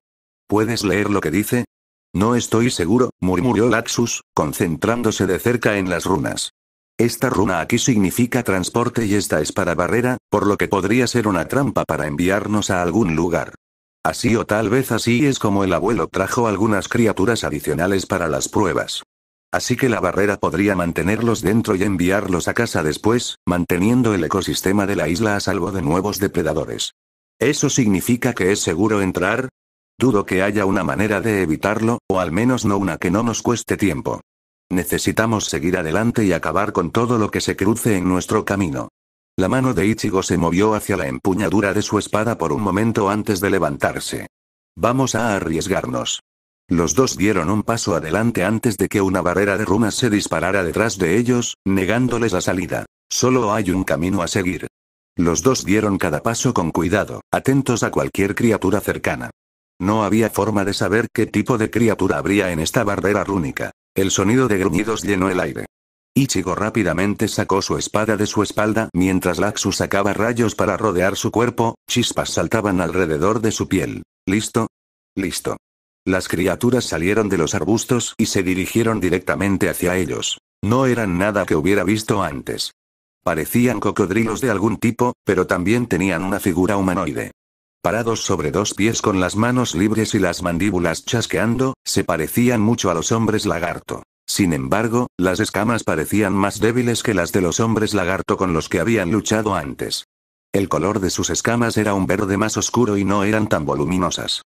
¿Puedes leer lo que dice? No estoy seguro, murmuró Laxus, concentrándose de cerca en las runas. Esta runa aquí significa transporte y esta es para barrera, por lo que podría ser una trampa para enviarnos a algún lugar. Así o tal vez así es como el abuelo trajo algunas criaturas adicionales para las pruebas. Así que la barrera podría mantenerlos dentro y enviarlos a casa después, manteniendo el ecosistema de la isla a salvo de nuevos depredadores. ¿Eso significa que es seguro entrar? Dudo que haya una manera de evitarlo, o al menos no una que no nos cueste tiempo. Necesitamos seguir adelante y acabar con todo lo que se cruce en nuestro camino. La mano de Ichigo se movió hacia la empuñadura de su espada por un momento antes de levantarse. Vamos a arriesgarnos. Los dos dieron un paso adelante antes de que una barrera de runas se disparara detrás de ellos, negándoles la salida. Solo hay un camino a seguir. Los dos dieron cada paso con cuidado, atentos a cualquier criatura cercana. No había forma de saber qué tipo de criatura habría en esta barrera rúnica. El sonido de gruñidos llenó el aire. Ichigo rápidamente sacó su espada de su espalda mientras Laxu sacaba rayos para rodear su cuerpo, chispas saltaban alrededor de su piel. ¿Listo? Listo. Las criaturas salieron de los arbustos y se dirigieron directamente hacia ellos. No eran nada que hubiera visto antes. Parecían cocodrilos de algún tipo, pero también tenían una figura humanoide. Parados sobre dos pies con las manos libres y las mandíbulas chasqueando, se parecían mucho a los hombres lagarto. Sin embargo, las escamas parecían más débiles que las de los hombres lagarto con los que habían luchado antes. El color de sus escamas era un verde más oscuro y no eran tan voluminosas.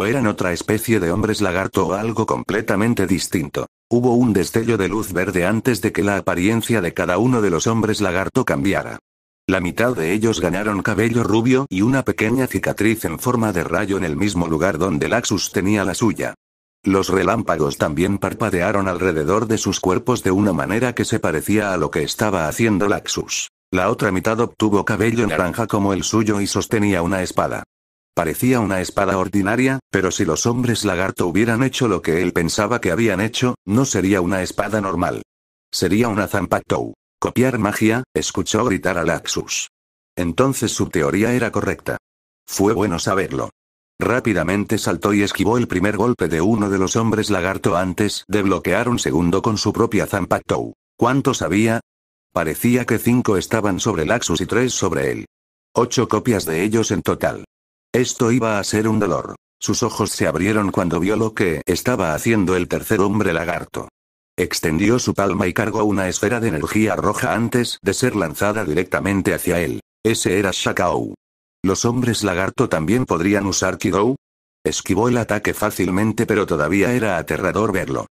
O eran otra especie de hombres lagarto o algo completamente distinto. Hubo un destello de luz verde antes de que la apariencia de cada uno de los hombres lagarto cambiara. La mitad de ellos ganaron cabello rubio y una pequeña cicatriz en forma de rayo en el mismo lugar donde Laxus tenía la suya. Los relámpagos también parpadearon alrededor de sus cuerpos de una manera que se parecía a lo que estaba haciendo Laxus. La otra mitad obtuvo cabello naranja como el suyo y sostenía una espada. Parecía una espada ordinaria, pero si los hombres lagarto hubieran hecho lo que él pensaba que habían hecho, no sería una espada normal. Sería una Zampactou. Copiar magia, escuchó gritar a Laxus. Entonces su teoría era correcta. Fue bueno saberlo. Rápidamente saltó y esquivó el primer golpe de uno de los hombres lagarto antes de bloquear un segundo con su propia Zampactou. ¿Cuántos había? Parecía que cinco estaban sobre Laxus y tres sobre él. Ocho copias de ellos en total. Esto iba a ser un dolor. Sus ojos se abrieron cuando vio lo que estaba haciendo el tercer hombre lagarto. Extendió su palma y cargó una esfera de energía roja antes de ser lanzada directamente hacia él. Ese era Shakao. ¿Los hombres lagarto también podrían usar Kidou? Esquivó el ataque fácilmente pero todavía era aterrador verlo.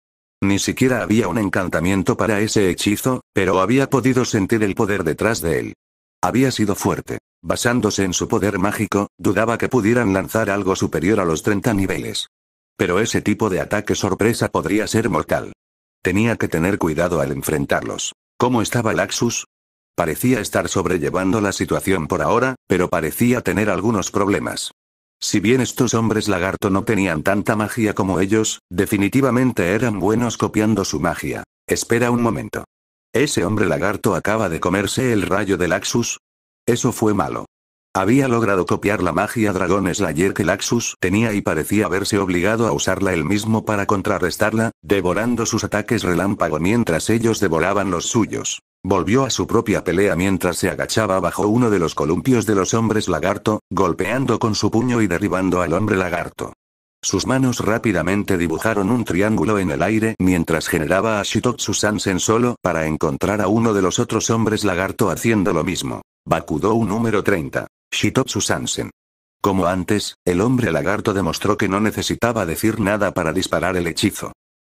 Ni siquiera había un encantamiento para ese hechizo, pero había podido sentir el poder detrás de él. Había sido fuerte. Basándose en su poder mágico, dudaba que pudieran lanzar algo superior a los 30 niveles. Pero ese tipo de ataque sorpresa podría ser mortal. Tenía que tener cuidado al enfrentarlos. ¿Cómo estaba Laxus? Parecía estar sobrellevando la situación por ahora, pero parecía tener algunos problemas. Si bien estos hombres lagarto no tenían tanta magia como ellos, definitivamente eran buenos copiando su magia. Espera un momento. ¿Ese hombre lagarto acaba de comerse el rayo de Laxus? Eso fue malo. Había logrado copiar la magia Dragón Slayer que Laxus tenía y parecía verse obligado a usarla él mismo para contrarrestarla, devorando sus ataques relámpago mientras ellos devoraban los suyos. Volvió a su propia pelea mientras se agachaba bajo uno de los columpios de los hombres lagarto, golpeando con su puño y derribando al hombre lagarto. Sus manos rápidamente dibujaron un triángulo en el aire mientras generaba a Shitotsu Sansen solo para encontrar a uno de los otros hombres lagarto haciendo lo mismo. Bakudou número 30. Shitotsu Sansen. Como antes, el hombre lagarto demostró que no necesitaba decir nada para disparar el hechizo.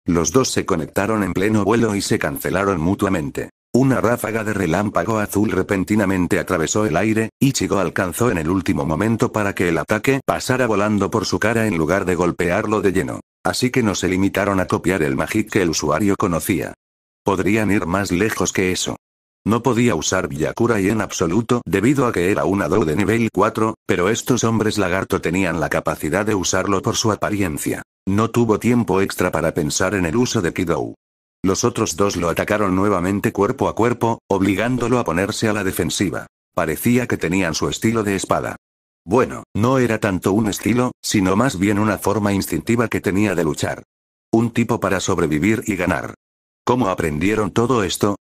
Los dos se conectaron en pleno vuelo y se cancelaron mutuamente. Una ráfaga de relámpago azul repentinamente atravesó el aire, Ichigo alcanzó en el último momento para que el ataque pasara volando por su cara en lugar de golpearlo de lleno. Así que no se limitaron a copiar el magic que el usuario conocía. Podrían ir más lejos que eso. No podía usar Byakurai en absoluto debido a que era una Do de nivel 4, pero estos hombres lagarto tenían la capacidad de usarlo por su apariencia. No tuvo tiempo extra para pensar en el uso de Kidou. Los otros dos lo atacaron nuevamente cuerpo a cuerpo, obligándolo a ponerse a la defensiva. Parecía que tenían su estilo de espada. Bueno, no era tanto un estilo, sino más bien una forma instintiva que tenía de luchar. Un tipo para sobrevivir y ganar. ¿Cómo aprendieron todo esto?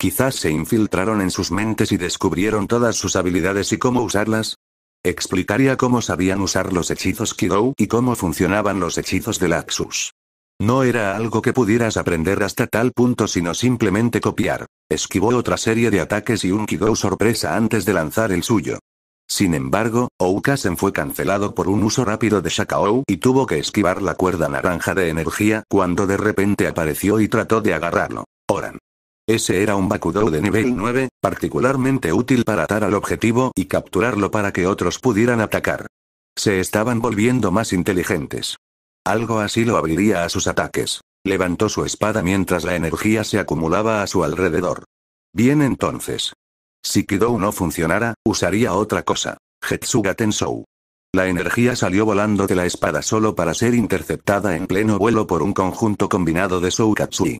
Quizás se infiltraron en sus mentes y descubrieron todas sus habilidades y cómo usarlas. Explicaría cómo sabían usar los hechizos Kidou y cómo funcionaban los hechizos de Laxus. No era algo que pudieras aprender hasta tal punto sino simplemente copiar. Esquivó otra serie de ataques y un Kidou sorpresa antes de lanzar el suyo. Sin embargo, Oukasen fue cancelado por un uso rápido de Shakao y tuvo que esquivar la cuerda naranja de energía cuando de repente apareció y trató de agarrarlo. Oran. Ese era un Bakudou de nivel 9, particularmente útil para atar al objetivo y capturarlo para que otros pudieran atacar. Se estaban volviendo más inteligentes. Algo así lo abriría a sus ataques. Levantó su espada mientras la energía se acumulaba a su alrededor. Bien entonces. Si Kidou no funcionara, usaría otra cosa. Hetsuga Tensou. La energía salió volando de la espada solo para ser interceptada en pleno vuelo por un conjunto combinado de Soukatsui.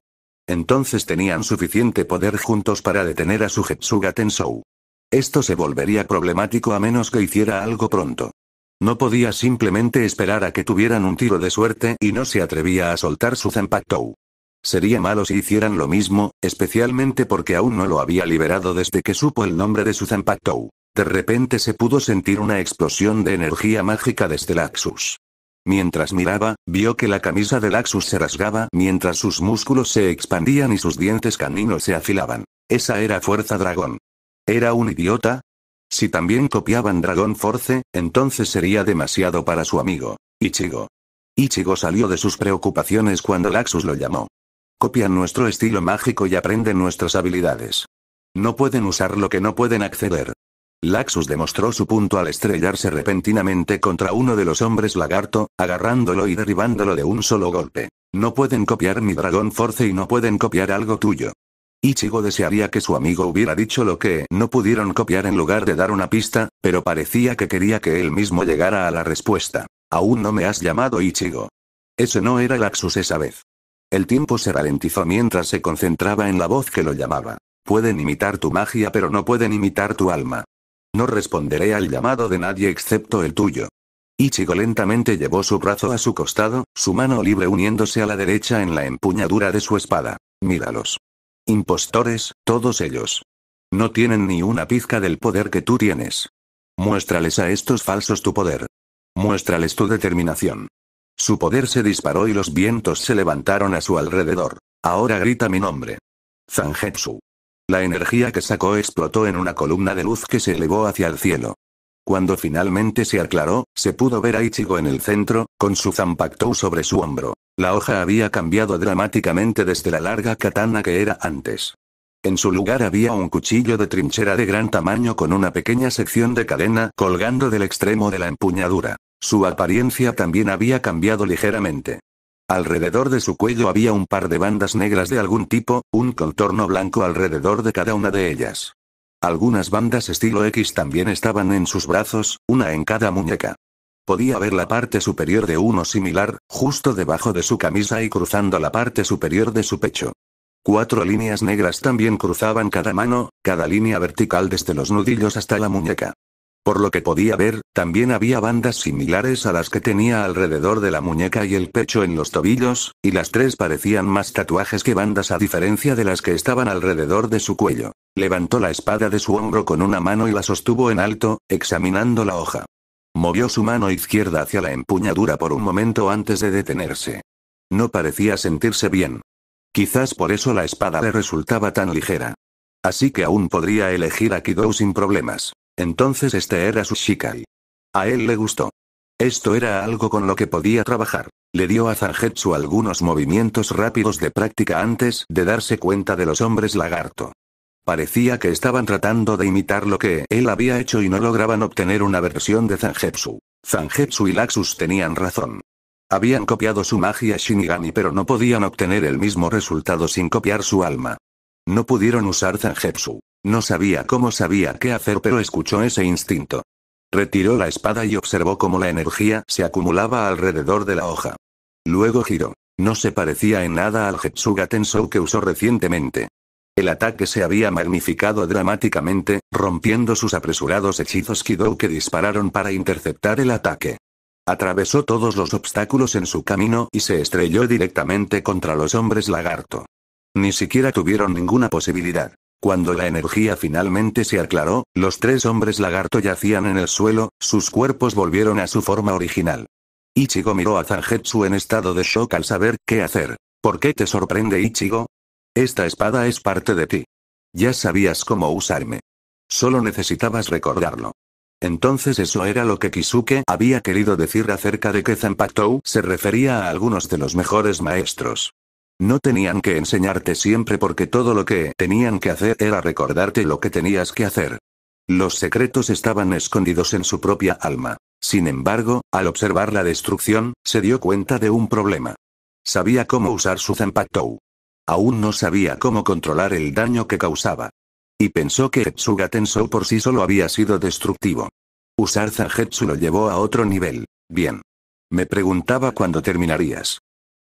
Entonces tenían suficiente poder juntos para detener a su Hetsuga Tensou. Esto se volvería problemático a menos que hiciera algo pronto. No podía simplemente esperar a que tuvieran un tiro de suerte y no se atrevía a soltar su Zanpakutou. Sería malo si hicieran lo mismo, especialmente porque aún no lo había liberado desde que supo el nombre de su Zanpakutou. De repente se pudo sentir una explosión de energía mágica desde Laxus. Mientras miraba, vio que la camisa de Laxus se rasgaba mientras sus músculos se expandían y sus dientes caninos se afilaban. Esa era Fuerza Dragón. ¿Era un idiota? Si también copiaban Dragon Force, entonces sería demasiado para su amigo. Ichigo. Ichigo salió de sus preocupaciones cuando Laxus lo llamó. Copian nuestro estilo mágico y aprenden nuestras habilidades. No pueden usar lo que no pueden acceder. Laxus demostró su punto al estrellarse repentinamente contra uno de los hombres lagarto, agarrándolo y derribándolo de un solo golpe. No pueden copiar mi Dragon Force y no pueden copiar algo tuyo. Ichigo desearía que su amigo hubiera dicho lo que no pudieron copiar en lugar de dar una pista, pero parecía que quería que él mismo llegara a la respuesta. Aún no me has llamado Ichigo. Ese no era Laxus esa vez. El tiempo se ralentizó mientras se concentraba en la voz que lo llamaba. Pueden imitar tu magia pero no pueden imitar tu alma. No responderé al llamado de nadie excepto el tuyo. Ichigo lentamente llevó su brazo a su costado, su mano libre uniéndose a la derecha en la empuñadura de su espada. Míralos. Impostores, todos ellos. No tienen ni una pizca del poder que tú tienes. Muéstrales a estos falsos tu poder. Muéstrales tu determinación. Su poder se disparó y los vientos se levantaron a su alrededor. Ahora grita mi nombre. Zangetsu. La energía que sacó explotó en una columna de luz que se elevó hacia el cielo. Cuando finalmente se aclaró, se pudo ver a Ichigo en el centro, con su Zanpakutou sobre su hombro. La hoja había cambiado dramáticamente desde la larga katana que era antes. En su lugar había un cuchillo de trinchera de gran tamaño con una pequeña sección de cadena colgando del extremo de la empuñadura. Su apariencia también había cambiado ligeramente. Alrededor de su cuello había un par de bandas negras de algún tipo, un contorno blanco alrededor de cada una de ellas. Algunas bandas estilo X también estaban en sus brazos, una en cada muñeca. Podía ver la parte superior de uno similar, justo debajo de su camisa y cruzando la parte superior de su pecho. Cuatro líneas negras también cruzaban cada mano, cada línea vertical desde los nudillos hasta la muñeca. Por lo que podía ver, también había bandas similares a las que tenía alrededor de la muñeca y el pecho en los tobillos, y las tres parecían más tatuajes que bandas a diferencia de las que estaban alrededor de su cuello. Levantó la espada de su hombro con una mano y la sostuvo en alto, examinando la hoja. Movió su mano izquierda hacia la empuñadura por un momento antes de detenerse. No parecía sentirse bien. Quizás por eso la espada le resultaba tan ligera. Así que aún podría elegir a Kidou sin problemas. Entonces este era su Shikai. A él le gustó. Esto era algo con lo que podía trabajar. Le dio a Zangetsu algunos movimientos rápidos de práctica antes de darse cuenta de los hombres lagarto. Parecía que estaban tratando de imitar lo que él había hecho y no lograban obtener una versión de Zangetsu. Zangetsu y Laxus tenían razón. Habían copiado su magia Shinigami pero no podían obtener el mismo resultado sin copiar su alma. No pudieron usar Zangetsu. No sabía cómo sabía qué hacer pero escuchó ese instinto. Retiró la espada y observó cómo la energía se acumulaba alrededor de la hoja. Luego giró. No se parecía en nada al Hetsuga Tensou que usó recientemente. El ataque se había magnificado dramáticamente, rompiendo sus apresurados hechizos Kidou que dispararon para interceptar el ataque. Atravesó todos los obstáculos en su camino y se estrelló directamente contra los hombres lagarto. Ni siquiera tuvieron ninguna posibilidad. Cuando la energía finalmente se aclaró, los tres hombres lagarto yacían en el suelo, sus cuerpos volvieron a su forma original. Ichigo miró a Zangetsu en estado de shock al saber qué hacer. ¿Por qué te sorprende Ichigo? Esta espada es parte de ti. Ya sabías cómo usarme. Solo necesitabas recordarlo. Entonces eso era lo que Kisuke había querido decir acerca de que Zanpakuto se refería a algunos de los mejores maestros. No tenían que enseñarte siempre porque todo lo que tenían que hacer era recordarte lo que tenías que hacer. Los secretos estaban escondidos en su propia alma. Sin embargo, al observar la destrucción, se dio cuenta de un problema. Sabía cómo usar su Zanpakuto. Aún no sabía cómo controlar el daño que causaba. Y pensó que Etsuga Tensou por sí solo había sido destructivo. Usar Zangetsu lo llevó a otro nivel. Bien. Me preguntaba cuándo terminarías.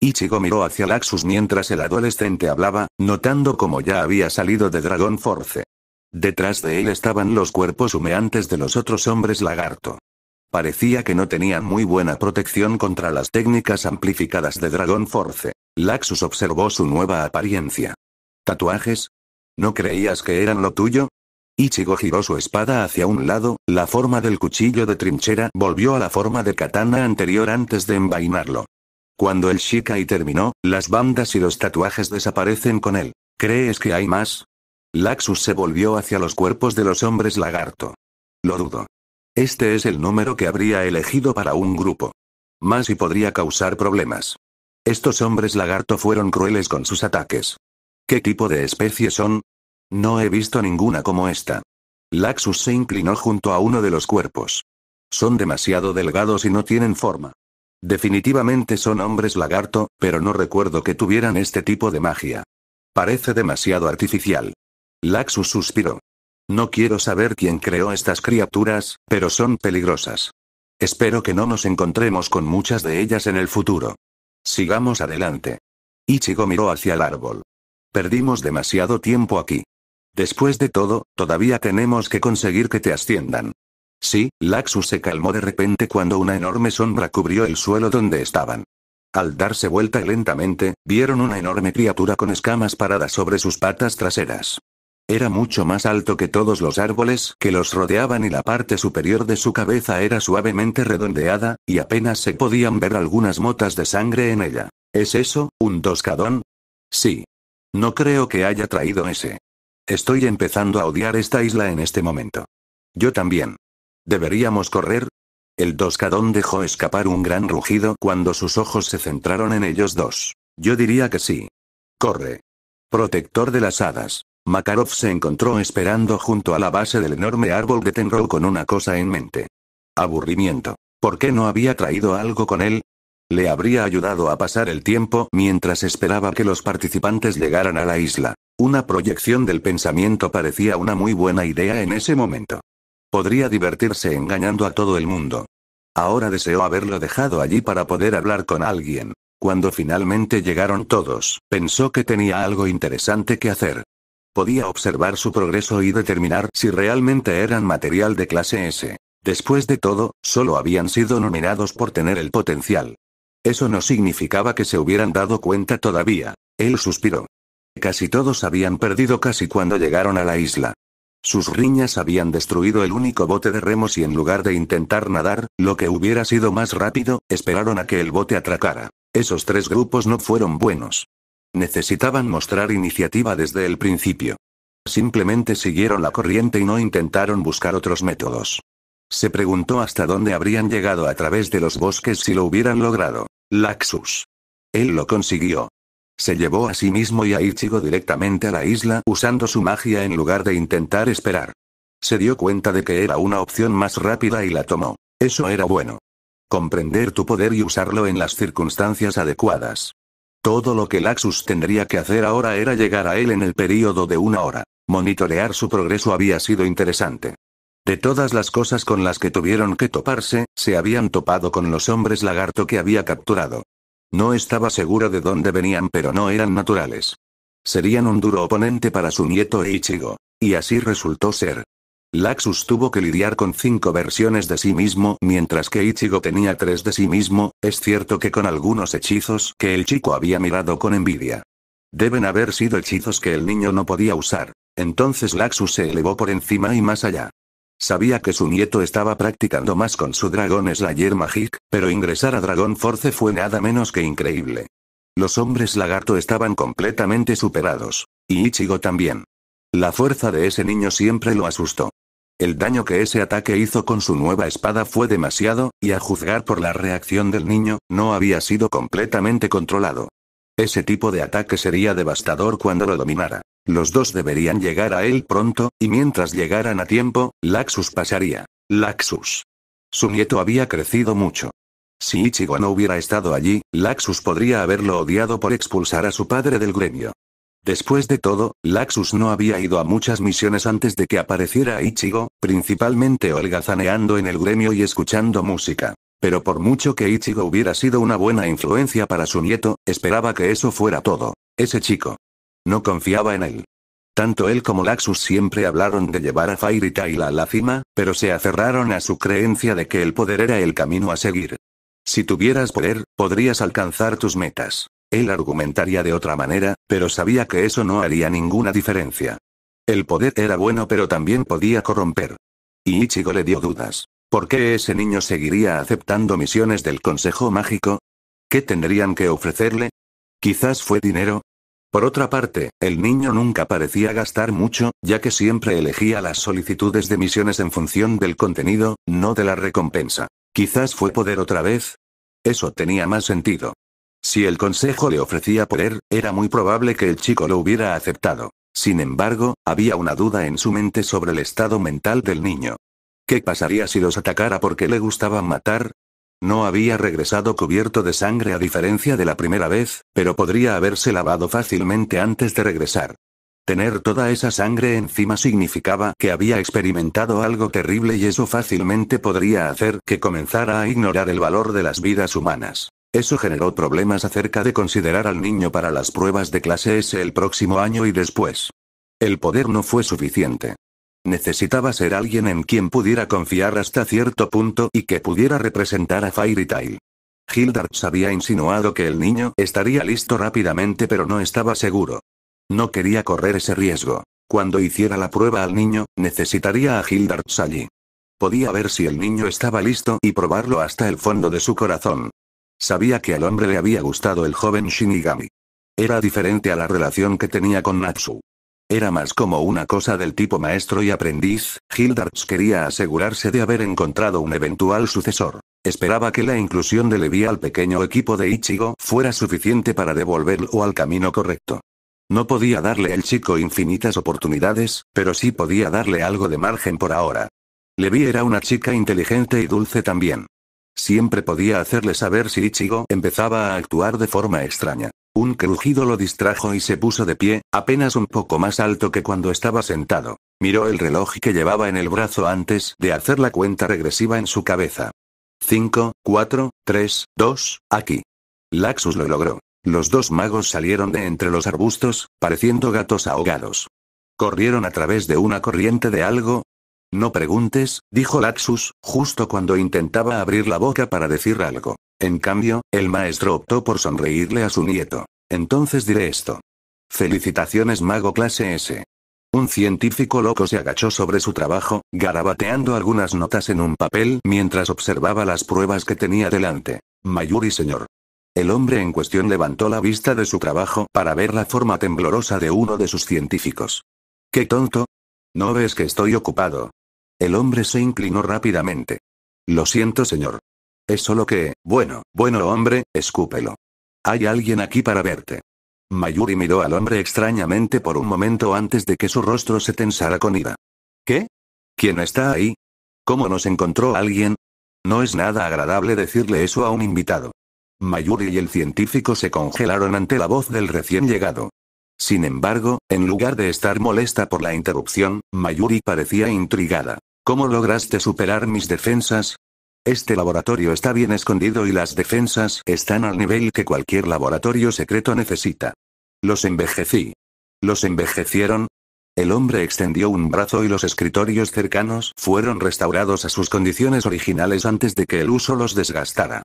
Ichigo miró hacia Laxus mientras el adolescente hablaba, notando cómo ya había salido de Dragon Force. Detrás de él estaban los cuerpos humeantes de los otros hombres lagarto. Parecía que no tenían muy buena protección contra las técnicas amplificadas de Dragon Force. Laxus observó su nueva apariencia. ¿Tatuajes? ¿No creías que eran lo tuyo? Ichigo giró su espada hacia un lado, la forma del cuchillo de trinchera volvió a la forma de katana anterior antes de envainarlo. Cuando el Shikai terminó, las bandas y los tatuajes desaparecen con él. ¿Crees que hay más? Laxus se volvió hacia los cuerpos de los hombres lagarto. Lo dudo. Este es el número que habría elegido para un grupo. Más y podría causar problemas. Estos hombres lagarto fueron crueles con sus ataques. ¿Qué tipo de especie son? No he visto ninguna como esta. Laxus se inclinó junto a uno de los cuerpos. Son demasiado delgados y no tienen forma. Definitivamente son hombres lagarto, pero no recuerdo que tuvieran este tipo de magia. Parece demasiado artificial. Laxus suspiró. No quiero saber quién creó estas criaturas, pero son peligrosas. Espero que no nos encontremos con muchas de ellas en el futuro. Sigamos adelante. Ichigo miró hacia el árbol. Perdimos demasiado tiempo aquí. Después de todo, todavía tenemos que conseguir que te asciendan. Sí, Laxus se calmó de repente cuando una enorme sombra cubrió el suelo donde estaban. Al darse vuelta lentamente, vieron una enorme criatura con escamas paradas sobre sus patas traseras. Era mucho más alto que todos los árboles que los rodeaban y la parte superior de su cabeza era suavemente redondeada, y apenas se podían ver algunas motas de sangre en ella. ¿Es eso, un doscadón? Sí. No creo que haya traído ese. Estoy empezando a odiar esta isla en este momento. Yo también. ¿Deberíamos correr? El Doscadón dejó escapar un gran rugido cuando sus ojos se centraron en ellos dos. Yo diría que sí. Corre. Protector de las hadas. Makarov se encontró esperando junto a la base del enorme árbol de Tenro con una cosa en mente. Aburrimiento. ¿Por qué no había traído algo con él? Le habría ayudado a pasar el tiempo mientras esperaba que los participantes llegaran a la isla. Una proyección del pensamiento parecía una muy buena idea en ese momento. Podría divertirse engañando a todo el mundo. Ahora deseó haberlo dejado allí para poder hablar con alguien. Cuando finalmente llegaron todos, pensó que tenía algo interesante que hacer. Podía observar su progreso y determinar si realmente eran material de clase S. Después de todo, solo habían sido nominados por tener el potencial. Eso no significaba que se hubieran dado cuenta todavía. Él suspiró. Casi todos habían perdido casi cuando llegaron a la isla. Sus riñas habían destruido el único bote de remos y en lugar de intentar nadar, lo que hubiera sido más rápido, esperaron a que el bote atracara. Esos tres grupos no fueron buenos. Necesitaban mostrar iniciativa desde el principio. Simplemente siguieron la corriente y no intentaron buscar otros métodos. Se preguntó hasta dónde habrían llegado a través de los bosques si lo hubieran logrado. Laxus. Él lo consiguió. Se llevó a sí mismo y a Ichigo directamente a la isla usando su magia en lugar de intentar esperar. Se dio cuenta de que era una opción más rápida y la tomó. Eso era bueno. Comprender tu poder y usarlo en las circunstancias adecuadas. Todo lo que Laxus tendría que hacer ahora era llegar a él en el período de una hora. Monitorear su progreso había sido interesante. De todas las cosas con las que tuvieron que toparse, se habían topado con los hombres lagarto que había capturado. No estaba seguro de dónde venían pero no eran naturales. Serían un duro oponente para su nieto Ichigo. Y así resultó ser. Laxus tuvo que lidiar con cinco versiones de sí mismo, mientras que Ichigo tenía tres de sí mismo, es cierto que con algunos hechizos que el chico había mirado con envidia. Deben haber sido hechizos que el niño no podía usar. Entonces Laxus se elevó por encima y más allá. Sabía que su nieto estaba practicando más con su Dragon Slayer Magic, pero ingresar a Dragon Force fue nada menos que increíble. Los hombres lagarto estaban completamente superados. Y Ichigo también. La fuerza de ese niño siempre lo asustó. El daño que ese ataque hizo con su nueva espada fue demasiado, y a juzgar por la reacción del niño, no había sido completamente controlado. Ese tipo de ataque sería devastador cuando lo dominara. Los dos deberían llegar a él pronto, y mientras llegaran a tiempo, Laxus pasaría. Laxus. Su nieto había crecido mucho. Si Ichigo no hubiera estado allí, Laxus podría haberlo odiado por expulsar a su padre del gremio. Después de todo, Laxus no había ido a muchas misiones antes de que apareciera Ichigo, principalmente holgazaneando en el gremio y escuchando música. Pero por mucho que Ichigo hubiera sido una buena influencia para su nieto, esperaba que eso fuera todo. Ese chico. No confiaba en él. Tanto él como Laxus siempre hablaron de llevar a Fairy Tail a la cima, pero se aferraron a su creencia de que el poder era el camino a seguir. Si tuvieras poder, podrías alcanzar tus metas. Él argumentaría de otra manera, pero sabía que eso no haría ninguna diferencia. El poder era bueno pero también podía corromper. Y Ichigo le dio dudas. ¿Por qué ese niño seguiría aceptando misiones del Consejo Mágico? ¿Qué tendrían que ofrecerle? Quizás fue dinero. Por otra parte, el niño nunca parecía gastar mucho, ya que siempre elegía las solicitudes de misiones en función del contenido, no de la recompensa. Quizás fue poder otra vez. Eso tenía más sentido. Si el consejo le ofrecía poder, era muy probable que el chico lo hubiera aceptado. Sin embargo, había una duda en su mente sobre el estado mental del niño. ¿Qué pasaría si los atacara porque le gustaba matar? No había regresado cubierto de sangre a diferencia de la primera vez, pero podría haberse lavado fácilmente antes de regresar. Tener toda esa sangre encima significaba que había experimentado algo terrible y eso fácilmente podría hacer que comenzara a ignorar el valor de las vidas humanas. Eso generó problemas acerca de considerar al niño para las pruebas de clase S el próximo año y después. El poder no fue suficiente. Necesitaba ser alguien en quien pudiera confiar hasta cierto punto y que pudiera representar a Fairy Tail. Hildards había insinuado que el niño estaría listo rápidamente pero no estaba seguro. No quería correr ese riesgo. Cuando hiciera la prueba al niño, necesitaría a Hildards allí. Podía ver si el niño estaba listo y probarlo hasta el fondo de su corazón. Sabía que al hombre le había gustado el joven Shinigami. Era diferente a la relación que tenía con Natsu. Era más como una cosa del tipo maestro y aprendiz, Hildards quería asegurarse de haber encontrado un eventual sucesor. Esperaba que la inclusión de Levi al pequeño equipo de Ichigo fuera suficiente para devolverlo al camino correcto. No podía darle al chico infinitas oportunidades, pero sí podía darle algo de margen por ahora. Levi era una chica inteligente y dulce también. Siempre podía hacerle saber si Ichigo empezaba a actuar de forma extraña. Un crujido lo distrajo y se puso de pie, apenas un poco más alto que cuando estaba sentado. Miró el reloj que llevaba en el brazo antes de hacer la cuenta regresiva en su cabeza. 5, 4, 3, 2, aquí. Laxus lo logró. Los dos magos salieron de entre los arbustos, pareciendo gatos ahogados. Corrieron a través de una corriente de algo. No preguntes, dijo Laxus, justo cuando intentaba abrir la boca para decir algo. En cambio, el maestro optó por sonreírle a su nieto. Entonces diré esto. Felicitaciones mago clase S. Un científico loco se agachó sobre su trabajo, garabateando algunas notas en un papel mientras observaba las pruebas que tenía delante. Mayuri señor. El hombre en cuestión levantó la vista de su trabajo para ver la forma temblorosa de uno de sus científicos. ¡Qué tonto! ¿No ves que estoy ocupado? El hombre se inclinó rápidamente. Lo siento, señor. Es solo que, bueno, bueno hombre, escúpelo. Hay alguien aquí para verte. Mayuri miró al hombre extrañamente por un momento antes de que su rostro se tensara con ira. ¿Qué? ¿Quién está ahí? ¿Cómo nos encontró alguien? No es nada agradable decirle eso a un invitado. Mayuri y el científico se congelaron ante la voz del recién llegado. Sin embargo, en lugar de estar molesta por la interrupción, Mayuri parecía intrigada. ¿Cómo lograste superar mis defensas? Este laboratorio está bien escondido y las defensas están al nivel que cualquier laboratorio secreto necesita. Los envejecí. ¿Los envejecieron? El hombre extendió un brazo y los escritorios cercanos fueron restaurados a sus condiciones originales antes de que el uso los desgastara.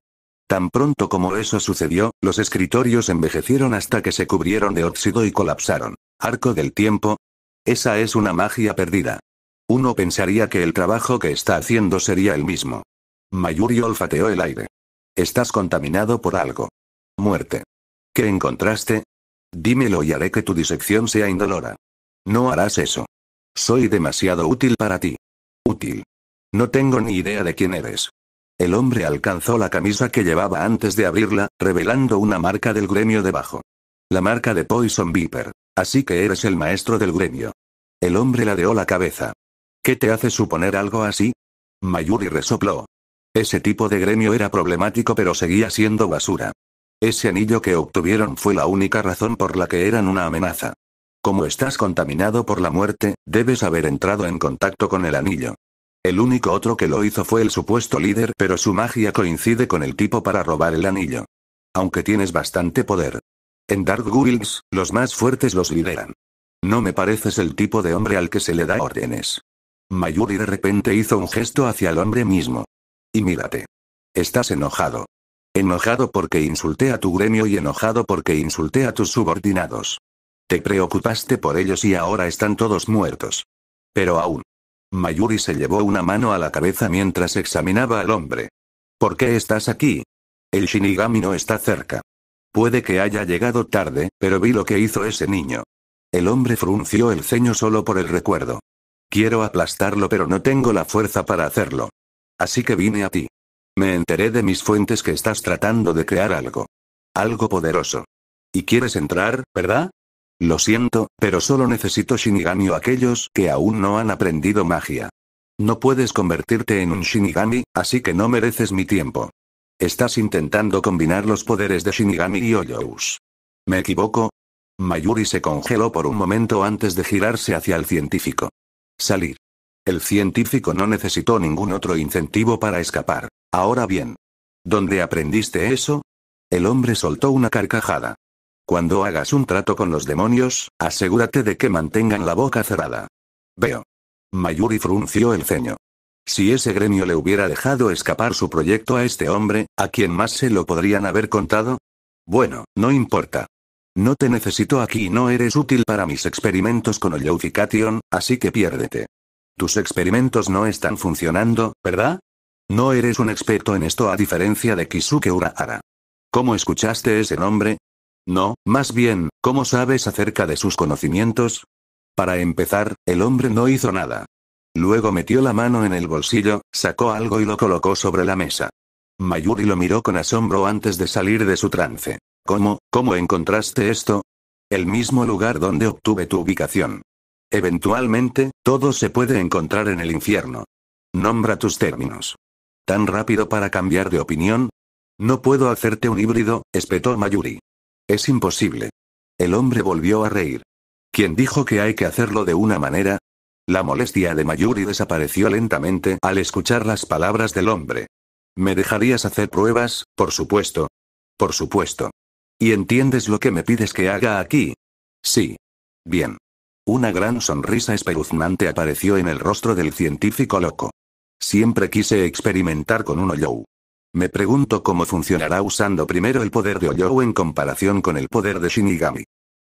Tan pronto como eso sucedió, los escritorios envejecieron hasta que se cubrieron de óxido y colapsaron. Arco del tiempo. Esa es una magia perdida. Uno pensaría que el trabajo que está haciendo sería el mismo. Mayuri olfateó el aire. Estás contaminado por algo. Muerte. ¿Qué encontraste? Dímelo y haré que tu disección sea indolora. No harás eso. Soy demasiado útil para ti. Útil. No tengo ni idea de quién eres. El hombre alcanzó la camisa que llevaba antes de abrirla, revelando una marca del gremio debajo. La marca de Poison Viper. Así que eres el maestro del gremio. El hombre ladeó la cabeza. ¿Qué te hace suponer algo así? Mayuri resopló. Ese tipo de gremio era problemático pero seguía siendo basura. Ese anillo que obtuvieron fue la única razón por la que eran una amenaza. Como estás contaminado por la muerte, debes haber entrado en contacto con el anillo. El único otro que lo hizo fue el supuesto líder, pero su magia coincide con el tipo para robar el anillo. Aunque tienes bastante poder. En Dark Guilds, los más fuertes los lideran. No me pareces el tipo de hombre al que se le da órdenes. Mayuri de repente hizo un gesto hacia el hombre mismo. Y mírate. Estás enojado. Enojado porque insulté a tu gremio y enojado porque insulté a tus subordinados. Te preocupaste por ellos y ahora están todos muertos. Pero aún. Mayuri se llevó una mano a la cabeza mientras examinaba al hombre. ¿Por qué estás aquí? El Shinigami no está cerca. Puede que haya llegado tarde, pero vi lo que hizo ese niño. El hombre frunció el ceño solo por el recuerdo. Quiero aplastarlo pero no tengo la fuerza para hacerlo. Así que vine a ti. Me enteré de mis fuentes que estás tratando de crear algo. Algo poderoso. Y quieres entrar, ¿verdad? Lo siento, pero solo necesito Shinigami o aquellos que aún no han aprendido magia. No puedes convertirte en un Shinigami, así que no mereces mi tiempo. Estás intentando combinar los poderes de Shinigami y Oyous. ¿Me equivoco? Mayuri se congeló por un momento antes de girarse hacia el científico. Salir. El científico no necesitó ningún otro incentivo para escapar. Ahora bien. ¿Dónde aprendiste eso? El hombre soltó una carcajada. Cuando hagas un trato con los demonios, asegúrate de que mantengan la boca cerrada. Veo. Mayuri frunció el ceño. Si ese gremio le hubiera dejado escapar su proyecto a este hombre, ¿a quién más se lo podrían haber contado? Bueno, no importa. No te necesito aquí y no eres útil para mis experimentos con Ollification, así que piérdete. Tus experimentos no están funcionando, ¿verdad? No eres un experto en esto a diferencia de Kisuke Urahara. ¿Cómo escuchaste ese nombre? No, más bien, ¿cómo sabes acerca de sus conocimientos? Para empezar, el hombre no hizo nada. Luego metió la mano en el bolsillo, sacó algo y lo colocó sobre la mesa. Mayuri lo miró con asombro antes de salir de su trance. ¿Cómo, cómo encontraste esto? El mismo lugar donde obtuve tu ubicación. Eventualmente, todo se puede encontrar en el infierno. Nombra tus términos. ¿Tan rápido para cambiar de opinión? No puedo hacerte un híbrido, espetó Mayuri. Es imposible. El hombre volvió a reír. ¿Quién dijo que hay que hacerlo de una manera? La molestia de Mayuri desapareció lentamente al escuchar las palabras del hombre. ¿Me dejarías hacer pruebas? Por supuesto. Por supuesto. ¿Y entiendes lo que me pides que haga aquí? Sí. Bien. Una gran sonrisa espeluznante apareció en el rostro del científico loco. Siempre quise experimentar con un Oyou. Me pregunto cómo funcionará usando primero el poder de Oyou en comparación con el poder de Shinigami.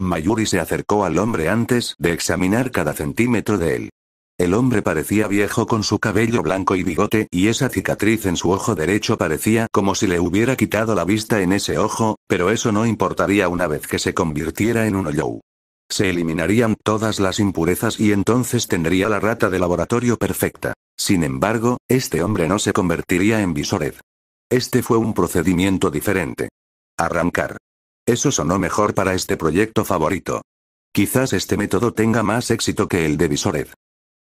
Mayuri se acercó al hombre antes de examinar cada centímetro de él. El hombre parecía viejo con su cabello blanco y bigote y esa cicatriz en su ojo derecho parecía como si le hubiera quitado la vista en ese ojo, pero eso no importaría una vez que se convirtiera en un Oyou. Se eliminarían todas las impurezas y entonces tendría la rata de laboratorio perfecta. Sin embargo, este hombre no se convertiría en Visored. Este fue un procedimiento diferente. Arrancar. Eso sonó mejor para este proyecto favorito. Quizás este método tenga más éxito que el de Visored.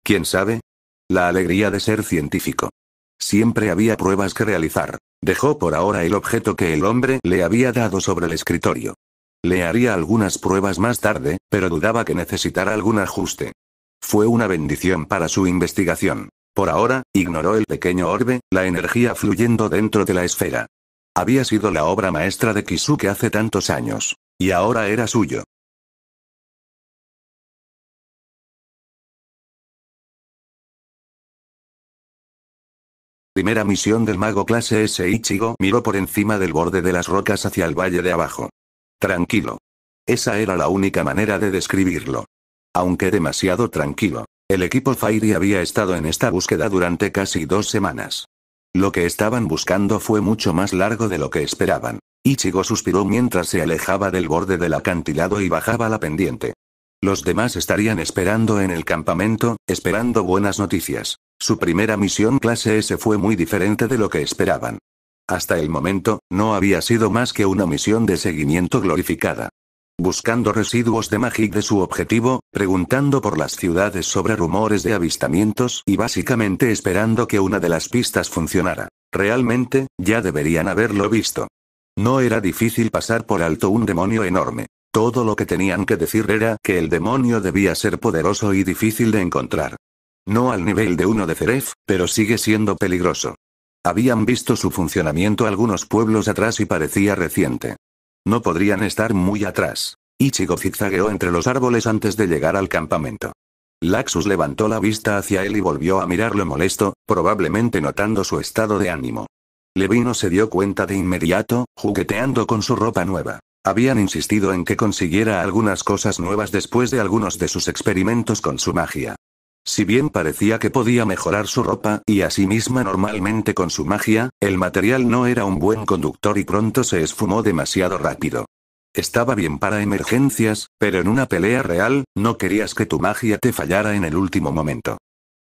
¿Quién sabe? La alegría de ser científico. Siempre había pruebas que realizar. Dejó por ahora el objeto que el hombre le había dado sobre el escritorio. Le haría algunas pruebas más tarde, pero dudaba que necesitara algún ajuste. Fue una bendición para su investigación. Por ahora, ignoró el pequeño orbe, la energía fluyendo dentro de la esfera. Había sido la obra maestra de Kisuke hace tantos años. Y ahora era suyo. Primera misión del mago clase S. Ichigo miró por encima del borde de las rocas hacia el valle de abajo. Tranquilo. Esa era la única manera de describirlo. Aunque demasiado tranquilo. El equipo Fairy había estado en esta búsqueda durante casi dos semanas. Lo que estaban buscando fue mucho más largo de lo que esperaban. Ichigo suspiró mientras se alejaba del borde del acantilado y bajaba la pendiente. Los demás estarían esperando en el campamento, esperando buenas noticias. Su primera misión clase S fue muy diferente de lo que esperaban. Hasta el momento, no había sido más que una misión de seguimiento glorificada. Buscando residuos de Magic de su objetivo, preguntando por las ciudades sobre rumores de avistamientos y básicamente esperando que una de las pistas funcionara. Realmente, ya deberían haberlo visto. No era difícil pasar por alto un demonio enorme. Todo lo que tenían que decir era que el demonio debía ser poderoso y difícil de encontrar. No al nivel de uno de Ceref, pero sigue siendo peligroso. Habían visto su funcionamiento algunos pueblos atrás y parecía reciente. No podrían estar muy atrás. Ichigo zigzagueó entre los árboles antes de llegar al campamento. Laxus levantó la vista hacia él y volvió a mirarlo molesto, probablemente notando su estado de ánimo. Levino se dio cuenta de inmediato, jugueteando con su ropa nueva. Habían insistido en que consiguiera algunas cosas nuevas después de algunos de sus experimentos con su magia. Si bien parecía que podía mejorar su ropa y a sí misma normalmente con su magia, el material no era un buen conductor y pronto se esfumó demasiado rápido. Estaba bien para emergencias, pero en una pelea real, no querías que tu magia te fallara en el último momento.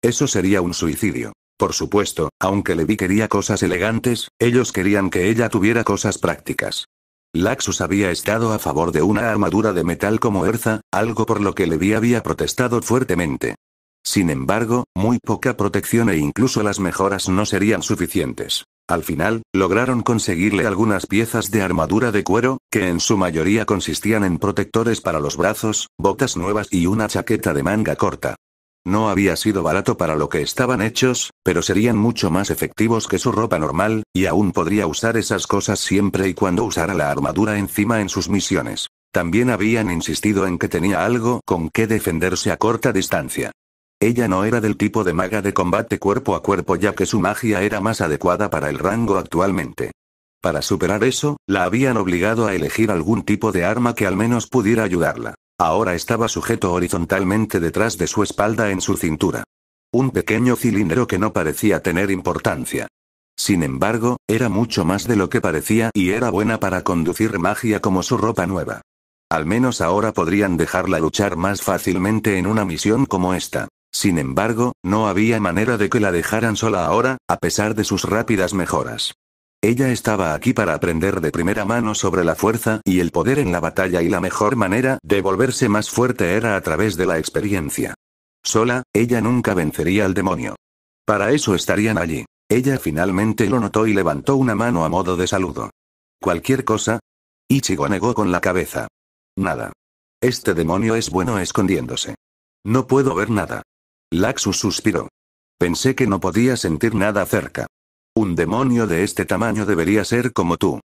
Eso sería un suicidio. Por supuesto, aunque Levi quería cosas elegantes, ellos querían que ella tuviera cosas prácticas. Laxus había estado a favor de una armadura de metal como Erza, algo por lo que Levi había protestado fuertemente. Sin embargo, muy poca protección e incluso las mejoras no serían suficientes. Al final, lograron conseguirle algunas piezas de armadura de cuero, que en su mayoría consistían en protectores para los brazos, botas nuevas y una chaqueta de manga corta. No había sido barato para lo que estaban hechos, pero serían mucho más efectivos que su ropa normal, y aún podría usar esas cosas siempre y cuando usara la armadura encima en sus misiones. También habían insistido en que tenía algo con que defenderse a corta distancia. Ella no era del tipo de maga de combate cuerpo a cuerpo ya que su magia era más adecuada para el rango actualmente. Para superar eso, la habían obligado a elegir algún tipo de arma que al menos pudiera ayudarla. Ahora estaba sujeto horizontalmente detrás de su espalda en su cintura. Un pequeño cilindro que no parecía tener importancia. Sin embargo, era mucho más de lo que parecía y era buena para conducir magia como su ropa nueva. Al menos ahora podrían dejarla luchar más fácilmente en una misión como esta. Sin embargo, no había manera de que la dejaran sola ahora, a pesar de sus rápidas mejoras. Ella estaba aquí para aprender de primera mano sobre la fuerza y el poder en la batalla y la mejor manera de volverse más fuerte era a través de la experiencia. Sola, ella nunca vencería al demonio. Para eso estarían allí. Ella finalmente lo notó y levantó una mano a modo de saludo. ¿Cualquier cosa? Ichigo negó con la cabeza. Nada. Este demonio es bueno escondiéndose. No puedo ver nada. Laxus suspiró. Pensé que no podía sentir nada cerca. Un demonio de este tamaño debería ser como tú.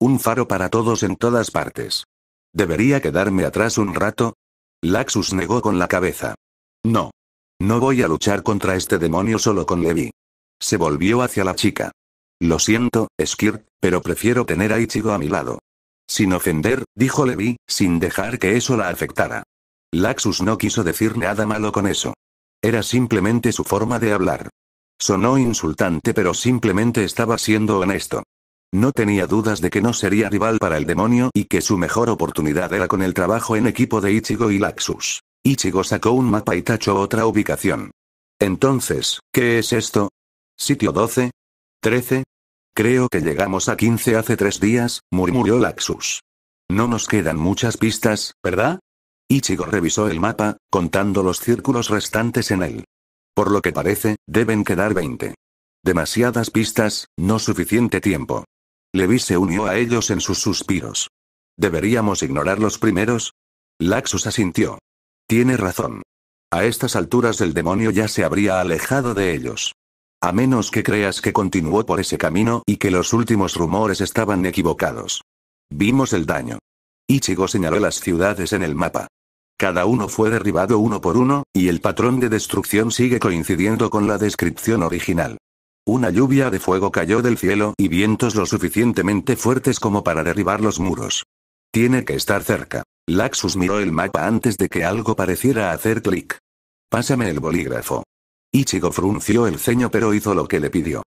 Un faro para todos en todas partes. ¿Debería quedarme atrás un rato? Laxus negó con la cabeza. No. No voy a luchar contra este demonio solo con Levi. Se volvió hacia la chica. Lo siento, Skir, pero prefiero tener a Ichigo a mi lado. Sin ofender, dijo Levi, sin dejar que eso la afectara. Laxus no quiso decir nada malo con eso. Era simplemente su forma de hablar. Sonó insultante pero simplemente estaba siendo honesto. No tenía dudas de que no sería rival para el demonio y que su mejor oportunidad era con el trabajo en equipo de Ichigo y Laxus. Ichigo sacó un mapa y tachó otra ubicación. Entonces, ¿qué es esto? ¿Sitio 12? ¿13? Creo que llegamos a 15 hace tres días, murmuró Laxus. No nos quedan muchas pistas, ¿verdad? Ichigo revisó el mapa, contando los círculos restantes en él. Por lo que parece, deben quedar 20. Demasiadas pistas, no suficiente tiempo. Levi se unió a ellos en sus suspiros. ¿Deberíamos ignorar los primeros? Laxus asintió. Tiene razón. A estas alturas el demonio ya se habría alejado de ellos. A menos que creas que continuó por ese camino y que los últimos rumores estaban equivocados. Vimos el daño. Ichigo señaló las ciudades en el mapa. Cada uno fue derribado uno por uno, y el patrón de destrucción sigue coincidiendo con la descripción original. Una lluvia de fuego cayó del cielo y vientos lo suficientemente fuertes como para derribar los muros. Tiene que estar cerca. Laxus miró el mapa antes de que algo pareciera hacer clic. Pásame el bolígrafo. Ichigo frunció el ceño pero hizo lo que le pidió.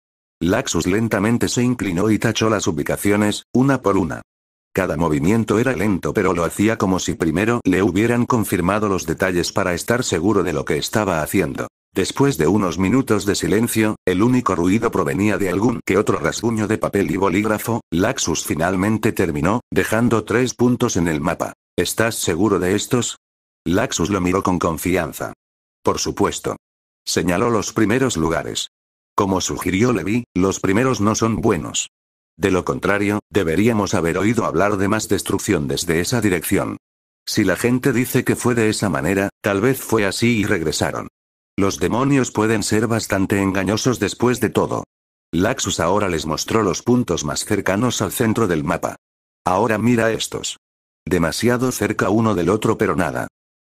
Laxus lentamente se inclinó y tachó las ubicaciones, una por una. Cada movimiento era lento pero lo hacía como si primero le hubieran confirmado los detalles para estar seguro de lo que estaba haciendo. Después de unos minutos de silencio, el único ruido provenía de algún que otro rasguño de papel y bolígrafo, Laxus finalmente terminó, dejando tres puntos en el mapa. ¿Estás seguro de estos? Laxus lo miró con confianza. Por supuesto. Señaló los primeros lugares. Como sugirió Levi, los primeros no son buenos. De lo contrario, deberíamos haber oído hablar de más destrucción desde esa dirección. Si la gente dice que fue de esa manera, tal vez fue así y regresaron. Los demonios pueden ser bastante engañosos después de todo. Laxus ahora les mostró los puntos más cercanos al centro del mapa. Ahora mira estos. Demasiado cerca uno del otro pero nada.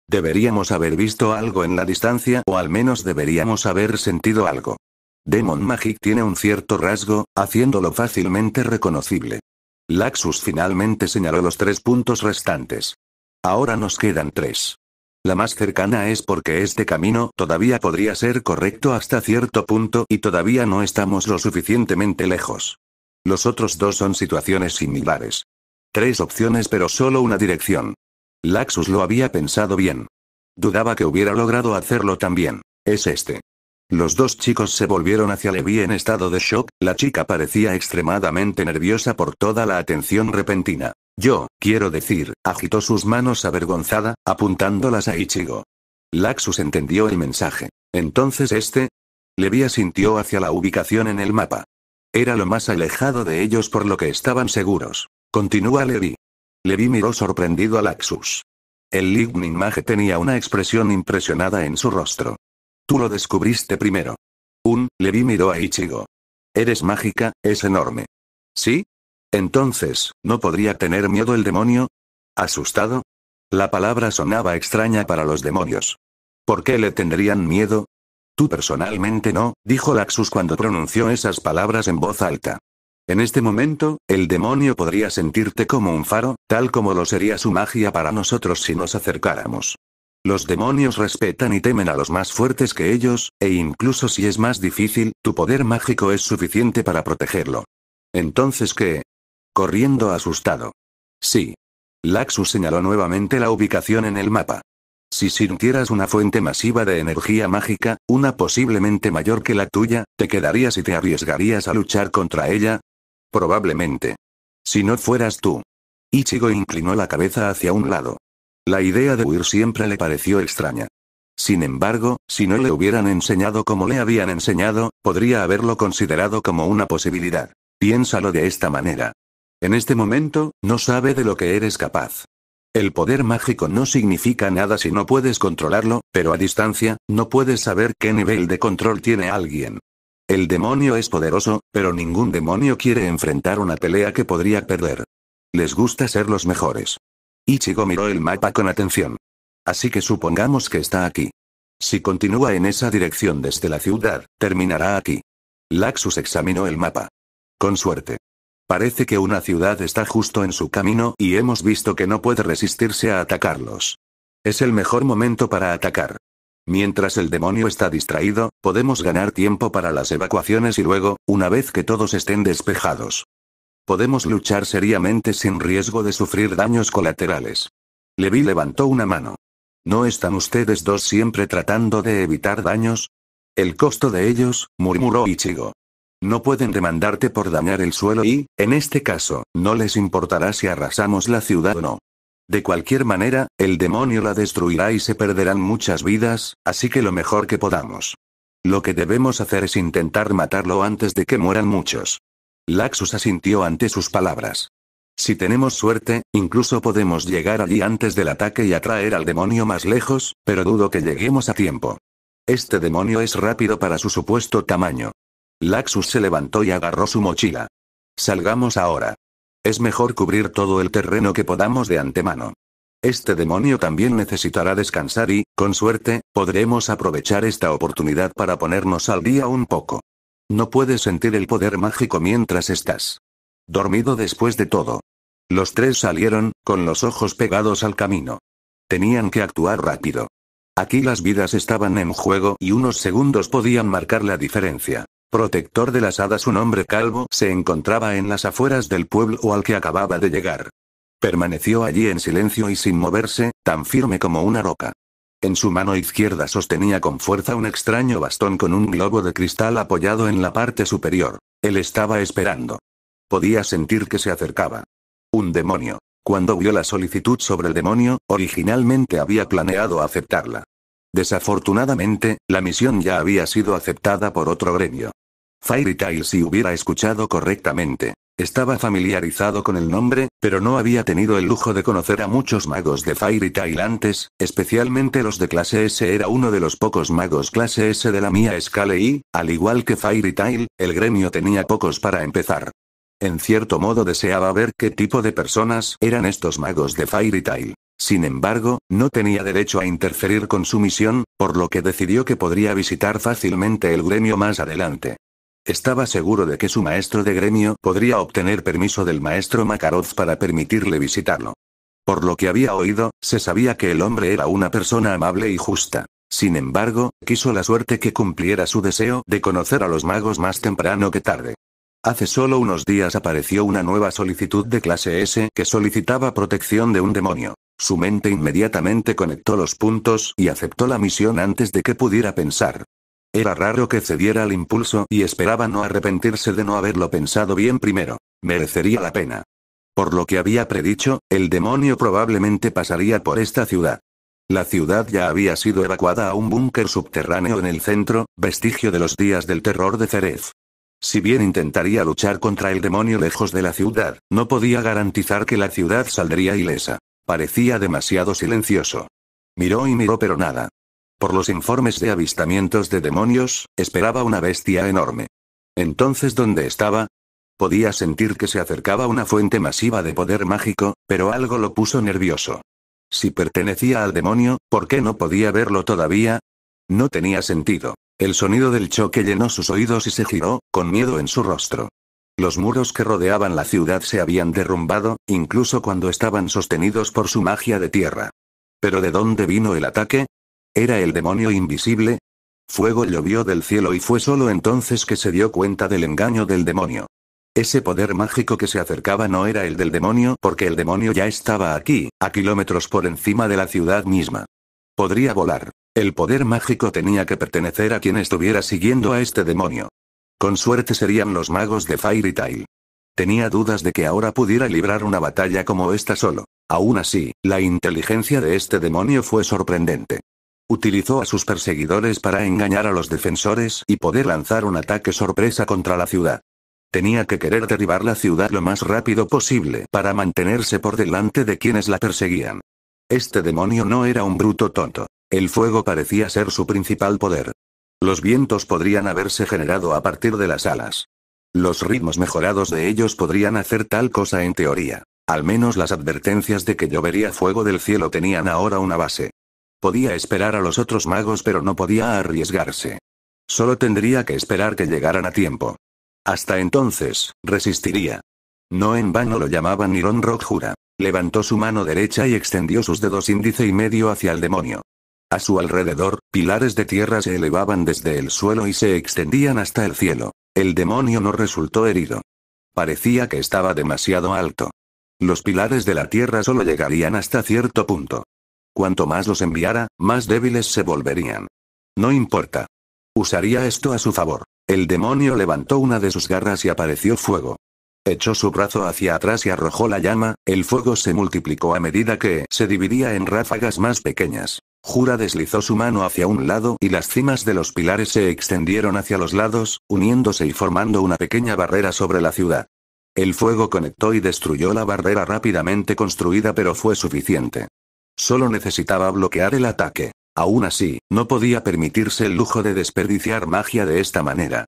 Deberíamos haber visto algo en la distancia o al menos deberíamos haber sentido algo. Demon Magic tiene un cierto rasgo, haciéndolo fácilmente reconocible. Laxus finalmente señaló los tres puntos restantes. Ahora nos quedan tres. La más cercana es porque este camino todavía podría ser correcto hasta cierto punto y todavía no estamos lo suficientemente lejos. Los otros dos son situaciones similares. Tres opciones pero solo una dirección. Laxus lo había pensado bien. Dudaba que hubiera logrado hacerlo también. Es este. Los dos chicos se volvieron hacia Levi en estado de shock, la chica parecía extremadamente nerviosa por toda la atención repentina. Yo, quiero decir, agitó sus manos avergonzada, apuntándolas a Ichigo. Laxus entendió el mensaje. Entonces este. Levi asintió hacia la ubicación en el mapa. Era lo más alejado de ellos por lo que estaban seguros. Continúa Levi. Levi miró sorprendido a Laxus. El Lightning Mage tenía una expresión impresionada en su rostro. Tú lo descubriste primero. Un, Levi miró a Ichigo. Eres mágica, es enorme. ¿Sí? Entonces, ¿no podría tener miedo el demonio? ¿Asustado? La palabra sonaba extraña para los demonios. ¿Por qué le tendrían miedo? Tú personalmente no, dijo Laxus cuando pronunció esas palabras en voz alta. En este momento, el demonio podría sentirte como un faro, tal como lo sería su magia para nosotros si nos acercáramos. Los demonios respetan y temen a los más fuertes que ellos, e incluso si es más difícil, tu poder mágico es suficiente para protegerlo. Entonces, ¿qué? Corriendo asustado. Sí. Laxus señaló nuevamente la ubicación en el mapa. Si sintieras una fuente masiva de energía mágica, una posiblemente mayor que la tuya, ¿te quedarías y te arriesgarías a luchar contra ella? Probablemente. Si no fueras tú. Ichigo inclinó la cabeza hacia un lado. La idea de huir siempre le pareció extraña. Sin embargo, si no le hubieran enseñado como le habían enseñado, podría haberlo considerado como una posibilidad. Piénsalo de esta manera. En este momento, no sabe de lo que eres capaz. El poder mágico no significa nada si no puedes controlarlo, pero a distancia, no puedes saber qué nivel de control tiene alguien. El demonio es poderoso, pero ningún demonio quiere enfrentar una pelea que podría perder. Les gusta ser los mejores. Ichigo miró el mapa con atención. Así que supongamos que está aquí. Si continúa en esa dirección desde la ciudad, terminará aquí. Laxus examinó el mapa. Con suerte. Parece que una ciudad está justo en su camino y hemos visto que no puede resistirse a atacarlos. Es el mejor momento para atacar. Mientras el demonio está distraído, podemos ganar tiempo para las evacuaciones y luego, una vez que todos estén despejados, Podemos luchar seriamente sin riesgo de sufrir daños colaterales. Levi levantó una mano. ¿No están ustedes dos siempre tratando de evitar daños? El costo de ellos, murmuró Ichigo. No pueden demandarte por dañar el suelo y, en este caso, no les importará si arrasamos la ciudad o no. De cualquier manera, el demonio la destruirá y se perderán muchas vidas, así que lo mejor que podamos. Lo que debemos hacer es intentar matarlo antes de que mueran muchos. Laxus asintió ante sus palabras. Si tenemos suerte, incluso podemos llegar allí antes del ataque y atraer al demonio más lejos, pero dudo que lleguemos a tiempo. Este demonio es rápido para su supuesto tamaño. Laxus se levantó y agarró su mochila. Salgamos ahora. Es mejor cubrir todo el terreno que podamos de antemano. Este demonio también necesitará descansar y, con suerte, podremos aprovechar esta oportunidad para ponernos al día un poco. No puedes sentir el poder mágico mientras estás dormido después de todo. Los tres salieron, con los ojos pegados al camino. Tenían que actuar rápido. Aquí las vidas estaban en juego y unos segundos podían marcar la diferencia. Protector de las hadas un hombre calvo se encontraba en las afueras del pueblo al que acababa de llegar. Permaneció allí en silencio y sin moverse, tan firme como una roca. En su mano izquierda sostenía con fuerza un extraño bastón con un globo de cristal apoyado en la parte superior. Él estaba esperando. Podía sentir que se acercaba. Un demonio. Cuando vio la solicitud sobre el demonio, originalmente había planeado aceptarla. Desafortunadamente, la misión ya había sido aceptada por otro gremio. Fairy Tail si hubiera escuchado correctamente. Estaba familiarizado con el nombre, pero no había tenido el lujo de conocer a muchos magos de Fairy Tail antes, especialmente los de clase S. Era uno de los pocos magos clase S de la mía escala y, al igual que Fairy Tail, el gremio tenía pocos para empezar. En cierto modo deseaba ver qué tipo de personas eran estos magos de Fairy Tail. Sin embargo, no tenía derecho a interferir con su misión, por lo que decidió que podría visitar fácilmente el gremio más adelante. Estaba seguro de que su maestro de gremio podría obtener permiso del maestro Makarov para permitirle visitarlo. Por lo que había oído, se sabía que el hombre era una persona amable y justa. Sin embargo, quiso la suerte que cumpliera su deseo de conocer a los magos más temprano que tarde. Hace solo unos días apareció una nueva solicitud de clase S que solicitaba protección de un demonio. Su mente inmediatamente conectó los puntos y aceptó la misión antes de que pudiera pensar. Era raro que cediera al impulso y esperaba no arrepentirse de no haberlo pensado bien primero. Merecería la pena. Por lo que había predicho, el demonio probablemente pasaría por esta ciudad. La ciudad ya había sido evacuada a un búnker subterráneo en el centro, vestigio de los días del terror de Cerez. Si bien intentaría luchar contra el demonio lejos de la ciudad, no podía garantizar que la ciudad saldría ilesa. Parecía demasiado silencioso. Miró y miró pero nada. Por los informes de avistamientos de demonios, esperaba una bestia enorme. Entonces, ¿dónde estaba? Podía sentir que se acercaba una fuente masiva de poder mágico, pero algo lo puso nervioso. Si pertenecía al demonio, ¿por qué no podía verlo todavía? No tenía sentido. El sonido del choque llenó sus oídos y se giró, con miedo en su rostro. Los muros que rodeaban la ciudad se habían derrumbado, incluso cuando estaban sostenidos por su magia de tierra. ¿Pero de dónde vino el ataque? ¿Era el demonio invisible? Fuego llovió del cielo y fue solo entonces que se dio cuenta del engaño del demonio. Ese poder mágico que se acercaba no era el del demonio porque el demonio ya estaba aquí, a kilómetros por encima de la ciudad misma. Podría volar. El poder mágico tenía que pertenecer a quien estuviera siguiendo a este demonio. Con suerte serían los magos de Fairy Tail. Tenía dudas de que ahora pudiera librar una batalla como esta solo. Aún así, la inteligencia de este demonio fue sorprendente. Utilizó a sus perseguidores para engañar a los defensores y poder lanzar un ataque sorpresa contra la ciudad. Tenía que querer derribar la ciudad lo más rápido posible para mantenerse por delante de quienes la perseguían. Este demonio no era un bruto tonto. El fuego parecía ser su principal poder. Los vientos podrían haberse generado a partir de las alas. Los ritmos mejorados de ellos podrían hacer tal cosa en teoría. Al menos las advertencias de que llovería fuego del cielo tenían ahora una base. Podía esperar a los otros magos pero no podía arriesgarse. Solo tendría que esperar que llegaran a tiempo. Hasta entonces, resistiría. No en vano lo llamaban Niron Rockjura. Levantó su mano derecha y extendió sus dedos índice y medio hacia el demonio. A su alrededor, pilares de tierra se elevaban desde el suelo y se extendían hasta el cielo. El demonio no resultó herido. Parecía que estaba demasiado alto. Los pilares de la tierra solo llegarían hasta cierto punto. Cuanto más los enviara, más débiles se volverían. No importa. Usaría esto a su favor. El demonio levantó una de sus garras y apareció fuego. Echó su brazo hacia atrás y arrojó la llama, el fuego se multiplicó a medida que se dividía en ráfagas más pequeñas. Jura deslizó su mano hacia un lado y las cimas de los pilares se extendieron hacia los lados, uniéndose y formando una pequeña barrera sobre la ciudad. El fuego conectó y destruyó la barrera rápidamente construida pero fue suficiente. Solo necesitaba bloquear el ataque. Aún así, no podía permitirse el lujo de desperdiciar magia de esta manera.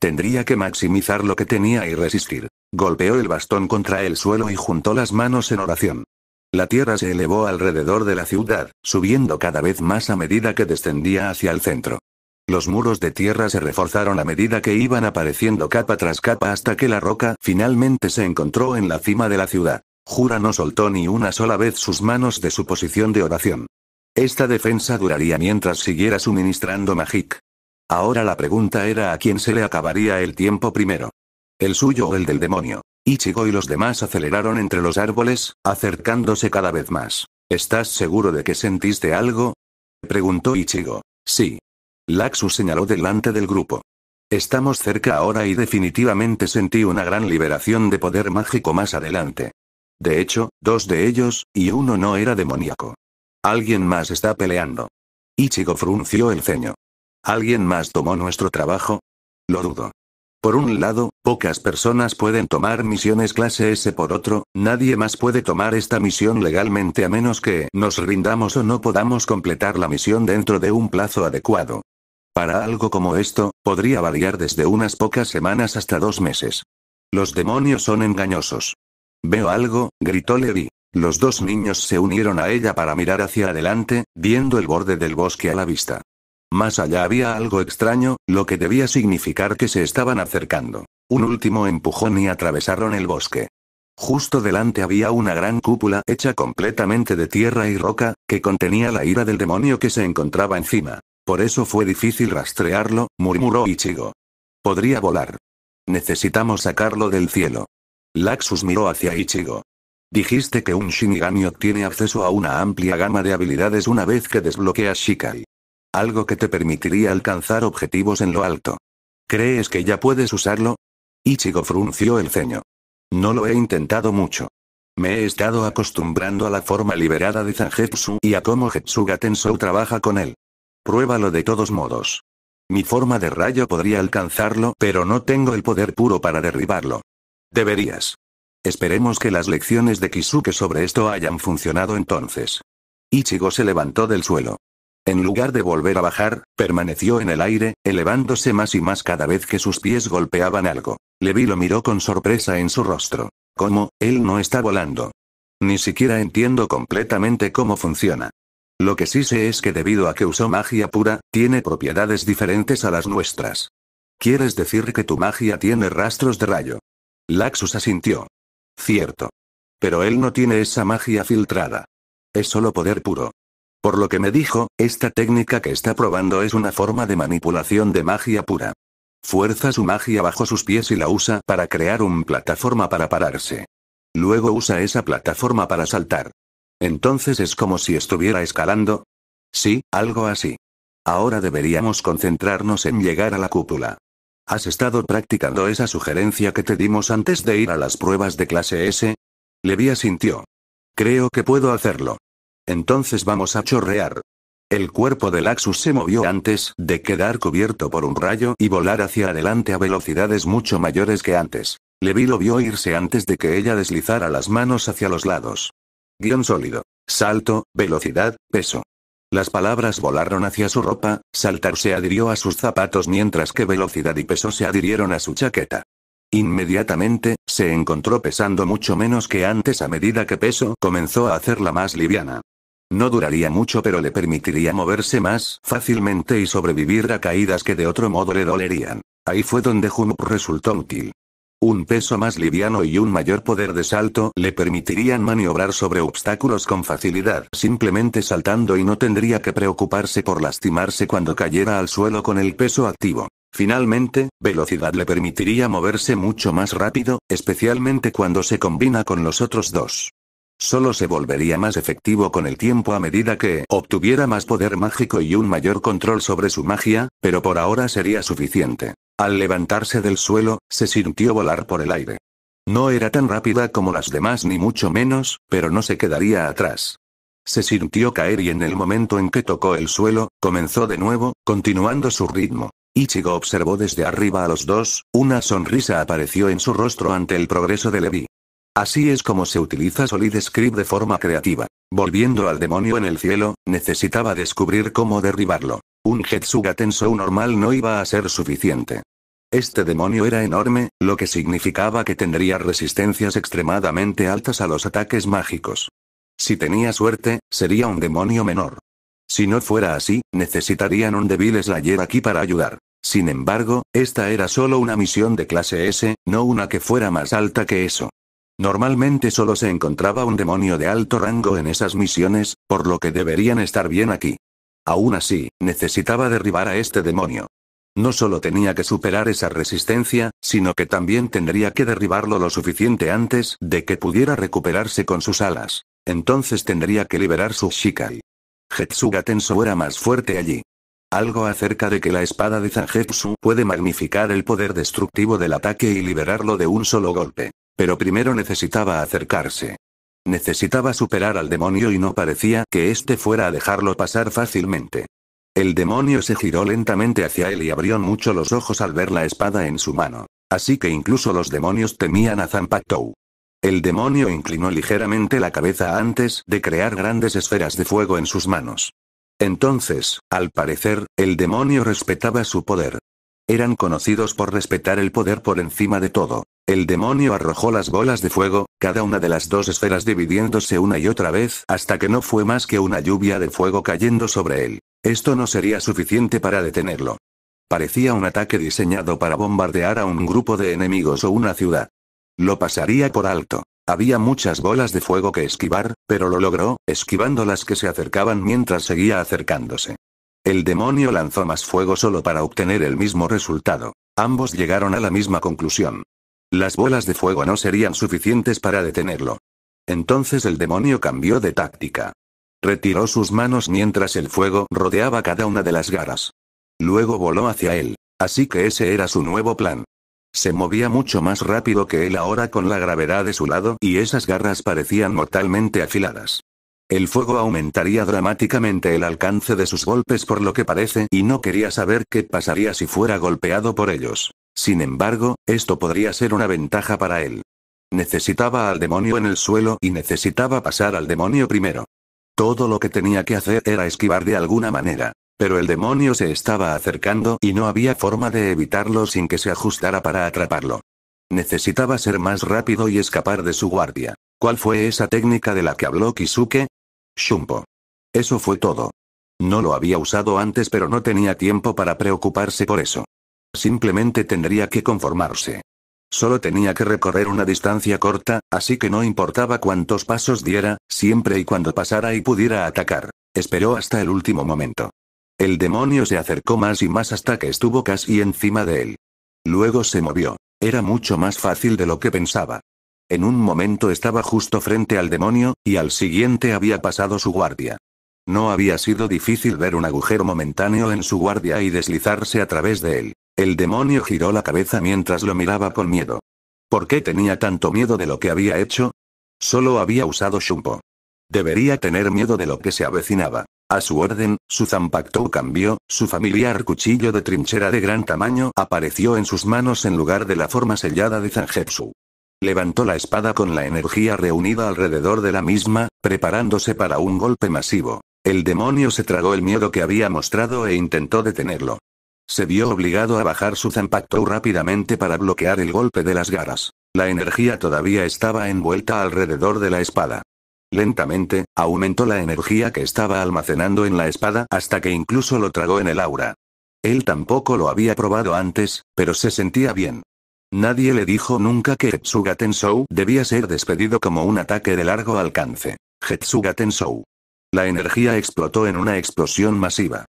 Tendría que maximizar lo que tenía y resistir. Golpeó el bastón contra el suelo y juntó las manos en oración. La tierra se elevó alrededor de la ciudad, subiendo cada vez más a medida que descendía hacia el centro. Los muros de tierra se reforzaron a medida que iban apareciendo capa tras capa hasta que la roca finalmente se encontró en la cima de la ciudad. Jura no soltó ni una sola vez sus manos de su posición de oración. Esta defensa duraría mientras siguiera suministrando Magic. Ahora la pregunta era a quién se le acabaría el tiempo primero. El suyo o el del demonio. Ichigo y los demás aceleraron entre los árboles, acercándose cada vez más. ¿Estás seguro de que sentiste algo? Preguntó Ichigo. Sí. Laxus señaló delante del grupo. Estamos cerca ahora y definitivamente sentí una gran liberación de poder mágico más adelante. De hecho, dos de ellos, y uno no era demoníaco. Alguien más está peleando. Ichigo frunció el ceño. ¿Alguien más tomó nuestro trabajo? Lo dudo. Por un lado, pocas personas pueden tomar misiones clase S por otro, nadie más puede tomar esta misión legalmente a menos que nos rindamos o no podamos completar la misión dentro de un plazo adecuado. Para algo como esto, podría variar desde unas pocas semanas hasta dos meses. Los demonios son engañosos. Veo algo, gritó Levi. Los dos niños se unieron a ella para mirar hacia adelante, viendo el borde del bosque a la vista. Más allá había algo extraño, lo que debía significar que se estaban acercando. Un último empujón y atravesaron el bosque. Justo delante había una gran cúpula hecha completamente de tierra y roca, que contenía la ira del demonio que se encontraba encima. Por eso fue difícil rastrearlo, murmuró Ichigo. Podría volar. Necesitamos sacarlo del cielo. Laxus miró hacia Ichigo. Dijiste que un Shinigami obtiene acceso a una amplia gama de habilidades una vez que desbloqueas Shikai. Algo que te permitiría alcanzar objetivos en lo alto. ¿Crees que ya puedes usarlo? Ichigo frunció el ceño. No lo he intentado mucho. Me he estado acostumbrando a la forma liberada de Zangetsu y a cómo Hetsuga Tensou trabaja con él. Pruébalo de todos modos. Mi forma de rayo podría alcanzarlo, pero no tengo el poder puro para derribarlo. Deberías. Esperemos que las lecciones de Kisuke sobre esto hayan funcionado entonces. Ichigo se levantó del suelo. En lugar de volver a bajar, permaneció en el aire, elevándose más y más cada vez que sus pies golpeaban algo. Levi lo miró con sorpresa en su rostro. ¿Cómo? Él no está volando. Ni siquiera entiendo completamente cómo funciona. Lo que sí sé es que debido a que usó magia pura, tiene propiedades diferentes a las nuestras. ¿Quieres decir que tu magia tiene rastros de rayo? Laxus asintió. Cierto. Pero él no tiene esa magia filtrada. Es solo poder puro. Por lo que me dijo, esta técnica que está probando es una forma de manipulación de magia pura. Fuerza su magia bajo sus pies y la usa para crear una plataforma para pararse. Luego usa esa plataforma para saltar. Entonces es como si estuviera escalando. Sí, algo así. Ahora deberíamos concentrarnos en llegar a la cúpula. ¿Has estado practicando esa sugerencia que te dimos antes de ir a las pruebas de clase S? Levi asintió. Creo que puedo hacerlo. Entonces vamos a chorrear. El cuerpo de Laxus se movió antes de quedar cubierto por un rayo y volar hacia adelante a velocidades mucho mayores que antes. Levi lo vio irse antes de que ella deslizara las manos hacia los lados. Guión sólido. Salto, velocidad, peso. Las palabras volaron hacia su ropa, saltar se adhirió a sus zapatos mientras que velocidad y peso se adhirieron a su chaqueta. Inmediatamente, se encontró pesando mucho menos que antes a medida que peso comenzó a hacerla más liviana. No duraría mucho pero le permitiría moverse más fácilmente y sobrevivir a caídas que de otro modo le dolerían. Ahí fue donde Jump resultó útil. Un peso más liviano y un mayor poder de salto le permitirían maniobrar sobre obstáculos con facilidad simplemente saltando y no tendría que preocuparse por lastimarse cuando cayera al suelo con el peso activo. Finalmente, velocidad le permitiría moverse mucho más rápido, especialmente cuando se combina con los otros dos. Solo se volvería más efectivo con el tiempo a medida que obtuviera más poder mágico y un mayor control sobre su magia, pero por ahora sería suficiente. Al levantarse del suelo, se sintió volar por el aire. No era tan rápida como las demás ni mucho menos, pero no se quedaría atrás. Se sintió caer y en el momento en que tocó el suelo, comenzó de nuevo, continuando su ritmo. Ichigo observó desde arriba a los dos, una sonrisa apareció en su rostro ante el progreso de Levi. Así es como se utiliza Solid Script de forma creativa. Volviendo al demonio en el cielo, necesitaba descubrir cómo derribarlo. Un Hetsuga Tensou normal no iba a ser suficiente. Este demonio era enorme, lo que significaba que tendría resistencias extremadamente altas a los ataques mágicos. Si tenía suerte, sería un demonio menor. Si no fuera así, necesitarían un débil Slayer aquí para ayudar. Sin embargo, esta era solo una misión de clase S, no una que fuera más alta que eso. Normalmente solo se encontraba un demonio de alto rango en esas misiones, por lo que deberían estar bien aquí. Aún así, necesitaba derribar a este demonio. No solo tenía que superar esa resistencia, sino que también tendría que derribarlo lo suficiente antes de que pudiera recuperarse con sus alas. Entonces tendría que liberar su Shikai. Hetsuga Tensou era más fuerte allí. Algo acerca de que la espada de Zangetsu puede magnificar el poder destructivo del ataque y liberarlo de un solo golpe. Pero primero necesitaba acercarse. Necesitaba superar al demonio y no parecía que éste fuera a dejarlo pasar fácilmente. El demonio se giró lentamente hacia él y abrió mucho los ojos al ver la espada en su mano. Así que incluso los demonios temían a Zanpakuto. El demonio inclinó ligeramente la cabeza antes de crear grandes esferas de fuego en sus manos. Entonces, al parecer, el demonio respetaba su poder. Eran conocidos por respetar el poder por encima de todo. El demonio arrojó las bolas de fuego, cada una de las dos esferas dividiéndose una y otra vez hasta que no fue más que una lluvia de fuego cayendo sobre él. Esto no sería suficiente para detenerlo. Parecía un ataque diseñado para bombardear a un grupo de enemigos o una ciudad. Lo pasaría por alto. Había muchas bolas de fuego que esquivar, pero lo logró, esquivando las que se acercaban mientras seguía acercándose. El demonio lanzó más fuego solo para obtener el mismo resultado. Ambos llegaron a la misma conclusión. Las bolas de fuego no serían suficientes para detenerlo. Entonces el demonio cambió de táctica. Retiró sus manos mientras el fuego rodeaba cada una de las garras. Luego voló hacia él. Así que ese era su nuevo plan. Se movía mucho más rápido que él ahora con la gravedad de su lado y esas garras parecían mortalmente afiladas. El fuego aumentaría dramáticamente el alcance de sus golpes por lo que parece y no quería saber qué pasaría si fuera golpeado por ellos. Sin embargo, esto podría ser una ventaja para él. Necesitaba al demonio en el suelo y necesitaba pasar al demonio primero. Todo lo que tenía que hacer era esquivar de alguna manera. Pero el demonio se estaba acercando y no había forma de evitarlo sin que se ajustara para atraparlo. Necesitaba ser más rápido y escapar de su guardia. ¿Cuál fue esa técnica de la que habló Kisuke? Shumpo. Eso fue todo. No lo había usado antes pero no tenía tiempo para preocuparse por eso. Simplemente tendría que conformarse. Solo tenía que recorrer una distancia corta, así que no importaba cuántos pasos diera, siempre y cuando pasara y pudiera atacar. Esperó hasta el último momento. El demonio se acercó más y más hasta que estuvo casi encima de él. Luego se movió. Era mucho más fácil de lo que pensaba. En un momento estaba justo frente al demonio, y al siguiente había pasado su guardia. No había sido difícil ver un agujero momentáneo en su guardia y deslizarse a través de él. El demonio giró la cabeza mientras lo miraba con miedo. ¿Por qué tenía tanto miedo de lo que había hecho? Solo había usado Shumpo. Debería tener miedo de lo que se avecinaba. A su orden, su Zanpakuto cambió, su familiar cuchillo de trinchera de gran tamaño apareció en sus manos en lugar de la forma sellada de Zangetsu. Levantó la espada con la energía reunida alrededor de la misma, preparándose para un golpe masivo. El demonio se tragó el miedo que había mostrado e intentó detenerlo. Se vio obligado a bajar su Zanpakuto rápidamente para bloquear el golpe de las garras. La energía todavía estaba envuelta alrededor de la espada. Lentamente, aumentó la energía que estaba almacenando en la espada hasta que incluso lo tragó en el aura. Él tampoco lo había probado antes, pero se sentía bien. Nadie le dijo nunca que Hetsuga Tensou debía ser despedido como un ataque de largo alcance. Hetsuga Tensou. La energía explotó en una explosión masiva.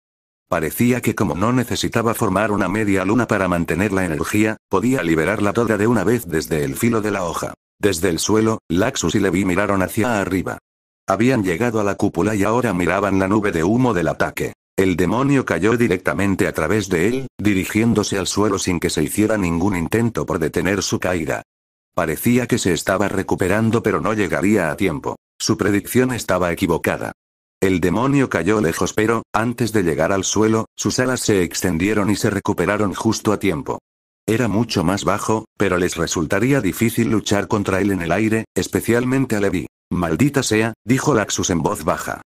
Parecía que como no necesitaba formar una media luna para mantener la energía, podía liberarla toda de una vez desde el filo de la hoja. Desde el suelo, Laxus y Levi miraron hacia arriba. Habían llegado a la cúpula y ahora miraban la nube de humo del ataque. El demonio cayó directamente a través de él, dirigiéndose al suelo sin que se hiciera ningún intento por detener su caída. Parecía que se estaba recuperando pero no llegaría a tiempo. Su predicción estaba equivocada. El demonio cayó lejos pero, antes de llegar al suelo, sus alas se extendieron y se recuperaron justo a tiempo. Era mucho más bajo, pero les resultaría difícil luchar contra él en el aire, especialmente a Levi. Maldita sea, dijo Laxus en voz baja.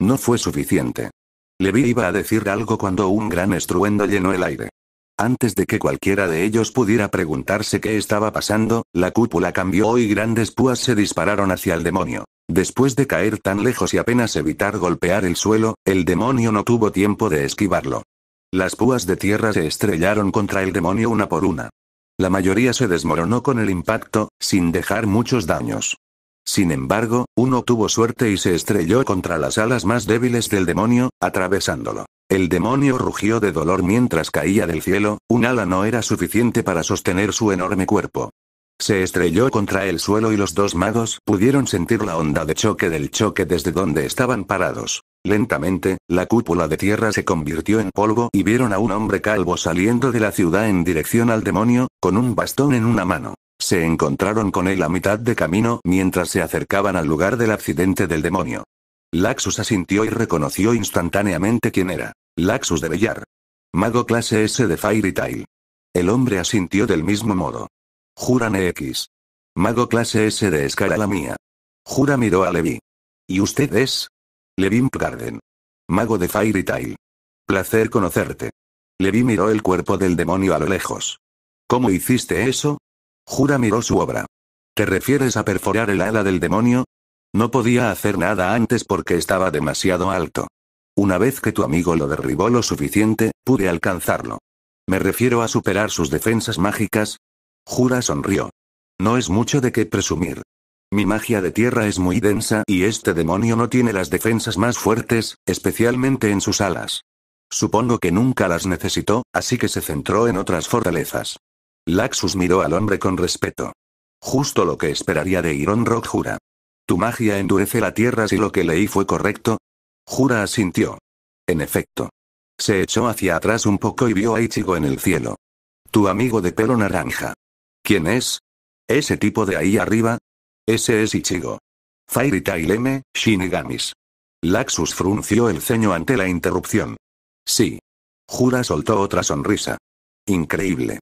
No fue suficiente. Levi iba a decir algo cuando un gran estruendo llenó el aire. Antes de que cualquiera de ellos pudiera preguntarse qué estaba pasando, la cúpula cambió y grandes púas se dispararon hacia el demonio. Después de caer tan lejos y apenas evitar golpear el suelo, el demonio no tuvo tiempo de esquivarlo. Las púas de tierra se estrellaron contra el demonio una por una. La mayoría se desmoronó con el impacto, sin dejar muchos daños. Sin embargo, uno tuvo suerte y se estrelló contra las alas más débiles del demonio, atravesándolo. El demonio rugió de dolor mientras caía del cielo, un ala no era suficiente para sostener su enorme cuerpo. Se estrelló contra el suelo y los dos magos pudieron sentir la onda de choque del choque desde donde estaban parados. Lentamente, la cúpula de tierra se convirtió en polvo y vieron a un hombre calvo saliendo de la ciudad en dirección al demonio, con un bastón en una mano. Se encontraron con él a mitad de camino mientras se acercaban al lugar del accidente del demonio. Laxus asintió y reconoció instantáneamente quién era. Laxus de Bellar. Mago clase S de Fairy Tail. El hombre asintió del mismo modo. Jurane X. Mago clase S de escala la mía. Jura miró a Levi. ¿Y usted es? Levin Garden. Mago de Fairy Tail. Placer conocerte. Levi miró el cuerpo del demonio a lo lejos. ¿Cómo hiciste eso? Jura miró su obra. ¿Te refieres a perforar el ala del demonio? No podía hacer nada antes porque estaba demasiado alto. Una vez que tu amigo lo derribó lo suficiente, pude alcanzarlo. Me refiero a superar sus defensas mágicas. Jura sonrió. No es mucho de qué presumir. Mi magia de tierra es muy densa y este demonio no tiene las defensas más fuertes, especialmente en sus alas. Supongo que nunca las necesitó, así que se centró en otras fortalezas. Laxus miró al hombre con respeto. Justo lo que esperaría de Iron Rock Jura. Tu magia endurece la tierra si lo que leí fue correcto. Jura asintió. En efecto. Se echó hacia atrás un poco y vio a Ichigo en el cielo. Tu amigo de pelo naranja. ¿Quién es? ¿Ese tipo de ahí arriba? Ese es Ichigo. Fairy Tail M, Shinigamis. Laxus frunció el ceño ante la interrupción. Sí. Jura soltó otra sonrisa. Increíble.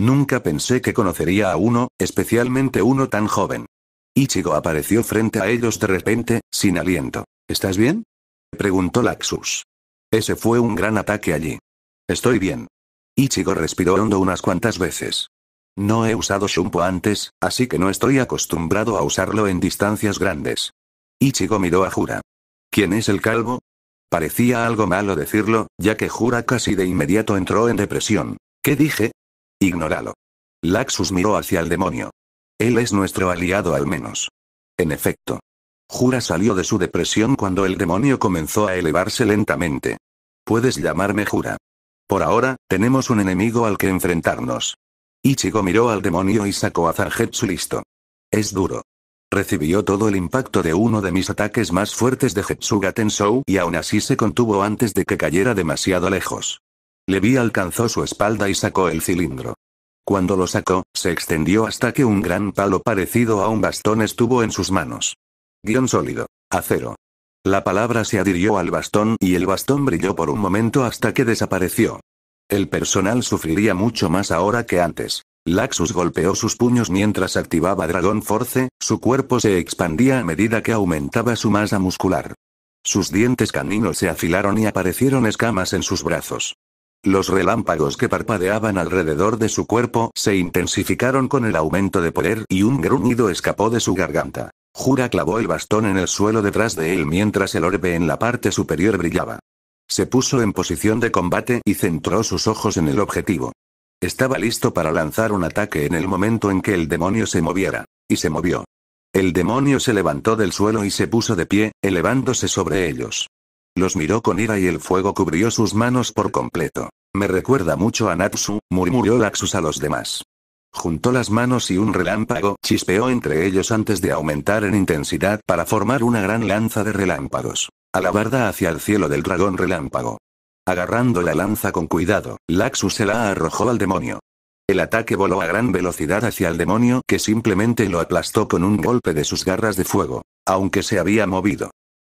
Nunca pensé que conocería a uno, especialmente uno tan joven. Ichigo apareció frente a ellos de repente, sin aliento. ¿Estás bien? preguntó Laxus. Ese fue un gran ataque allí. Estoy bien. Ichigo respiró hondo unas cuantas veces. No he usado Shumpo antes, así que no estoy acostumbrado a usarlo en distancias grandes. Ichigo miró a Jura. ¿Quién es el calvo? Parecía algo malo decirlo, ya que Jura casi de inmediato entró en depresión. ¿Qué dije? Ignóralo. Laxus miró hacia el demonio. Él es nuestro aliado al menos. En efecto. Jura salió de su depresión cuando el demonio comenzó a elevarse lentamente. Puedes llamarme Jura. Por ahora, tenemos un enemigo al que enfrentarnos. Ichigo miró al demonio y sacó a Zangetsu listo. Es duro. Recibió todo el impacto de uno de mis ataques más fuertes de Hetsuga Tensou y aún así se contuvo antes de que cayera demasiado lejos. Levi alcanzó su espalda y sacó el cilindro. Cuando lo sacó, se extendió hasta que un gran palo parecido a un bastón estuvo en sus manos. Guión sólido. Acero. La palabra se adhirió al bastón y el bastón brilló por un momento hasta que desapareció. El personal sufriría mucho más ahora que antes. Laxus golpeó sus puños mientras activaba Dragon Force, su cuerpo se expandía a medida que aumentaba su masa muscular. Sus dientes caninos se afilaron y aparecieron escamas en sus brazos. Los relámpagos que parpadeaban alrededor de su cuerpo se intensificaron con el aumento de poder y un gruñido escapó de su garganta. Jura clavó el bastón en el suelo detrás de él mientras el orbe en la parte superior brillaba. Se puso en posición de combate y centró sus ojos en el objetivo. Estaba listo para lanzar un ataque en el momento en que el demonio se moviera. Y se movió. El demonio se levantó del suelo y se puso de pie, elevándose sobre ellos. Los miró con ira y el fuego cubrió sus manos por completo. Me recuerda mucho a Natsu, murmuró Laxus a los demás. Juntó las manos y un relámpago chispeó entre ellos antes de aumentar en intensidad para formar una gran lanza de relámpagos. Alabarda hacia el cielo del dragón relámpago. Agarrando la lanza con cuidado, Laxus se la arrojó al demonio. El ataque voló a gran velocidad hacia el demonio que simplemente lo aplastó con un golpe de sus garras de fuego, aunque se había movido.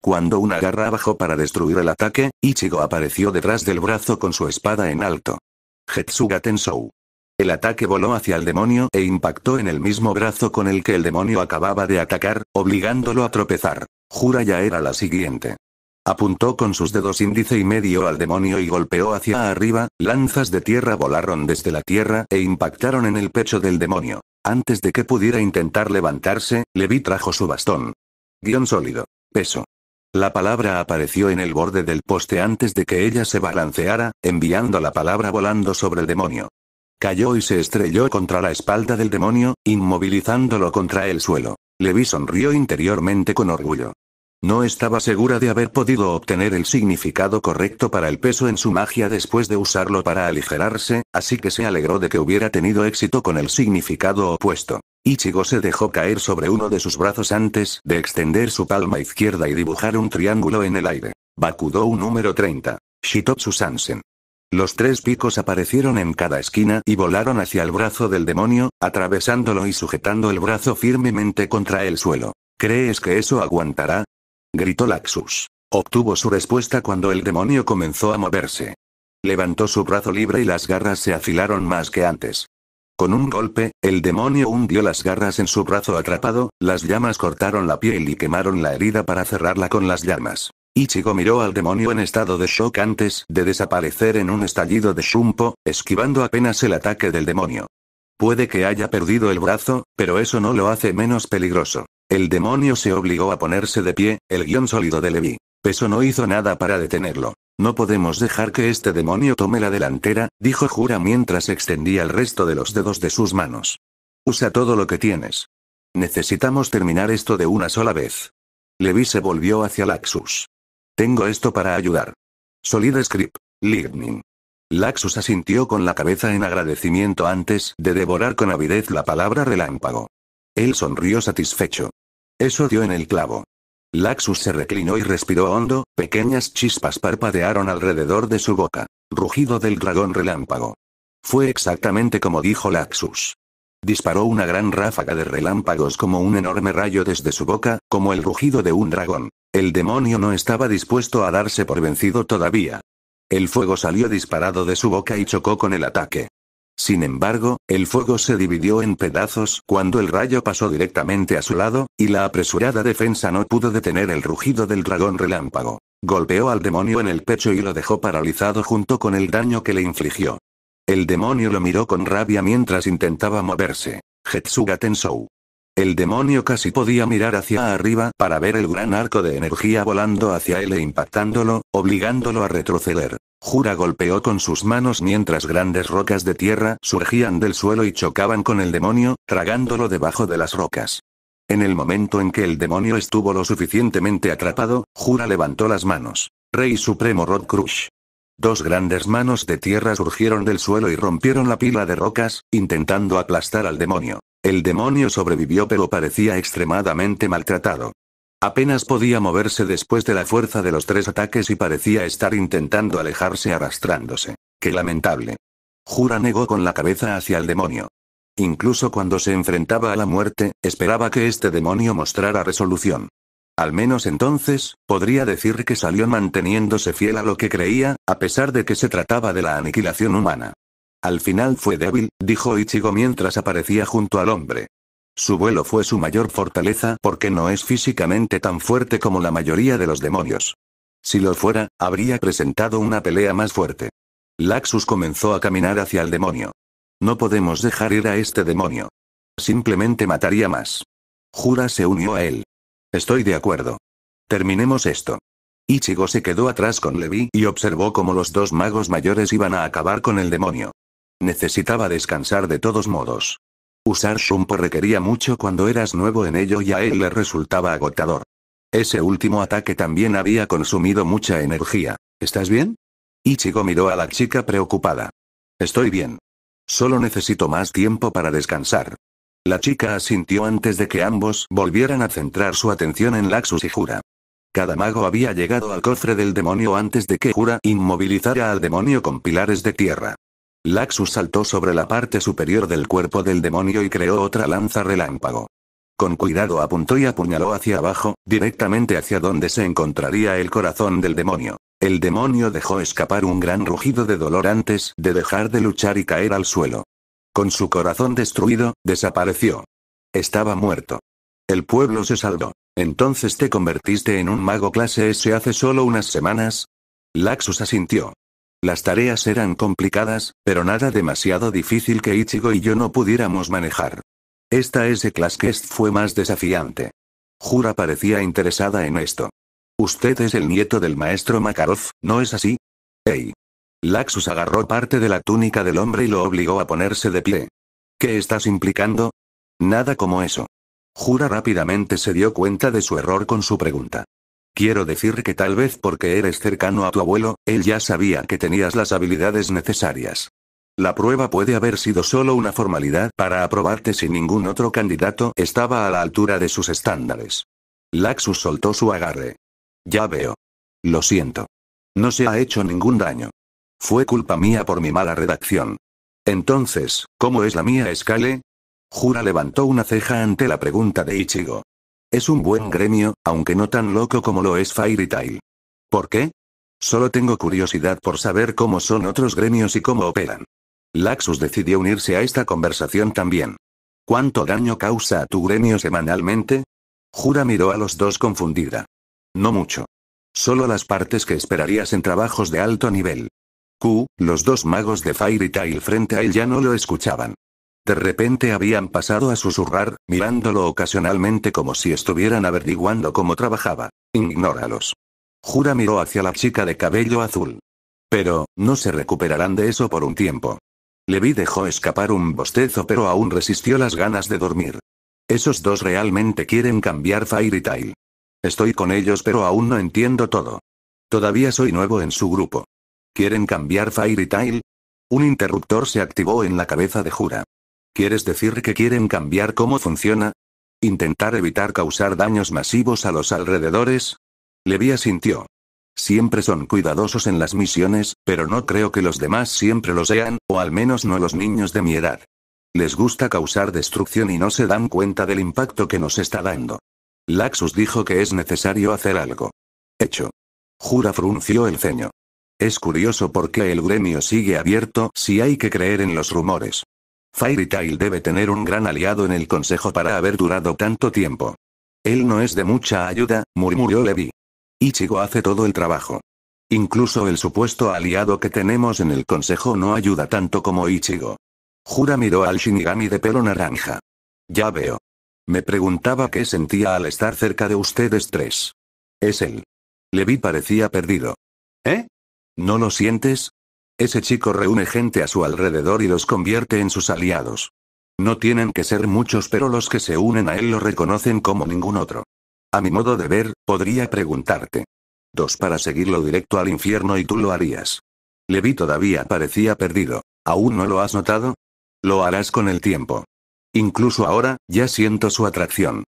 Cuando una garra bajó para destruir el ataque, Ichigo apareció detrás del brazo con su espada en alto. Hetsuga Tensou. El ataque voló hacia el demonio e impactó en el mismo brazo con el que el demonio acababa de atacar, obligándolo a tropezar. Jura ya era la siguiente. Apuntó con sus dedos índice y medio al demonio y golpeó hacia arriba, lanzas de tierra volaron desde la tierra e impactaron en el pecho del demonio. Antes de que pudiera intentar levantarse, Levi trajo su bastón. Guión sólido. Peso. La palabra apareció en el borde del poste antes de que ella se balanceara, enviando la palabra volando sobre el demonio. Cayó y se estrelló contra la espalda del demonio, inmovilizándolo contra el suelo. Levi sonrió interiormente con orgullo. No estaba segura de haber podido obtener el significado correcto para el peso en su magia después de usarlo para aligerarse, así que se alegró de que hubiera tenido éxito con el significado opuesto. Ichigo se dejó caer sobre uno de sus brazos antes de extender su palma izquierda y dibujar un triángulo en el aire. Bakudou número 30. Shitotsu Sansen. Los tres picos aparecieron en cada esquina y volaron hacia el brazo del demonio, atravesándolo y sujetando el brazo firmemente contra el suelo. ¿Crees que eso aguantará? Gritó Laxus. Obtuvo su respuesta cuando el demonio comenzó a moverse. Levantó su brazo libre y las garras se afilaron más que antes. Con un golpe, el demonio hundió las garras en su brazo atrapado, las llamas cortaron la piel y quemaron la herida para cerrarla con las llamas. Ichigo miró al demonio en estado de shock antes de desaparecer en un estallido de Shumpo, esquivando apenas el ataque del demonio. Puede que haya perdido el brazo, pero eso no lo hace menos peligroso. El demonio se obligó a ponerse de pie, el guion sólido de Levi. Peso no hizo nada para detenerlo. No podemos dejar que este demonio tome la delantera, dijo Jura mientras extendía el resto de los dedos de sus manos. Usa todo lo que tienes. Necesitamos terminar esto de una sola vez. Levi se volvió hacia Laxus. Tengo esto para ayudar. Solid Script. Lightning. Laxus asintió con la cabeza en agradecimiento antes de devorar con avidez la palabra relámpago. Él sonrió satisfecho. Eso dio en el clavo. Laxus se reclinó y respiró hondo, pequeñas chispas parpadearon alrededor de su boca. Rugido del dragón relámpago. Fue exactamente como dijo Laxus. Disparó una gran ráfaga de relámpagos como un enorme rayo desde su boca, como el rugido de un dragón. El demonio no estaba dispuesto a darse por vencido todavía. El fuego salió disparado de su boca y chocó con el ataque. Sin embargo, el fuego se dividió en pedazos cuando el rayo pasó directamente a su lado, y la apresurada defensa no pudo detener el rugido del dragón relámpago. Golpeó al demonio en el pecho y lo dejó paralizado junto con el daño que le infligió. El demonio lo miró con rabia mientras intentaba moverse. Hetsuga Tensou. El demonio casi podía mirar hacia arriba para ver el gran arco de energía volando hacia él e impactándolo, obligándolo a retroceder. Jura golpeó con sus manos mientras grandes rocas de tierra surgían del suelo y chocaban con el demonio, tragándolo debajo de las rocas. En el momento en que el demonio estuvo lo suficientemente atrapado, Jura levantó las manos. Rey Supremo Rod Crush. Dos grandes manos de tierra surgieron del suelo y rompieron la pila de rocas, intentando aplastar al demonio. El demonio sobrevivió pero parecía extremadamente maltratado. Apenas podía moverse después de la fuerza de los tres ataques y parecía estar intentando alejarse arrastrándose. ¡Qué lamentable! Jura negó con la cabeza hacia el demonio. Incluso cuando se enfrentaba a la muerte, esperaba que este demonio mostrara resolución. Al menos entonces, podría decir que salió manteniéndose fiel a lo que creía, a pesar de que se trataba de la aniquilación humana. Al final fue débil, dijo Ichigo mientras aparecía junto al hombre. Su vuelo fue su mayor fortaleza porque no es físicamente tan fuerte como la mayoría de los demonios. Si lo fuera, habría presentado una pelea más fuerte. Laxus comenzó a caminar hacia el demonio. No podemos dejar ir a este demonio. Simplemente mataría más. Jura se unió a él. Estoy de acuerdo. Terminemos esto. Ichigo se quedó atrás con Levi y observó cómo los dos magos mayores iban a acabar con el demonio. Necesitaba descansar de todos modos. Usar Shumpo requería mucho cuando eras nuevo en ello y a él le resultaba agotador. Ese último ataque también había consumido mucha energía. ¿Estás bien? Ichigo miró a la chica preocupada. Estoy bien. Solo necesito más tiempo para descansar. La chica asintió antes de que ambos volvieran a centrar su atención en Laxus y Jura. Cada mago había llegado al cofre del demonio antes de que Jura inmovilizara al demonio con pilares de tierra. Laxus saltó sobre la parte superior del cuerpo del demonio y creó otra lanza relámpago. Con cuidado apuntó y apuñaló hacia abajo, directamente hacia donde se encontraría el corazón del demonio. El demonio dejó escapar un gran rugido de dolor antes de dejar de luchar y caer al suelo. Con su corazón destruido, desapareció. Estaba muerto. El pueblo se salvó. Entonces te convertiste en un mago clase S hace solo unas semanas. Laxus asintió. Las tareas eran complicadas, pero nada demasiado difícil que Ichigo y yo no pudiéramos manejar. Esta S-Class Quest fue más desafiante. Jura parecía interesada en esto. Usted es el nieto del maestro Makarov, ¿no es así? Hey. Laxus agarró parte de la túnica del hombre y lo obligó a ponerse de pie. ¿Qué estás implicando? Nada como eso. Jura rápidamente se dio cuenta de su error con su pregunta. Quiero decir que tal vez porque eres cercano a tu abuelo, él ya sabía que tenías las habilidades necesarias. La prueba puede haber sido solo una formalidad para aprobarte si ningún otro candidato estaba a la altura de sus estándares. Laxus soltó su agarre. Ya veo. Lo siento. No se ha hecho ningún daño. Fue culpa mía por mi mala redacción. Entonces, ¿cómo es la mía Scale? Jura levantó una ceja ante la pregunta de Ichigo. Es un buen gremio, aunque no tan loco como lo es Fairy Tail. ¿Por qué? Solo tengo curiosidad por saber cómo son otros gremios y cómo operan. Laxus decidió unirse a esta conversación también. ¿Cuánto daño causa a tu gremio semanalmente? Jura miró a los dos confundida. No mucho. Solo las partes que esperarías en trabajos de alto nivel. Q, los dos magos de Fairy Tail frente a él ya no lo escuchaban. De repente habían pasado a susurrar, mirándolo ocasionalmente como si estuvieran averiguando cómo trabajaba. Ignóralos. Jura miró hacia la chica de cabello azul. Pero, no se recuperarán de eso por un tiempo. Levi dejó escapar un bostezo pero aún resistió las ganas de dormir. Esos dos realmente quieren cambiar Fairy Tail. Estoy con ellos pero aún no entiendo todo. Todavía soy nuevo en su grupo. ¿Quieren cambiar Fairy Tail? Un interruptor se activó en la cabeza de Jura. ¿Quieres decir que quieren cambiar cómo funciona? ¿Intentar evitar causar daños masivos a los alrededores? Levi asintió. Siempre son cuidadosos en las misiones, pero no creo que los demás siempre lo sean, o al menos no los niños de mi edad. Les gusta causar destrucción y no se dan cuenta del impacto que nos está dando. Laxus dijo que es necesario hacer algo. Hecho. Jura frunció el ceño. Es curioso por qué el gremio sigue abierto si hay que creer en los rumores. Fairy Tail debe tener un gran aliado en el consejo para haber durado tanto tiempo. Él no es de mucha ayuda, murmuró Levi. Ichigo hace todo el trabajo. Incluso el supuesto aliado que tenemos en el consejo no ayuda tanto como Ichigo. Jura miró al Shinigami de pelo naranja. Ya veo. Me preguntaba qué sentía al estar cerca de ustedes tres. Es él. Levi parecía perdido. ¿Eh? ¿No lo sientes? Ese chico reúne gente a su alrededor y los convierte en sus aliados. No tienen que ser muchos, pero los que se unen a él lo reconocen como ningún otro. A mi modo de ver, podría preguntarte. Dos para seguirlo directo al infierno y tú lo harías. Levi todavía parecía perdido. ¿Aún no lo has notado? Lo harás con el tiempo. Incluso ahora, ya siento su atracción.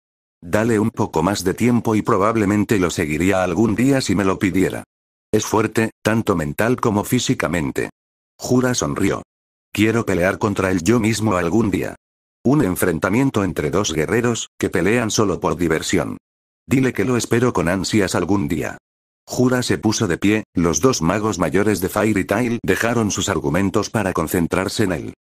Dale un poco más de tiempo y probablemente lo seguiría algún día si me lo pidiera. Es fuerte, tanto mental como físicamente. Jura sonrió. Quiero pelear contra él yo mismo algún día. Un enfrentamiento entre dos guerreros, que pelean solo por diversión. Dile que lo espero con ansias algún día. Jura se puso de pie, los dos magos mayores de Fairy Tail dejaron sus argumentos para concentrarse en él.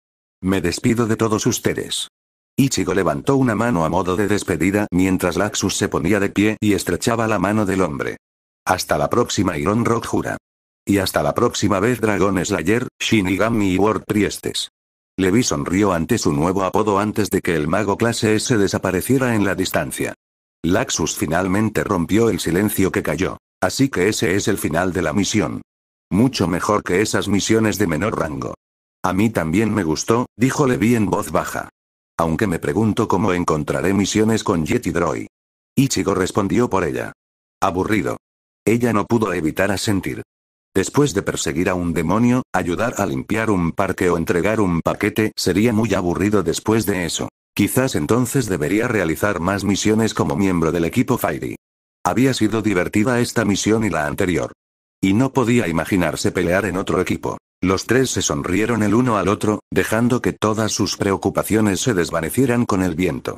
Me despido de todos ustedes. Ichigo levantó una mano a modo de despedida mientras Laxus se ponía de pie y estrechaba la mano del hombre. Hasta la próxima Iron Rock jura. Y hasta la próxima vez Dragon Slayer, Shinigami y World Priestes. Levi sonrió ante su nuevo apodo antes de que el mago clase S desapareciera en la distancia. Laxus finalmente rompió el silencio que cayó. Así que ese es el final de la misión. Mucho mejor que esas misiones de menor rango. A mí también me gustó, dijo Levi en voz baja. Aunque me pregunto cómo encontraré misiones con Yeti Droid. Ichigo respondió por ella. Aburrido. Ella no pudo evitar asentir. Después de perseguir a un demonio, ayudar a limpiar un parque o entregar un paquete sería muy aburrido después de eso. Quizás entonces debería realizar más misiones como miembro del equipo Fairy. Había sido divertida esta misión y la anterior. Y no podía imaginarse pelear en otro equipo. Los tres se sonrieron el uno al otro, dejando que todas sus preocupaciones se desvanecieran con el viento.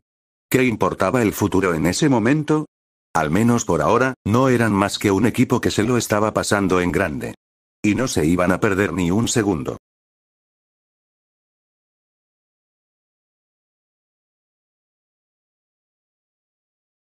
¿Qué importaba el futuro en ese momento? Al menos por ahora, no eran más que un equipo que se lo estaba pasando en grande. Y no se iban a perder ni un segundo.